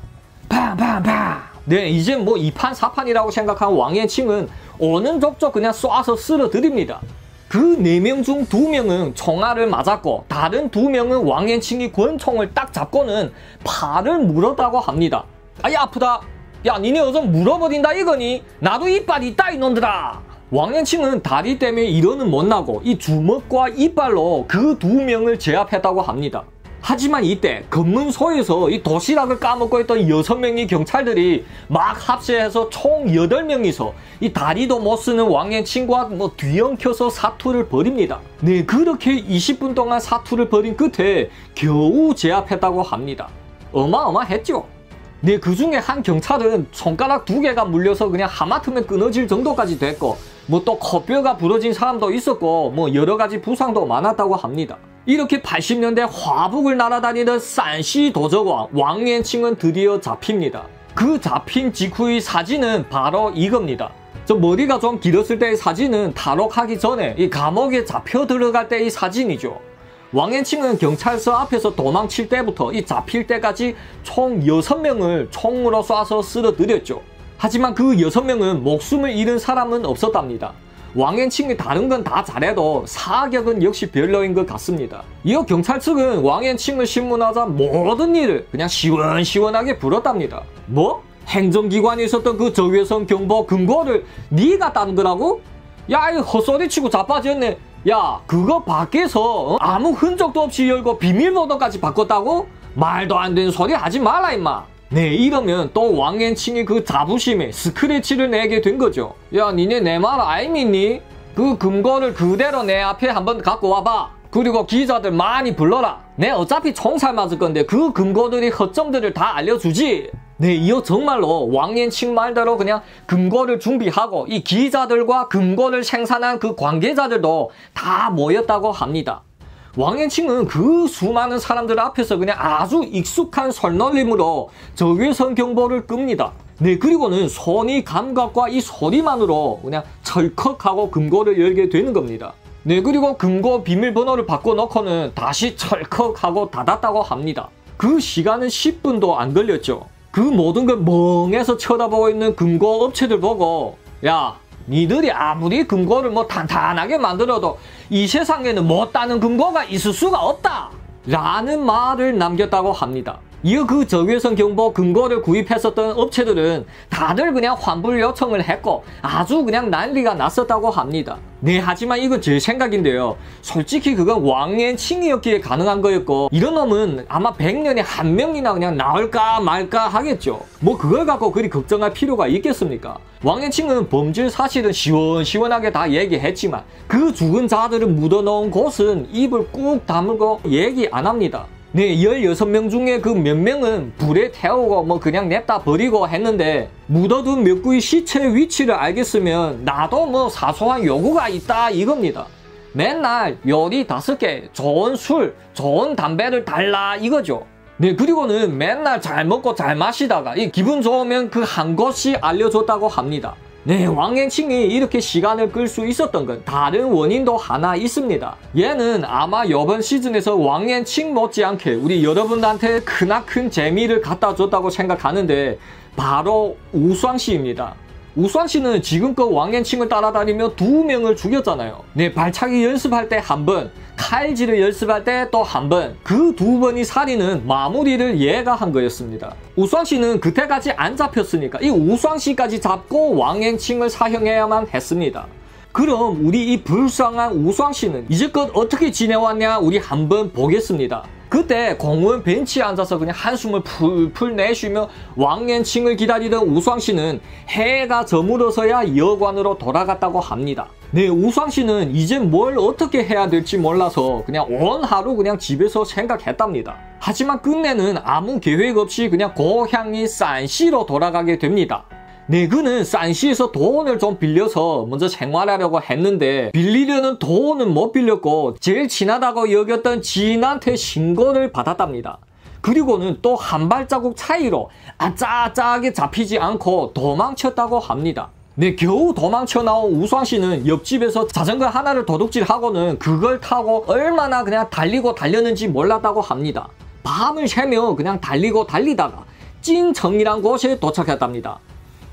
팡팡팡 네 이제 뭐 2판 4판이라고 생각한 왕의 칭은 오는 족족 그냥 쏴서 쓸어드립니다. 그 4명 중 2명은 총알을 맞았고 다른 2명은 왕의 칭이 권총을 딱 잡고는 팔을 물었다고 합니다. 아이 아프다. 야 니네 어좀 물어버린다 이거니? 나도 이빨 있다 이놈들아. 왕의칭은 다리 때문에 이러는 못 나고 이 주먹과 이빨로 그 두 명을 제압했다고 합니다. 하지만 이때 검문소에서 이 도시락을 까먹고 있던 여섯 명의 경찰들이 막 합세해서 총 여덟 명이서 이 다리도 못 쓰는 왕의 친구와 뭐 뒤엉켜서 사투를 벌입니다. 네, 그렇게 20분 동안 사투를 벌인 끝에 겨우 제압했다고 합니다. 어마어마했죠. 네, 그 중에 한 경찰은 손가락 두 개가 물려서 그냥 하마터면 끊어질 정도까지 됐고, 뭐 또 코뼈가 부러진 사람도 있었고, 뭐 여러 가지 부상도 많았다고 합니다. 이렇게 80년대 화북을 날아다니던 산시 도적왕 왕앤칭은 드디어 잡힙니다. 그 잡힌 직후의 사진은 바로 이겁니다. 저 머리가 좀 길었을 때의 사진은 탈옥하기 전에 이 감옥에 잡혀 들어갈 때의 사진이죠. 왕앤칭은 경찰서 앞에서 도망칠 때부터 이 잡힐 때까지 총 6명을 총으로 쏴서 쓰러뜨렸죠. 하지만 그 6명은 목숨을 잃은 사람은 없었답니다. 왕앤칭이 다른 건 다 잘해도 사격은 역시 별로인 것 같습니다. 이어 경찰 측은 왕앤칭을 신문하자 모든 일을 그냥 시원시원하게 불었답니다. 뭐? 행정기관에 있었던 그 저외선 경보 근거를 네가 딴 거라고? 야, 이 헛소리치고 자빠졌네. 야, 그거 밖에서 아무 흔적도 없이 열고 비밀번호까지 바꿨다고? 말도 안 되는 소리 하지 말라 임마. 네, 이러면 또 왕앤칭이 그 자부심에 스크래치를 내게 된 거죠. 야, 니네 내 말 아이 믿니? 그 금고를 그대로 내 앞에 한번 갖고 와봐. 그리고 기자들 많이 불러라. 내 어차피 총살 맞을 건데 그 금고들이 허점들을 다 알려주지. 네, 이어 정말로 왕앤칭 말대로 그냥 금고를 준비하고 이 기자들과 금고를 생산한 그 관계자들도 다 모였다고 합니다. 왕앤칭은 그 수많은 사람들 앞에서 그냥 아주 익숙한 설널림으로 적외선 경보를 끕니다. 네, 그리고는 손이 감각과 이 소리만으로 그냥 철컥하고 금고를 열게 되는 겁니다. 네, 그리고 금고 비밀번호를 바꿔놓고는 다시 철컥하고 닫았다고 합니다. 그 시간은 10분도 안 걸렸죠. 그 모든 걸 멍해서 쳐다보고 있는 금고 업체들 보고 야 니들이 아무리 금고를 뭐 탄탄하게 만들어도 이 세상에는 못따는 금고가 있을 수가 없다. 라는 말을 남겼다고 합니다. 이어 그 적외선 경보 금고를 구입했었던 업체들은 다들 그냥 환불 요청을 했고 아주 그냥 난리가 났었다고 합니다. 네, 하지만 이건 제 생각인데요. 솔직히 그건 왕년 칭이었기에 가능한 거였고 이런 놈은 아마 100년에 한 명이나 그냥 나올까 말까 하겠죠. 뭐 그걸 갖고 그리 걱정할 필요가 있겠습니까? 왕년칭은 범죄 사실은 시원시원하게 다 얘기했지만 그 죽은 자들을 묻어놓은 곳은 입을 꾹 다물고 얘기 안 합니다. 네, 16명 중에 그 몇 명은 불에 태우고 뭐 그냥 냅다 버리고 했는데 묻어둔 몇 구의 시체 위치를 알겠으면 나도 뭐 사소한 요구가 있다 이겁니다. 맨날 요리 다섯 개, 좋은 술, 좋은 담배를 달라 이거죠. 네, 그리고는 맨날 잘 먹고 잘 마시다가 이 기분 좋으면 그한 곳이 알려줬다고 합니다. 네, 왕앤칭이 이렇게 시간을 끌 수 있었던 건 다른 원인도 하나 있습니다. 얘는 아마 이번 시즌에서 왕앤칭 못지않게 우리 여러분한테 크나큰 재미를 갖다 줬다고 생각하는데 바로 우수왕 씨입니다. 우수왕 씨는 지금껏 왕앤칭을 따라다니며 두 명을 죽였잖아요. 네, 발차기 연습할 때 한 번, 칼질을 연습할 때 또 한 번, 그 두 번이 살인은 마무리를 얘가 한 거였습니다. 우수왕 씨는 그때까지 안 잡혔으니까 이 우수왕 씨까지 잡고 왕앤칭을 사형해야만 했습니다. 그럼 우리 이 불쌍한 우수왕 씨는 이제껏 어떻게 지내왔냐 우리 한번 보겠습니다. 그때 공원 벤치에 앉아서 그냥 한숨을 풀풀 내쉬며 왕년칭을 기다리던 우수왕 씨는 해가 저물어서야 여관으로 돌아갔다고 합니다. 네, 우수왕 씨는 이제 뭘 어떻게 해야 될지 몰라서 그냥 온 하루 그냥 집에서 생각했답니다. 하지만 끝내는 아무 계획 없이 그냥 고향이 산시로 돌아가게 됩니다. 네, 그는 산시에서 돈을 좀 빌려서 먼저 생활하려고 했는데 빌리려는 돈은 못 빌렸고 제일 친하다고 여겼던 지인한테 신고를 받았답니다. 그리고는 또 한 발자국 차이로 아짜아짜하게 잡히지 않고 도망쳤다고 합니다. 네, 겨우 도망쳐 나온 우수왕 씨는 옆집에서 자전거 하나를 도둑질하고는 그걸 타고 얼마나 그냥 달리고 달렸는지 몰랐다고 합니다. 밤을 새며 그냥 달리고 달리다가 찐정이란 곳에 도착했답니다.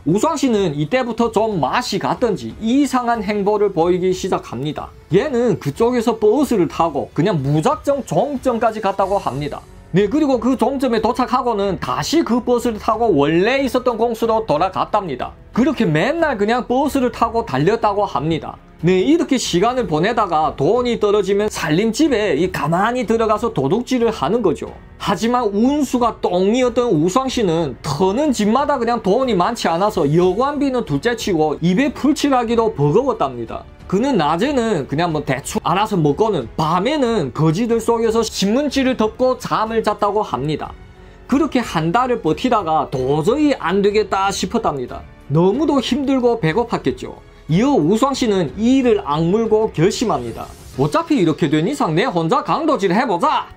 우수왕 씨는 이때부터 좀 맛이 갔던지 이상한 행보를 보이기 시작합니다. 얘는 그쪽에서 버스를 타고 그냥 무작정 종점까지 갔다고 합니다. 네, 그리고 그 종점에 도착하고는 다시 그 버스를 타고 원래 있었던 공수로 돌아갔답니다. 그렇게 맨날 그냥 버스를 타고 달렸다고 합니다. 네, 이렇게 시간을 보내다가 돈이 떨어지면 살림집에 이 가만히 들어가서 도둑질을 하는 거죠. 하지만 운수가 똥이었던 우상 씨는 터는 집마다 그냥 돈이 많지 않아서 여관비는 둘째치고 입에 풀칠하기도 버거웠답니다. 그는 낮에는 그냥 뭐 대충 알아서 먹고는 밤에는 거지들 속에서 신문지를 덮고 잠을 잤다고 합니다. 그렇게 한 달을 버티다가 도저히 안 되겠다 싶었답니다. 너무도 힘들고 배고팠겠죠. 이어 우수왕 씨는 이를 악물고 결심합니다. 어차피 이렇게 된 이상 내 혼자 강도질 해보자!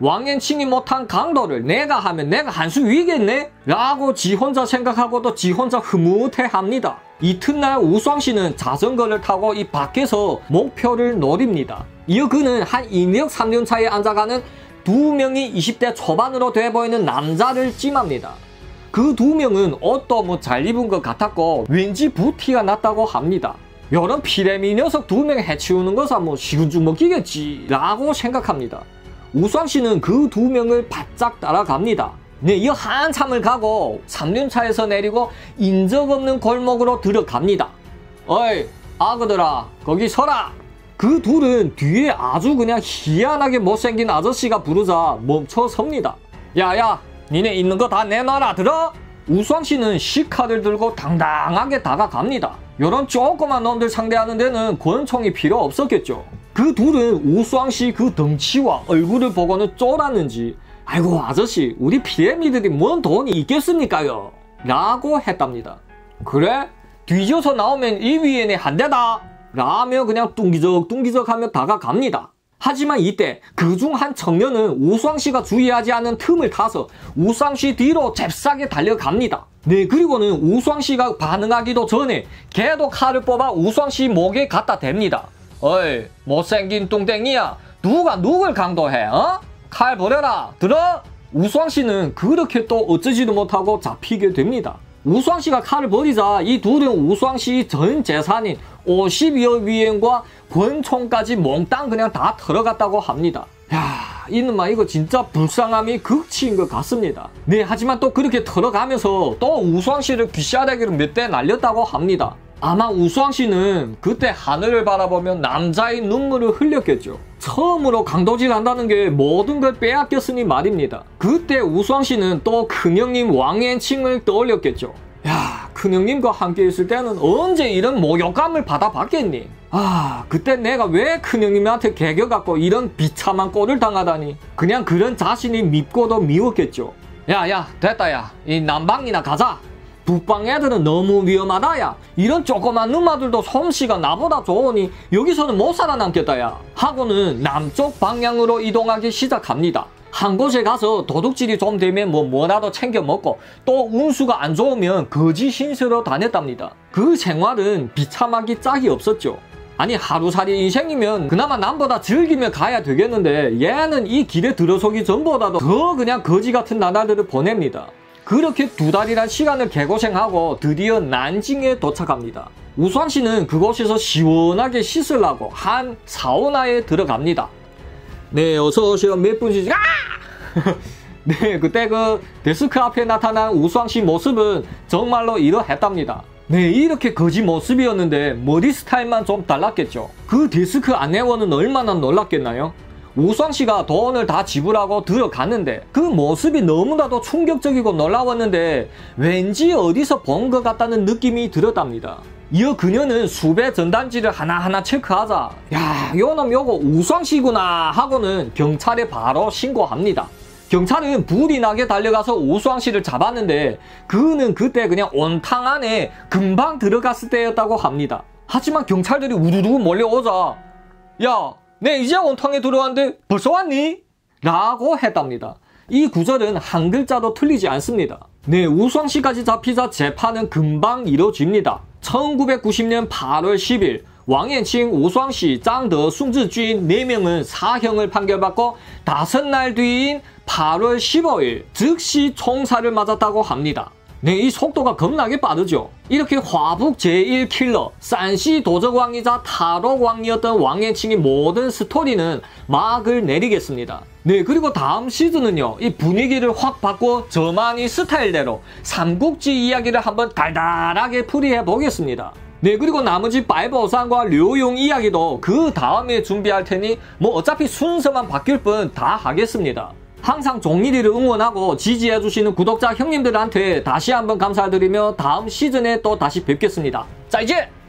왕년칭이 못한 강도를 내가 하면 내가 한 수 위겠네? 라고 지 혼자 생각하고도 지 혼자 흐뭇해합니다. 이튿날 우수왕 씨는 자전거를 타고 이 밖에서 목표를 노립니다. 이어 그는 한 2력 3륜차에 앉아가는 두 명이 20대 초반으로 돼 보이는 남자를 찜합니다. 그 두 명은 옷도 뭐 잘 입은 것 같았고 왠지 부티가 났다고 합니다. 여런 피레미 녀석 두 명 해치우는 것은 뭐 시군주 먹기겠지 라고 생각합니다. 우수왕 씨는 그 두 명을 바짝 따라갑니다. 네, 이 한참을 가고 3륜차에서 내리고 인적 없는 골목으로 들어갑니다. 어이, 아그들아, 거기 서라! 그 둘은 뒤에 아주 그냥 희한하게 못생긴 아저씨가 부르자 멈춰 섭니다. 야야, 니네 있는 거 다 내놔라 들어? 우수왕 씨는 시카를 들고 당당하게 다가갑니다. 이런 조그만 놈들 상대하는 데는 권총이 필요 없었겠죠. 그 둘은 우수왕 씨 그 덩치와 얼굴을 보고는 쫄았는지 아이고 아저씨 우리 피레미들이 뭔 돈이 있겠습니까요? 라고 했답니다. 그래? 뒤져서 나오면 이 위에는 한 대다. 라며 그냥 뚱기적 뚱기적 하며 다가갑니다. 하지만 이때 그중 한 청년은 우수왕 씨가 주의하지 않은 틈을 타서 우수왕 씨 뒤로 잽싸게 달려갑니다. 네, 그리고는 우수왕 씨가 반응하기도 전에 걔도 칼을 뽑아 우수왕 씨 목에 갖다 댑니다. 어이, 못생긴 뚱땡이야. 누가 누굴 강도해, 어? 칼 버려라. 들어? 우수왕 씨는 그렇게 또 어쩌지도 못하고 잡히게 됩니다. 우수왕 씨가 칼을 버리자 이 둘은 우수왕 씨 전 재산인 50여 위엔과 권총까지 몽땅 그냥 다 들어갔다고 합니다. 야, 이놈아 이거 진짜 불쌍함이 극치인 것 같습니다. 네, 하지만 또 그렇게 들어가면서 또 우수왕 씨를 귀시아대기를 몇대 날렸다고 합니다. 아마 우수왕 씨는 그때 하늘을 바라보며 남자의 눈물을 흘렸겠죠. 처음으로 강도질 한다는 게 모든 걸 빼앗겼으니 말입니다. 그때 우수왕 씨는 또 큰형님 왕앤칭을 떠올렸겠죠. 야, 큰형님과 함께 있을 때는 언제 이런 모욕감을 받아봤겠니? 아, 그때 내가 왜 큰형님한테 개겨갖고 이런 비참한 꼴을 당하다니. 그냥 그런 자신이 밉고도 미웠겠죠. 야, 야, 됐다, 야. 이 남방이나 가자. 북방 애들은 너무 위험하다 야. 이런 조그만 누마들도 솜씨가 나보다 좋으니 여기서는 못 살아남겠다 야. 하고는 남쪽 방향으로 이동하기 시작합니다. 한 곳에 가서 도둑질이 좀 되면 뭐 뭐라도 챙겨 먹고 또 운수가 안 좋으면 거지 신세로 다녔답니다. 그 생활은 비참하기 짝이 없었죠. 아니 하루살이 인생이면 그나마 남보다 즐기며 가야 되겠는데 얘는 이 길에 들어서기 전보다도 더 그냥 거지 같은 나날들을 보냅니다 그렇게 두 달이란 시간을 개고생하고 드디어 난징에 도착합니다. 우수환 씨는 그곳에서 시원하게 씻으려고 한 사우나에 들어갑니다. 네, 어서 오세요. 몇 분이지? 아! (laughs) 네, 그때 그 데스크 앞에 나타난 우수환 씨 모습은 정말로 이러했답니다. 네, 이렇게 거지 모습이었는데 머리 스타일만 좀 달랐겠죠. 그 디스크 아내원은 얼마나 놀랐겠나요? 우수왕 씨가 돈을 다 지불하고 들어갔는데 그 모습이 너무나도 충격적이고 놀라웠는데 왠지 어디서 본 것 같다는 느낌이 들었답니다. 이어 그녀는 수배 전단지를 하나하나 체크하자 야 요놈 요거 우수왕 씨구나 하고는 경찰에 바로 신고합니다. 경찰은 불이 나게 달려가서 오수왕 씨를 잡았는데 그는 그때 그냥 온탕 안에 금방 들어갔을 때였다고 합니다. 하지만 경찰들이 우르르 몰려오자 야, 내 이제 온탕에 들어왔는데 벌써 왔니? 라고 했답니다. 이 구절은 한 글자도 틀리지 않습니다. 네, 우수왕 씨까지 잡히자 재판은 금방 이뤄집니다. 1990년 8월 10일 왕앤칭, 오수왕씨, 짱더, 숭즈쥔 4명은 사형을 판결받고 다섯 날 뒤인 8월 15일 즉시 총살을 맞았다고 합니다. 네, 이 속도가 겁나게 빠르죠. 이렇게 화북 제1킬러, 산시 도적왕이자 탈옥왕이었던 왕앤칭의 모든 스토리는 막을 내리겠습니다. 네, 그리고 다음 시즌은요, 이 분위기를 확 바꿔 저만의 스타일대로 삼국지 이야기를 한번 달달하게 풀이해 보겠습니다. 네 그리고 나머지 바이버상과 류용 이야기도 그 다음에 준비할 테니 뭐 어차피 순서만 바뀔 뿐 다 하겠습니다. 항상 종일이를 응원하고 지지해주시는 구독자 형님들한테 다시 한번 감사드리며 다음 시즌에 또 다시 뵙겠습니다. 자 이제